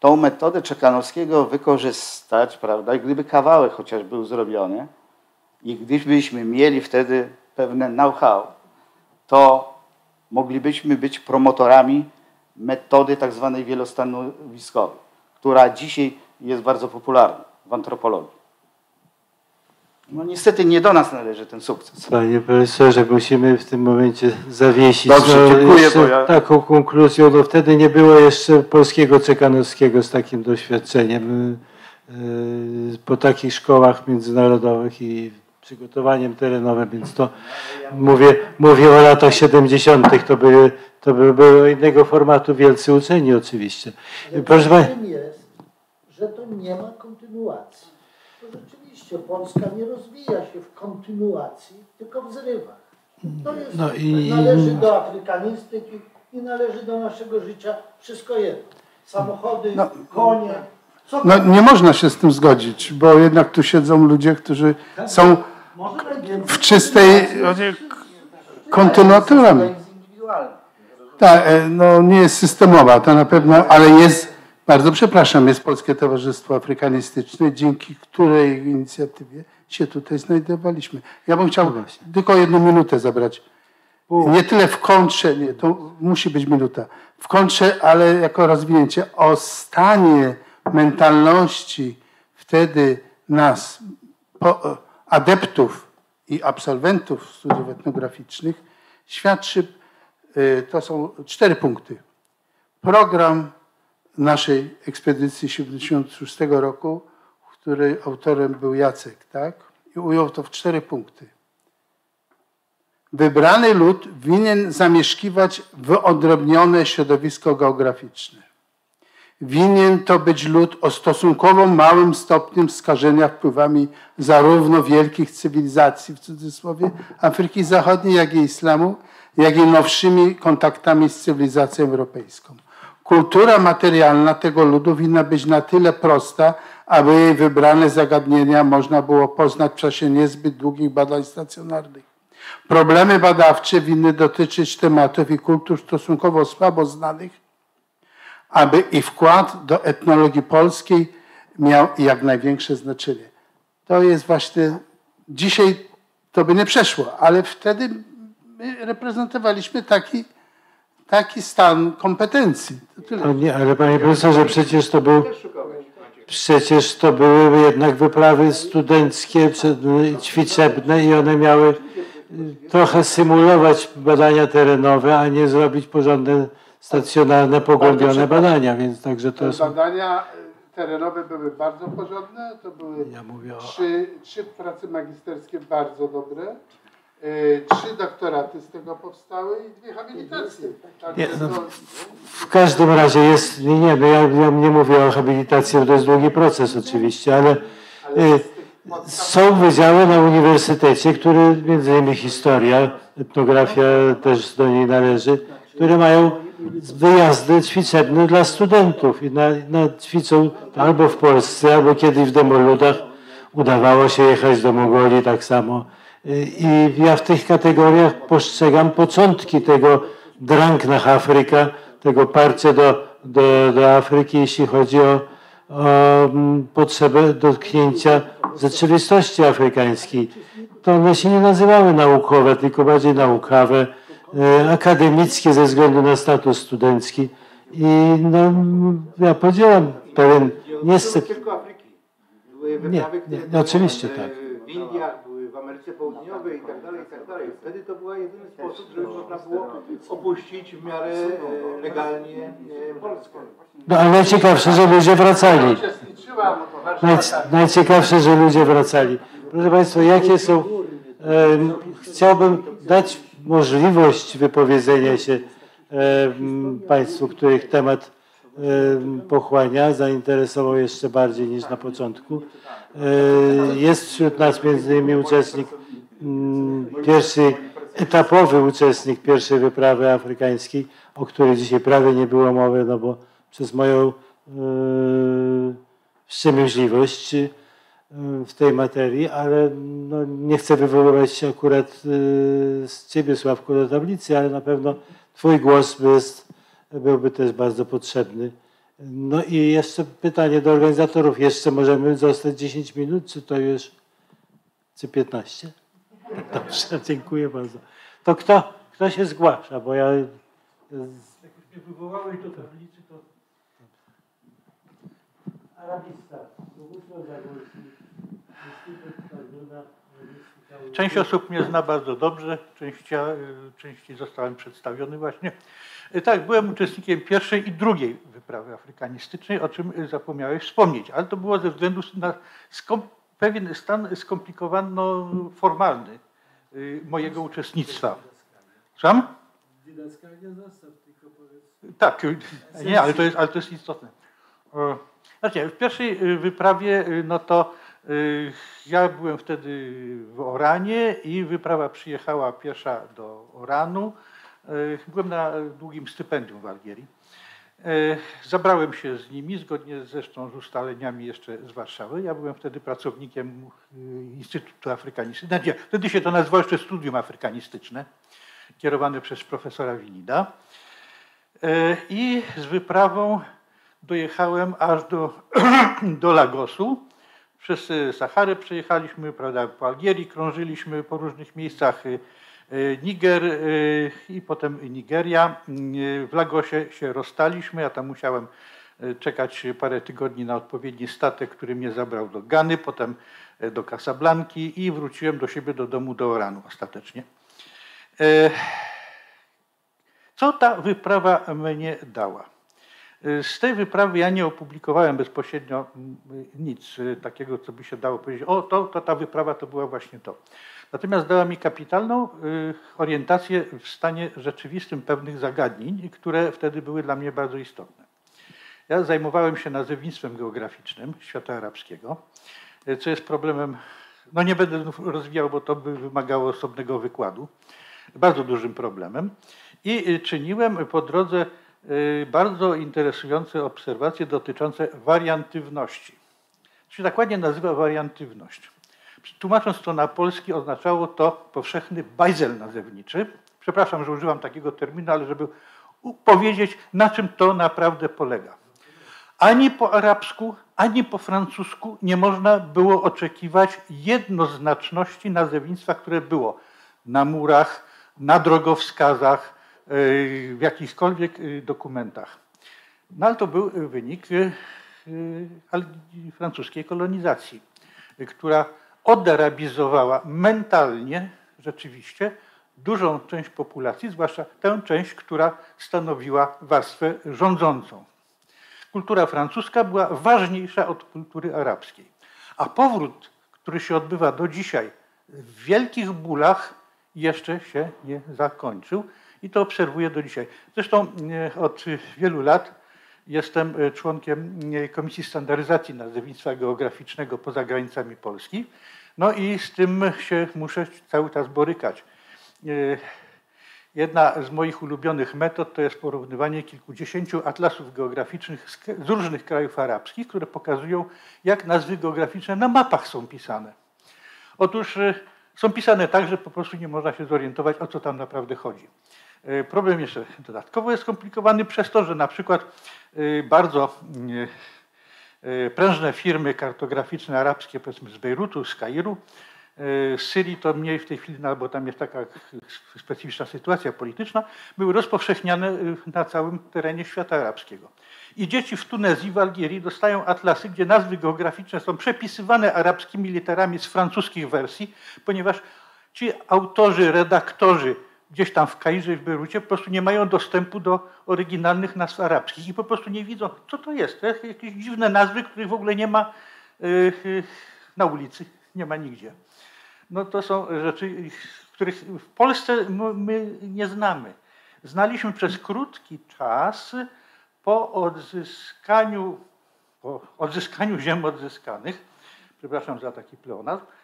tą metodę Czekanowskiego wykorzystać, prawda, gdyby kawałek chociaż był zrobiony i gdybyśmy mieli wtedy pewne know-how, to moglibyśmy być promotorami metody tak zwanej wielostanowiskowej, która dzisiaj jest bardzo popularna w antropologii. No niestety nie do nas należy ten sukces. Panie profesorze, musimy w tym momencie zawiesić Dobrze, no, dziękuję, bo ja... taką konkluzją. No wtedy nie było jeszcze polskiego Czekanowskiego z takim doświadczeniem. Yy, po takich szkołach międzynarodowych i przygotowaniem terenowym, więc to mówię, mówię o latach 70. to były, to były innego formatu wielcy uczeni oczywiście. Proszę Pana że to nie ma kontynuacji. Polska nie rozwija się w kontynuacji, tylko w zrywach. To jest, no i... należy do afrykanistyki i należy do naszego życia wszystko jedno. Samochody, no, konie. No nie można się z tym zgodzić, bo jednak tu siedzą ludzie, którzy są w czystej kontynuatorami. Tak, e, no nie jest systemowa, to na pewno, ale jest bardzo przepraszam, jest Polskie Towarzystwo Afrykanistyczne, dzięki której inicjatywie się tutaj znajdowaliśmy. Ja bym chciał no tylko jedną minutę zabrać. Nie tyle w kontrze, nie, to musi być minuta, w kontrze, ale jako rozwinięcie o stanie mentalności wtedy nas, adeptów i absolwentów studiów etnograficznych, świadczy, y, to są cztery punkty. Program naszej ekspedycji 76 roku, której autorem był Jacek, tak? I ujął to w cztery punkty. Wybrany lud winien zamieszkiwać wyodrębnione środowisko geograficzne. Winien to być lud o stosunkowo małym stopniu skażenia wpływami zarówno wielkich cywilizacji, w cudzysłowie, Afryki Zachodniej, jak i islamu, jak i nowszymi kontaktami z cywilizacją europejską. Kultura materialna tego ludu winna być na tyle prosta, aby jej wybrane zagadnienia można było poznać w czasie niezbyt długich badań stacjonarnych. Problemy badawcze winny dotyczyć tematów i kultur stosunkowo słabo znanych, aby ich wkład do etnologii polskiej miał jak największe znaczenie. To jest właśnie, dzisiaj to by nie przeszło, ale wtedy my reprezentowaliśmy taki taki stan kompetencji. To nie, ale panie profesorze, przecież to był przecież to były jednak wyprawy studenckie, ćwiczebne i one miały y, trochę symulować badania terenowe, a nie zrobić porządne, stacjonarne, pogłębione badania, więc także to są... Badania y, terenowe były bardzo porządne, to były ja o... trzy, trzy prace magisterskie bardzo dobre, trzy doktoraty z tego powstały i dwie habilitacje. Tak nie, no, w każdym razie jest, nie, nie, no ja, ja nie mówię o habilitacji, bo to jest długi proces oczywiście, ale, ale y, są wydziały na uniwersytecie, które między innymi historia, etnografia też do niej należy, które mają wyjazdy ćwiczebne dla studentów i na, na ćwiczą albo w Polsce, albo kiedyś w Demoludach. Udawało się jechać do Mongolii tak samo i ja w tych kategoriach postrzegam początki tego nach Afryka, tego parcia do, do, do Afryki, jeśli chodzi o, o mm, potrzebę dotknięcia rzeczywistości afrykańskiej. To one się nie nazywały naukowe, tylko bardziej naukawe, e, akademickie ze względu na status studencki. I no, ja podzielam pewien niestety. tylko Afryki. Były Nie, nie, oczywiście tak. W Indiach, Ameryce Południowej i tak dalej, i tak dalej. Wtedy to był jedyny sposób, żeby można było opuścić w miarę e, legalnie e, Polskę. No ale najciekawsze, że ludzie wracali. Najciekawsze, że ludzie wracali. Proszę Państwa, jakie są. chciałbym dać możliwość wypowiedzenia się Państwu, których temat em, pochłania, zainteresował jeszcze bardziej niż na początku. Jest wśród nas między innymi uczestnik mm, pierwszy, etapowy uczestnik pierwszej wyprawy afrykańskiej, o której dzisiaj prawie nie było mowy, no bo przez moją wstrzemięźliwość w tej materii, ale no, nie chcę wywoływać się akurat e, z Ciebie, Sławku, do tablicy, ale na pewno Twój głos jest, byłby też bardzo potrzebny. No i jeszcze pytanie do organizatorów. Jeszcze możemy zostać 10 minut, czy to już, czy 15? Dobrze, dziękuję bardzo. To kto, kto się zgłasza, bo ja... Jak już mnie wywołałeś do tablicy, to Arabista, Część osób mnie zna bardzo dobrze, część, części zostałem przedstawiony właśnie. E, Tak, byłem uczestnikiem pierwszej i drugiej wyprawy afrykanistycznej, o czym e, zapomniałeś wspomnieć, ale to było ze względu na pewien stan skomplikowano-formalny e, mojego uczestnictwa. Sam? Tak, nie, ale to jest, ale to jest istotne. Znaczy, w pierwszej wyprawie, no to ja byłem wtedy w Oranie i wyprawa przyjechała pierwsza do Oranu. E, Byłem na długim stypendium w Algierii. E, Zabrałem się z nimi, zgodnie zresztą z ustaleniami jeszcze z Warszawy. Ja byłem wtedy pracownikiem e, Instytutu Afrykanistycznego. Znaczy, Wtedy się to nazywało jeszcze Studium Afrykanistyczne, kierowane przez profesora Winida. I z wyprawą dojechałem aż do, do Lagosu. Przez Saharę przejechaliśmy, prawda, po Algierii krążyliśmy po różnych miejscach. E, Niger e, i potem Nigeria. E, W Lagosie się rozstaliśmy. Ja tam musiałem czekać parę tygodni na odpowiedni statek, który mnie zabrał do Gany, potem do Casablanki i wróciłem do siebie do domu do Oranu ostatecznie. Co ta wyprawa mnie dała? Z tej wyprawy ja nie opublikowałem bezpośrednio mm, nic y, takiego, co by się dało powiedzieć, o to, to ta wyprawa to była właśnie to. Natomiast dała mi kapitalną y, orientację w stanie rzeczywistym pewnych zagadnień, które wtedy były dla mnie bardzo istotne. Ja zajmowałem się nazewnictwem geograficznym świata arabskiego, y, co jest problemem, no nie będę rozwijał, bo to by wymagało osobnego wykładu, bardzo dużym problemem. I y, czyniłem po drodze y, bardzo interesujące obserwacje dotyczące wariantywności. To się tak ładnie nazywa wariantywność. Tłumacząc to na polski oznaczało to powszechny bajzel nazewniczy. Przepraszam, że używam takiego terminu, ale żeby powiedzieć, na czym to naprawdę polega. Ani po arabsku, ani po francusku nie można było oczekiwać jednoznaczności nazewnictwa, które było na murach, na drogowskazach, w jakichkolwiek yy, dokumentach. No ale to był yy, wynik al- francuskiej kolonizacji, która odarabizowała mentalnie rzeczywiście dużą część populacji, zwłaszcza tę część, która stanowiła warstwę rządzącą kultura francuska była ważniejsza od kultury arabskiej. A powrót, który się odbywa do dzisiaj w wielkich bólach, jeszcze się nie zakończył i to obserwuję do dzisiaj. Zresztą e, od wielu lat jestem e, członkiem e, Komisji Standaryzacji Nazewnictwa Geograficznego poza granicami Polski. No i z tym się muszę cały czas borykać. Jedna z moich ulubionych metod to jest porównywanie kilkudziesięciu atlasów geograficznych z, różnych krajów arabskich, które pokazują, jak nazwy geograficzne na mapach są pisane. Otóż są pisane tak, że po prostu nie można się zorientować, o co tam naprawdę chodzi. Y, Problem jeszcze dodatkowo jest skomplikowany przez to, że na przykład y, bardzo e, prężne firmy kartograficzne arabskie, powiedzmy z Bejrutu, z Kairu. Z Syrii to mniej w tej chwili, no, bo tam jest taka specyficzna sytuacja polityczna, były rozpowszechniane na całym terenie świata arabskiego. I dzieci w Tunezji, w Algierii dostają atlasy, gdzie nazwy geograficzne są przepisywane arabskimi literami z francuskich wersji, ponieważ ci autorzy, redaktorzy gdzieś tam w Kairze w Beirucie po prostu nie mają dostępu do oryginalnych nazw arabskich i po prostu nie widzą, co to jest. To jest jakieś dziwne nazwy, których w ogóle nie ma yy, na ulicy, nie ma nigdzie. No to są rzeczy, których w Polsce my nie znamy. Znaliśmy przez krótki czas po odzyskaniu, po odzyskaniu ziem odzyskanych, przepraszam za taki pleonazm, e,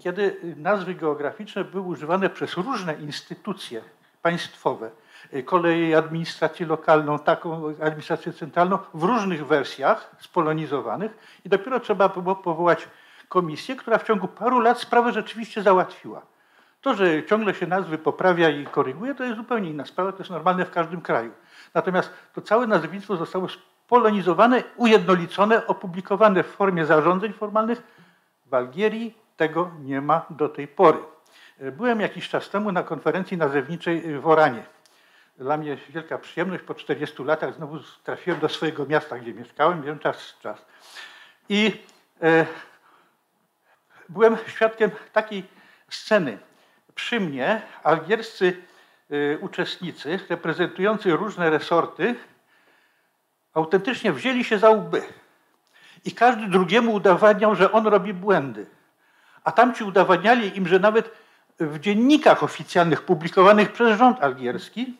kiedy nazwy geograficzne były używane przez różne instytucje państwowe, e, kolei administrację lokalną, taką administrację centralną w różnych wersjach spolonizowanych i dopiero trzeba było powołać komisję, która w ciągu paru lat sprawę rzeczywiście załatwiła. To, że ciągle się nazwy poprawia i koryguje, to jest zupełnie inna sprawa, to jest normalne w każdym kraju. Natomiast to całe nazewnictwo zostało spolonizowane, ujednolicone, opublikowane w formie zarządzeń formalnych. W Algierii tego nie ma do tej pory. Byłem jakiś czas temu na konferencji nazewniczej w Oranie. Dla mnie wielka przyjemność, po 40 latach znowu trafiłem do swojego miasta, gdzie mieszkałem, wiem czas, czas. I e, byłem świadkiem takiej sceny. Przy mnie algierscy Y, uczestnicy reprezentujący różne resorty autentycznie wzięli się za łby. I każdy drugiemu udowadniał, że on robi błędy. A tamci udowadniali im, że nawet w dziennikach oficjalnych publikowanych przez rząd algierski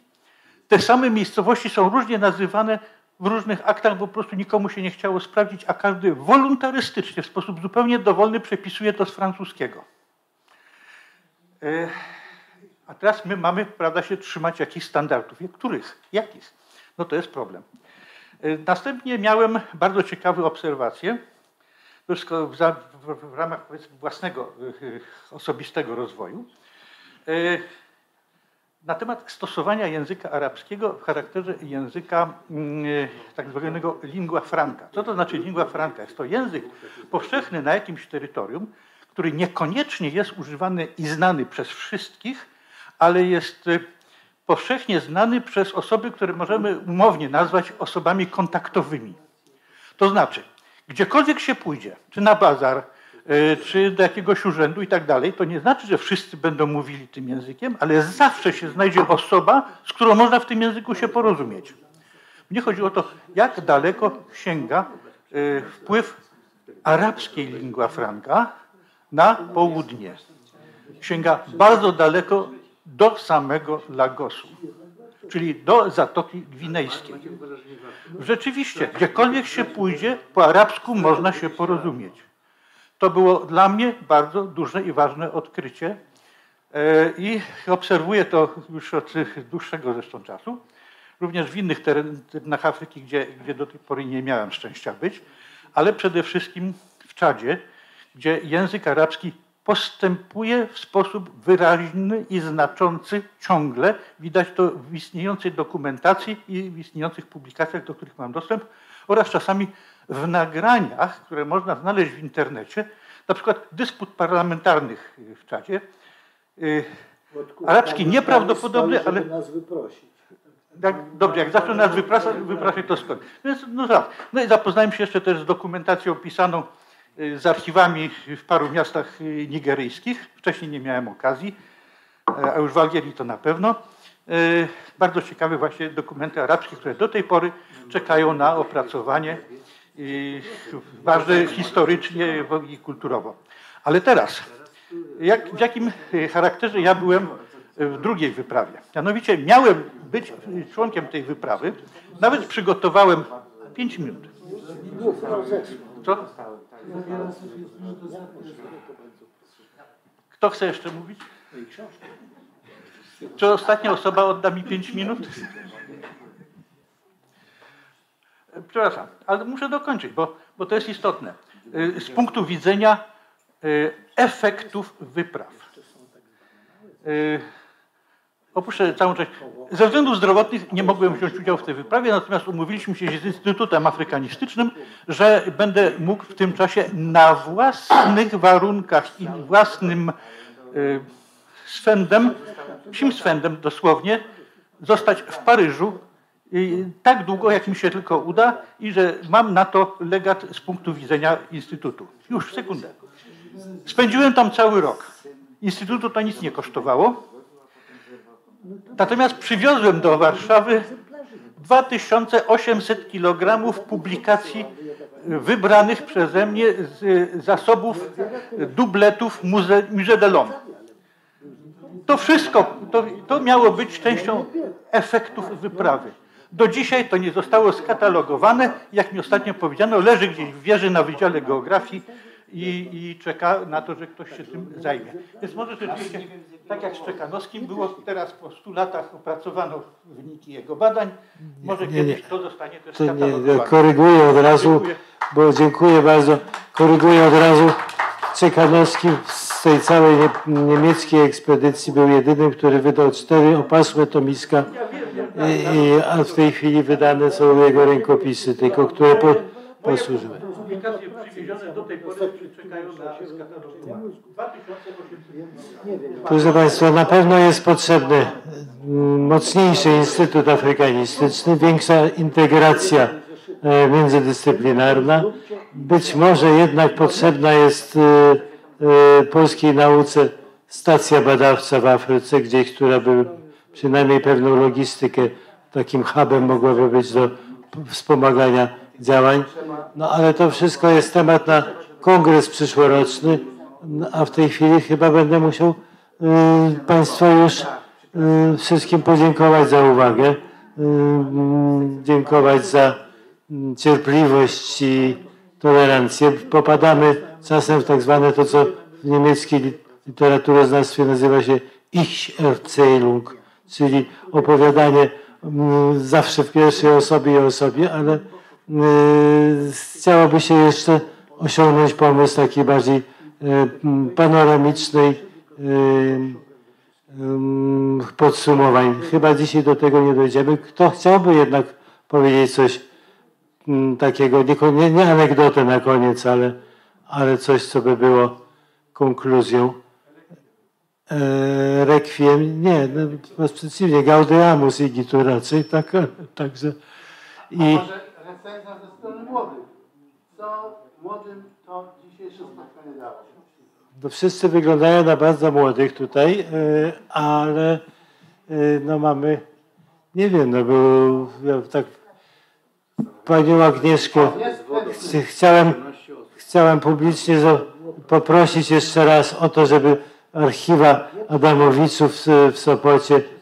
te same miejscowości są różnie nazywane w różnych aktach, bo po prostu nikomu się nie chciało sprawdzić, a każdy wolontarystycznie, w sposób zupełnie dowolny przepisuje to z francuskiego. Y, a teraz my mamy, prawda, się trzymać jakichś standardów. Których? Jakich? No to jest problem. Y, następnie miałem bardzo ciekawe obserwacje, wszystko w, ramach własnego y, y, osobistego rozwoju, na temat stosowania języka arabskiego w charakterze języka mm, tak zwanego lingua franca. Co to znaczy lingua franca? Jest to język powszechny na jakimś terytorium, który niekoniecznie jest używany i znany przez wszystkich, ale jest y, powszechnie znany przez osoby, które możemy umownie nazwać osobami kontaktowymi. To znaczy, gdziekolwiek się pójdzie, czy na bazar, y, czy do jakiegoś urzędu i tak dalej, to nie znaczy, że wszyscy będą mówili tym językiem, ale zawsze się znajdzie osoba, z którą można w tym języku się porozumieć. Mnie chodzi o to, jak daleko sięga y, wpływ arabskiej lingua franca na południe. Sięga bardzo daleko do samego Lagosu, czyli do Zatoki Gwinejskiej. Rzeczywiście, gdziekolwiek się pójdzie, po arabsku można się porozumieć. To było dla mnie bardzo duże i ważne odkrycie e, i obserwuję to już od dłuższego zresztą czasu. Również w innych terenach Afryki, gdzie, gdzie do tej pory nie miałem szczęścia być, ale przede wszystkim w Czadzie, gdzie język arabski postępuje w sposób wyraźny i znaczący ciągle. Widać to w istniejącej dokumentacji i w istniejących publikacjach, do których mam dostęp, oraz czasami w nagraniach, które można znaleźć w internecie, na przykład dysput parlamentarnych w czacie. Y, arabski nieprawdopodobny, ale... Jak, dobrze, jak zaczął nas wypraszać, wypraszać to skąd. No, no, no i zapoznałem się jeszcze też z dokumentacją opisaną z archiwami w paru miastach nigeryjskich. Wcześniej nie miałem okazji, e, a już w Algierii to na pewno. E, bardzo ciekawe właśnie dokumenty arabskie, które do tej pory czekają na opracowanie, ważne historycznie i kulturowo. Ale teraz, jak, w jakim charakterze ja byłem w drugiej wyprawie? Mianowicie miałem być członkiem tej wyprawy, nawet przygotowałem 5 minut. Co? Kto chce jeszcze mówić? Czy ostatnia osoba odda mi 5 minut? Przepraszam, ale muszę dokończyć, bo, bo to jest istotne. Z punktu widzenia y, efektów wypraw. Opuszczę całą część. Ze względów zdrowotnych nie mogłem wziąć udziału w tej wyprawie, natomiast umówiliśmy się z Instytutem Afrykanistycznym, że będę mógł w tym czasie na własnych warunkach i własnym y, swędem, psim swędem dosłownie, zostać w Paryżu y, tak długo, jak mi się tylko uda i że mam na to legat z punktu widzenia Instytutu. Już, sekundę. Spędziłem tam cały rok. Instytutu to nic nie kosztowało. Natomiast przywiozłem do Warszawy 2800 kg publikacji wybranych przeze mnie z zasobów dubletów Musée de. To wszystko, to, to miało być częścią efektów wyprawy. Do dzisiaj to nie zostało skatalogowane. Jak mi ostatnio powiedziano, leży gdzieś w wieży na Wydziale Geografii i, i czeka na to, że ktoś się tym zajmie. Więc może rzeczywiście, tak jak z Czekanowskim było, teraz po 100 latach opracowano wyniki jego badań, może nie, kiedyś nie. to zostanie też skatalogowane. koryguję od razu, Dziękuję. bo dziękuję bardzo. Koryguję od razu. Czekanowski z tej całej nie, niemieckiej ekspedycji był jedynym, który wydał cztery opasłe tomiska, i, i, a w tej chwili wydane są jego rękopisy, tylko które po, posłużyły. Publikacje przywiezione do tej pory czekają na skatalogowanie. 2800 Proszę Państwa, na pewno jest potrzebny mm, mocniejszy Instytut Afrykanistyczny, większa integracja e, międzydyscyplinarna. Być może jednak potrzebna jest e, e, polskiej nauce stacja badawcza w Afryce, gdzieś, która by przynajmniej pewną logistykę takim hubem mogłaby być do wspomagania działań. No ale to wszystko jest temat na kongres przyszłoroczny, no, a w tej chwili chyba będę musiał y, Państwu już y, wszystkim podziękować za uwagę, y, dziękować za mm, cierpliwość i tolerancję. Popadamy czasem w tak zwane to, co w niemieckiej lit- literaturoznawstwie nazywa się Ich-Erzählung, czyli opowiadanie mm, zawsze w pierwszej osobie i o sobie, ale chciałoby się jeszcze osiągnąć pomysł taki bardziej y, panoramicznej y, podsumowań. Chyba dzisiaj do tego nie dojdziemy. Kto chciałby jednak powiedzieć coś takiego, nie, nie, anegdotę na koniec, ale, ale coś, co by było konkluzją. E, requiem, nie, no, wprost przeciwnie, Gaudeamus Igitur raczej, tak, także i Recenzja ze strony młodych. Co młodym to dzisiejsze spotkanie dało? no, wszyscy wyglądają na bardzo młodych tutaj, e, ale e, no mamy, nie wiem, no bo ja tak panią Agnieszkę ch- chciałem, chciałem publicznie poprosić jeszcze raz o to, żeby archiwa Adamowiczów w, Sopocie po-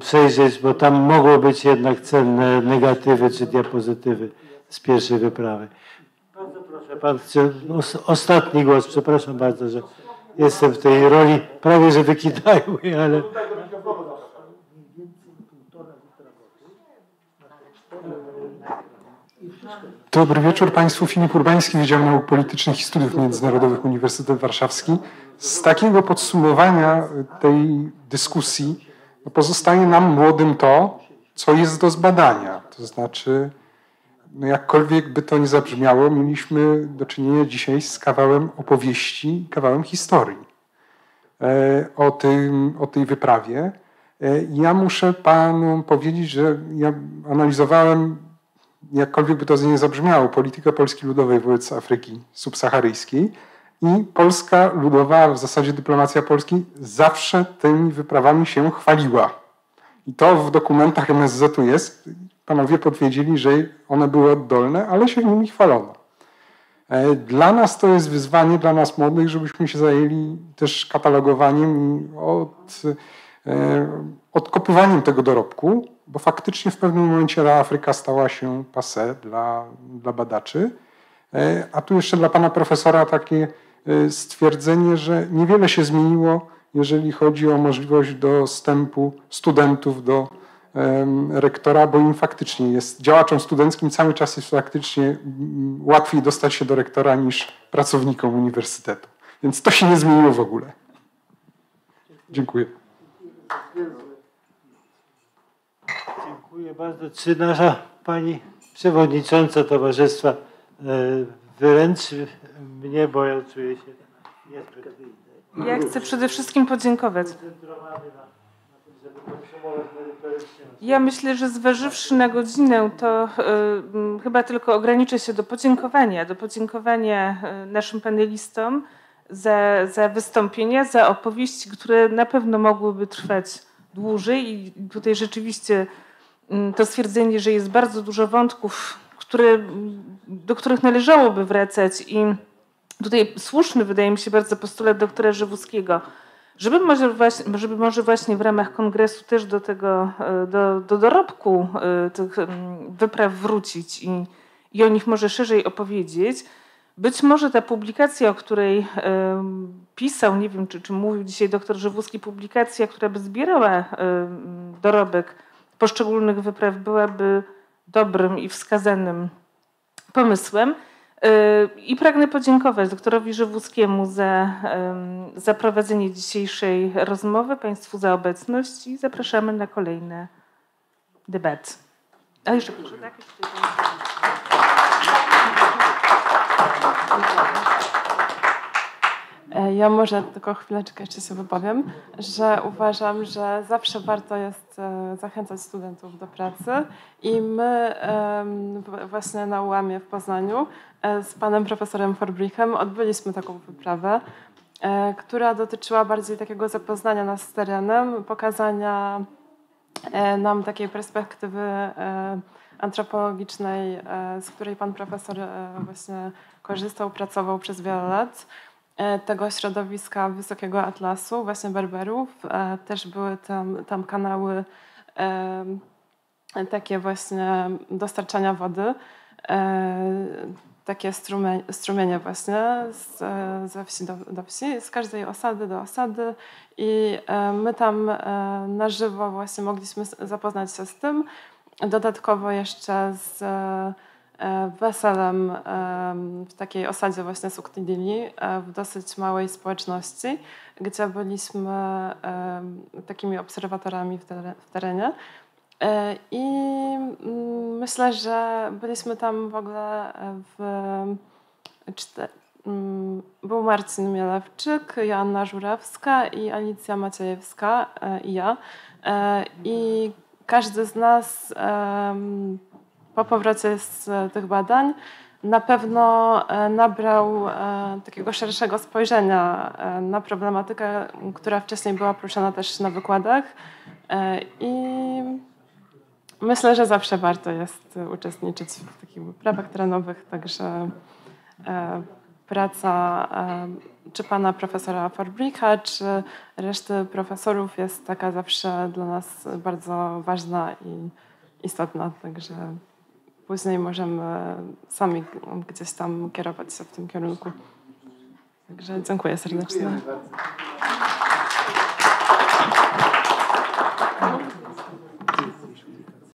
przejrzeć, bo tam mogło być jednak cenne negatywy czy diapozytywy z pierwszej wyprawy. Bardzo proszę, pan os, ostatni głos, przepraszam bardzo, że jestem w tej roli prawie że wykidajły, ale Dobry wieczór Państwu. Filip Urbański, Wydział Nauk Politycznych i Studiów Międzynarodowych Uniwersytet Warszawski. Z takiego podsumowania tej dyskusji no, pozostaje nam młodym to, co jest do zbadania. To znaczy, no jakkolwiek by to nie zabrzmiało, mieliśmy do czynienia dzisiaj z kawałem opowieści, kawałem historii e, o, tym, o tej wyprawie. E, Ja muszę Panu powiedzieć, że ja analizowałem jakkolwiek by to nie zabrzmiało, politykę Polski Ludowej wobec Afryki subsaharyjskiej i Polska Ludowa, w zasadzie dyplomacja Polski zawsze tymi wyprawami się chwaliła. I to w dokumentach MSZ-u jest. Panowie potwierdzili, że one były oddolne, ale się nimi chwalono. E, Dla nas to jest wyzwanie, dla nas młodych, żebyśmy się zajęli też katalogowaniem i od, e, odkopywaniem tego dorobku, bo faktycznie w pewnym momencie Afryka stała się passé dla, dla badaczy. E, A tu jeszcze dla pana profesora takie stwierdzenie, że niewiele się zmieniło, jeżeli chodzi o możliwość dostępu studentów do rektora, bo im faktycznie jest, działaczom studenckim cały czas jest faktycznie łatwiej dostać się do rektora niż pracownikom uniwersytetu. Więc to się nie zmieniło w ogóle. Dziękuję. Dziękuję bardzo. Czy nasza pani przewodnicząca towarzystwa wyręczy mnie, bo ja czuję się niezbyt Ja chcę przede wszystkim podziękować. Ja myślę, że zważywszy na godzinę, to y, chyba tylko ograniczę się do podziękowania, do podziękowania y, naszym panelistom za, za wystąpienia, za opowieści, które na pewno mogłyby trwać dłużej i tutaj rzeczywiście mm, to stwierdzenie, że jest bardzo dużo wątków, które, do których należałoby wracać i tutaj słuszny wydaje mi się bardzo postulat doktora Żywuskiego, żeby może, właśnie, żeby może właśnie w ramach kongresu też do tego, e, do, do dorobku e, tych wypraw wrócić i, i o nich może szerzej opowiedzieć. Być może ta publikacja, o której pisał, nie wiem czy, czy mówił dzisiaj doktor Żywuski, publikacja, która by zbierała dorobek poszczególnych wypraw, byłaby dobrym i wskazanym pomysłem. Yy, I pragnę podziękować doktorowi Żywuskiemu za, za prowadzenie dzisiejszej rozmowy, Państwu za obecność i zapraszamy na kolejne debaty. A jeszcze proszę, tak? Ja może tylko chwileczkę jeszcze się wypowiem, że uważam, że zawsze warto jest e, zachęcać studentów do pracy. I my właśnie na UAMie w Poznaniu e, z panem profesorem Forbrichem odbyliśmy taką wyprawę, e, która dotyczyła bardziej takiego zapoznania nas z terenem, pokazania nam takiej perspektywy antropologicznej, z której pan profesor właśnie korzystał, pracował przez wiele lat tego środowiska Wysokiego Atlasu, właśnie Berberów. E, Też były tam, tam kanały e, takie właśnie dostarczania wody, e, takie strumienie, właśnie z, e, ze wsi do, do wsi, z każdej osady do osady i e, my tam e, na żywo właśnie mogliśmy zapoznać się z tym. Dodatkowo jeszcze z e, e, weselem e, w takiej osadzie właśnie Suktidili, e, w dosyć małej społeczności, gdzie byliśmy takimi obserwatorami w, tere, w terenie. E, I mm, myślę, że byliśmy tam w ogóle w mm, był Marcin Mielewczyk, Joanna Żurawska i Alicja Maciejewska i ja. I każdy z nas po powrocie z e, tych badań na pewno e, nabrał e, takiego szerszego spojrzenia na problematykę, która wcześniej była poruszana też na wykładach. I myślę, że zawsze warto jest uczestniczyć w takich wyprawach terenowych, także praca czy pana profesora Forbricha, czy reszty profesorów jest taka zawsze dla nas bardzo ważna i istotna, także później możemy sami gdzieś tam kierować się w tym kierunku. Także dziękuję serdecznie.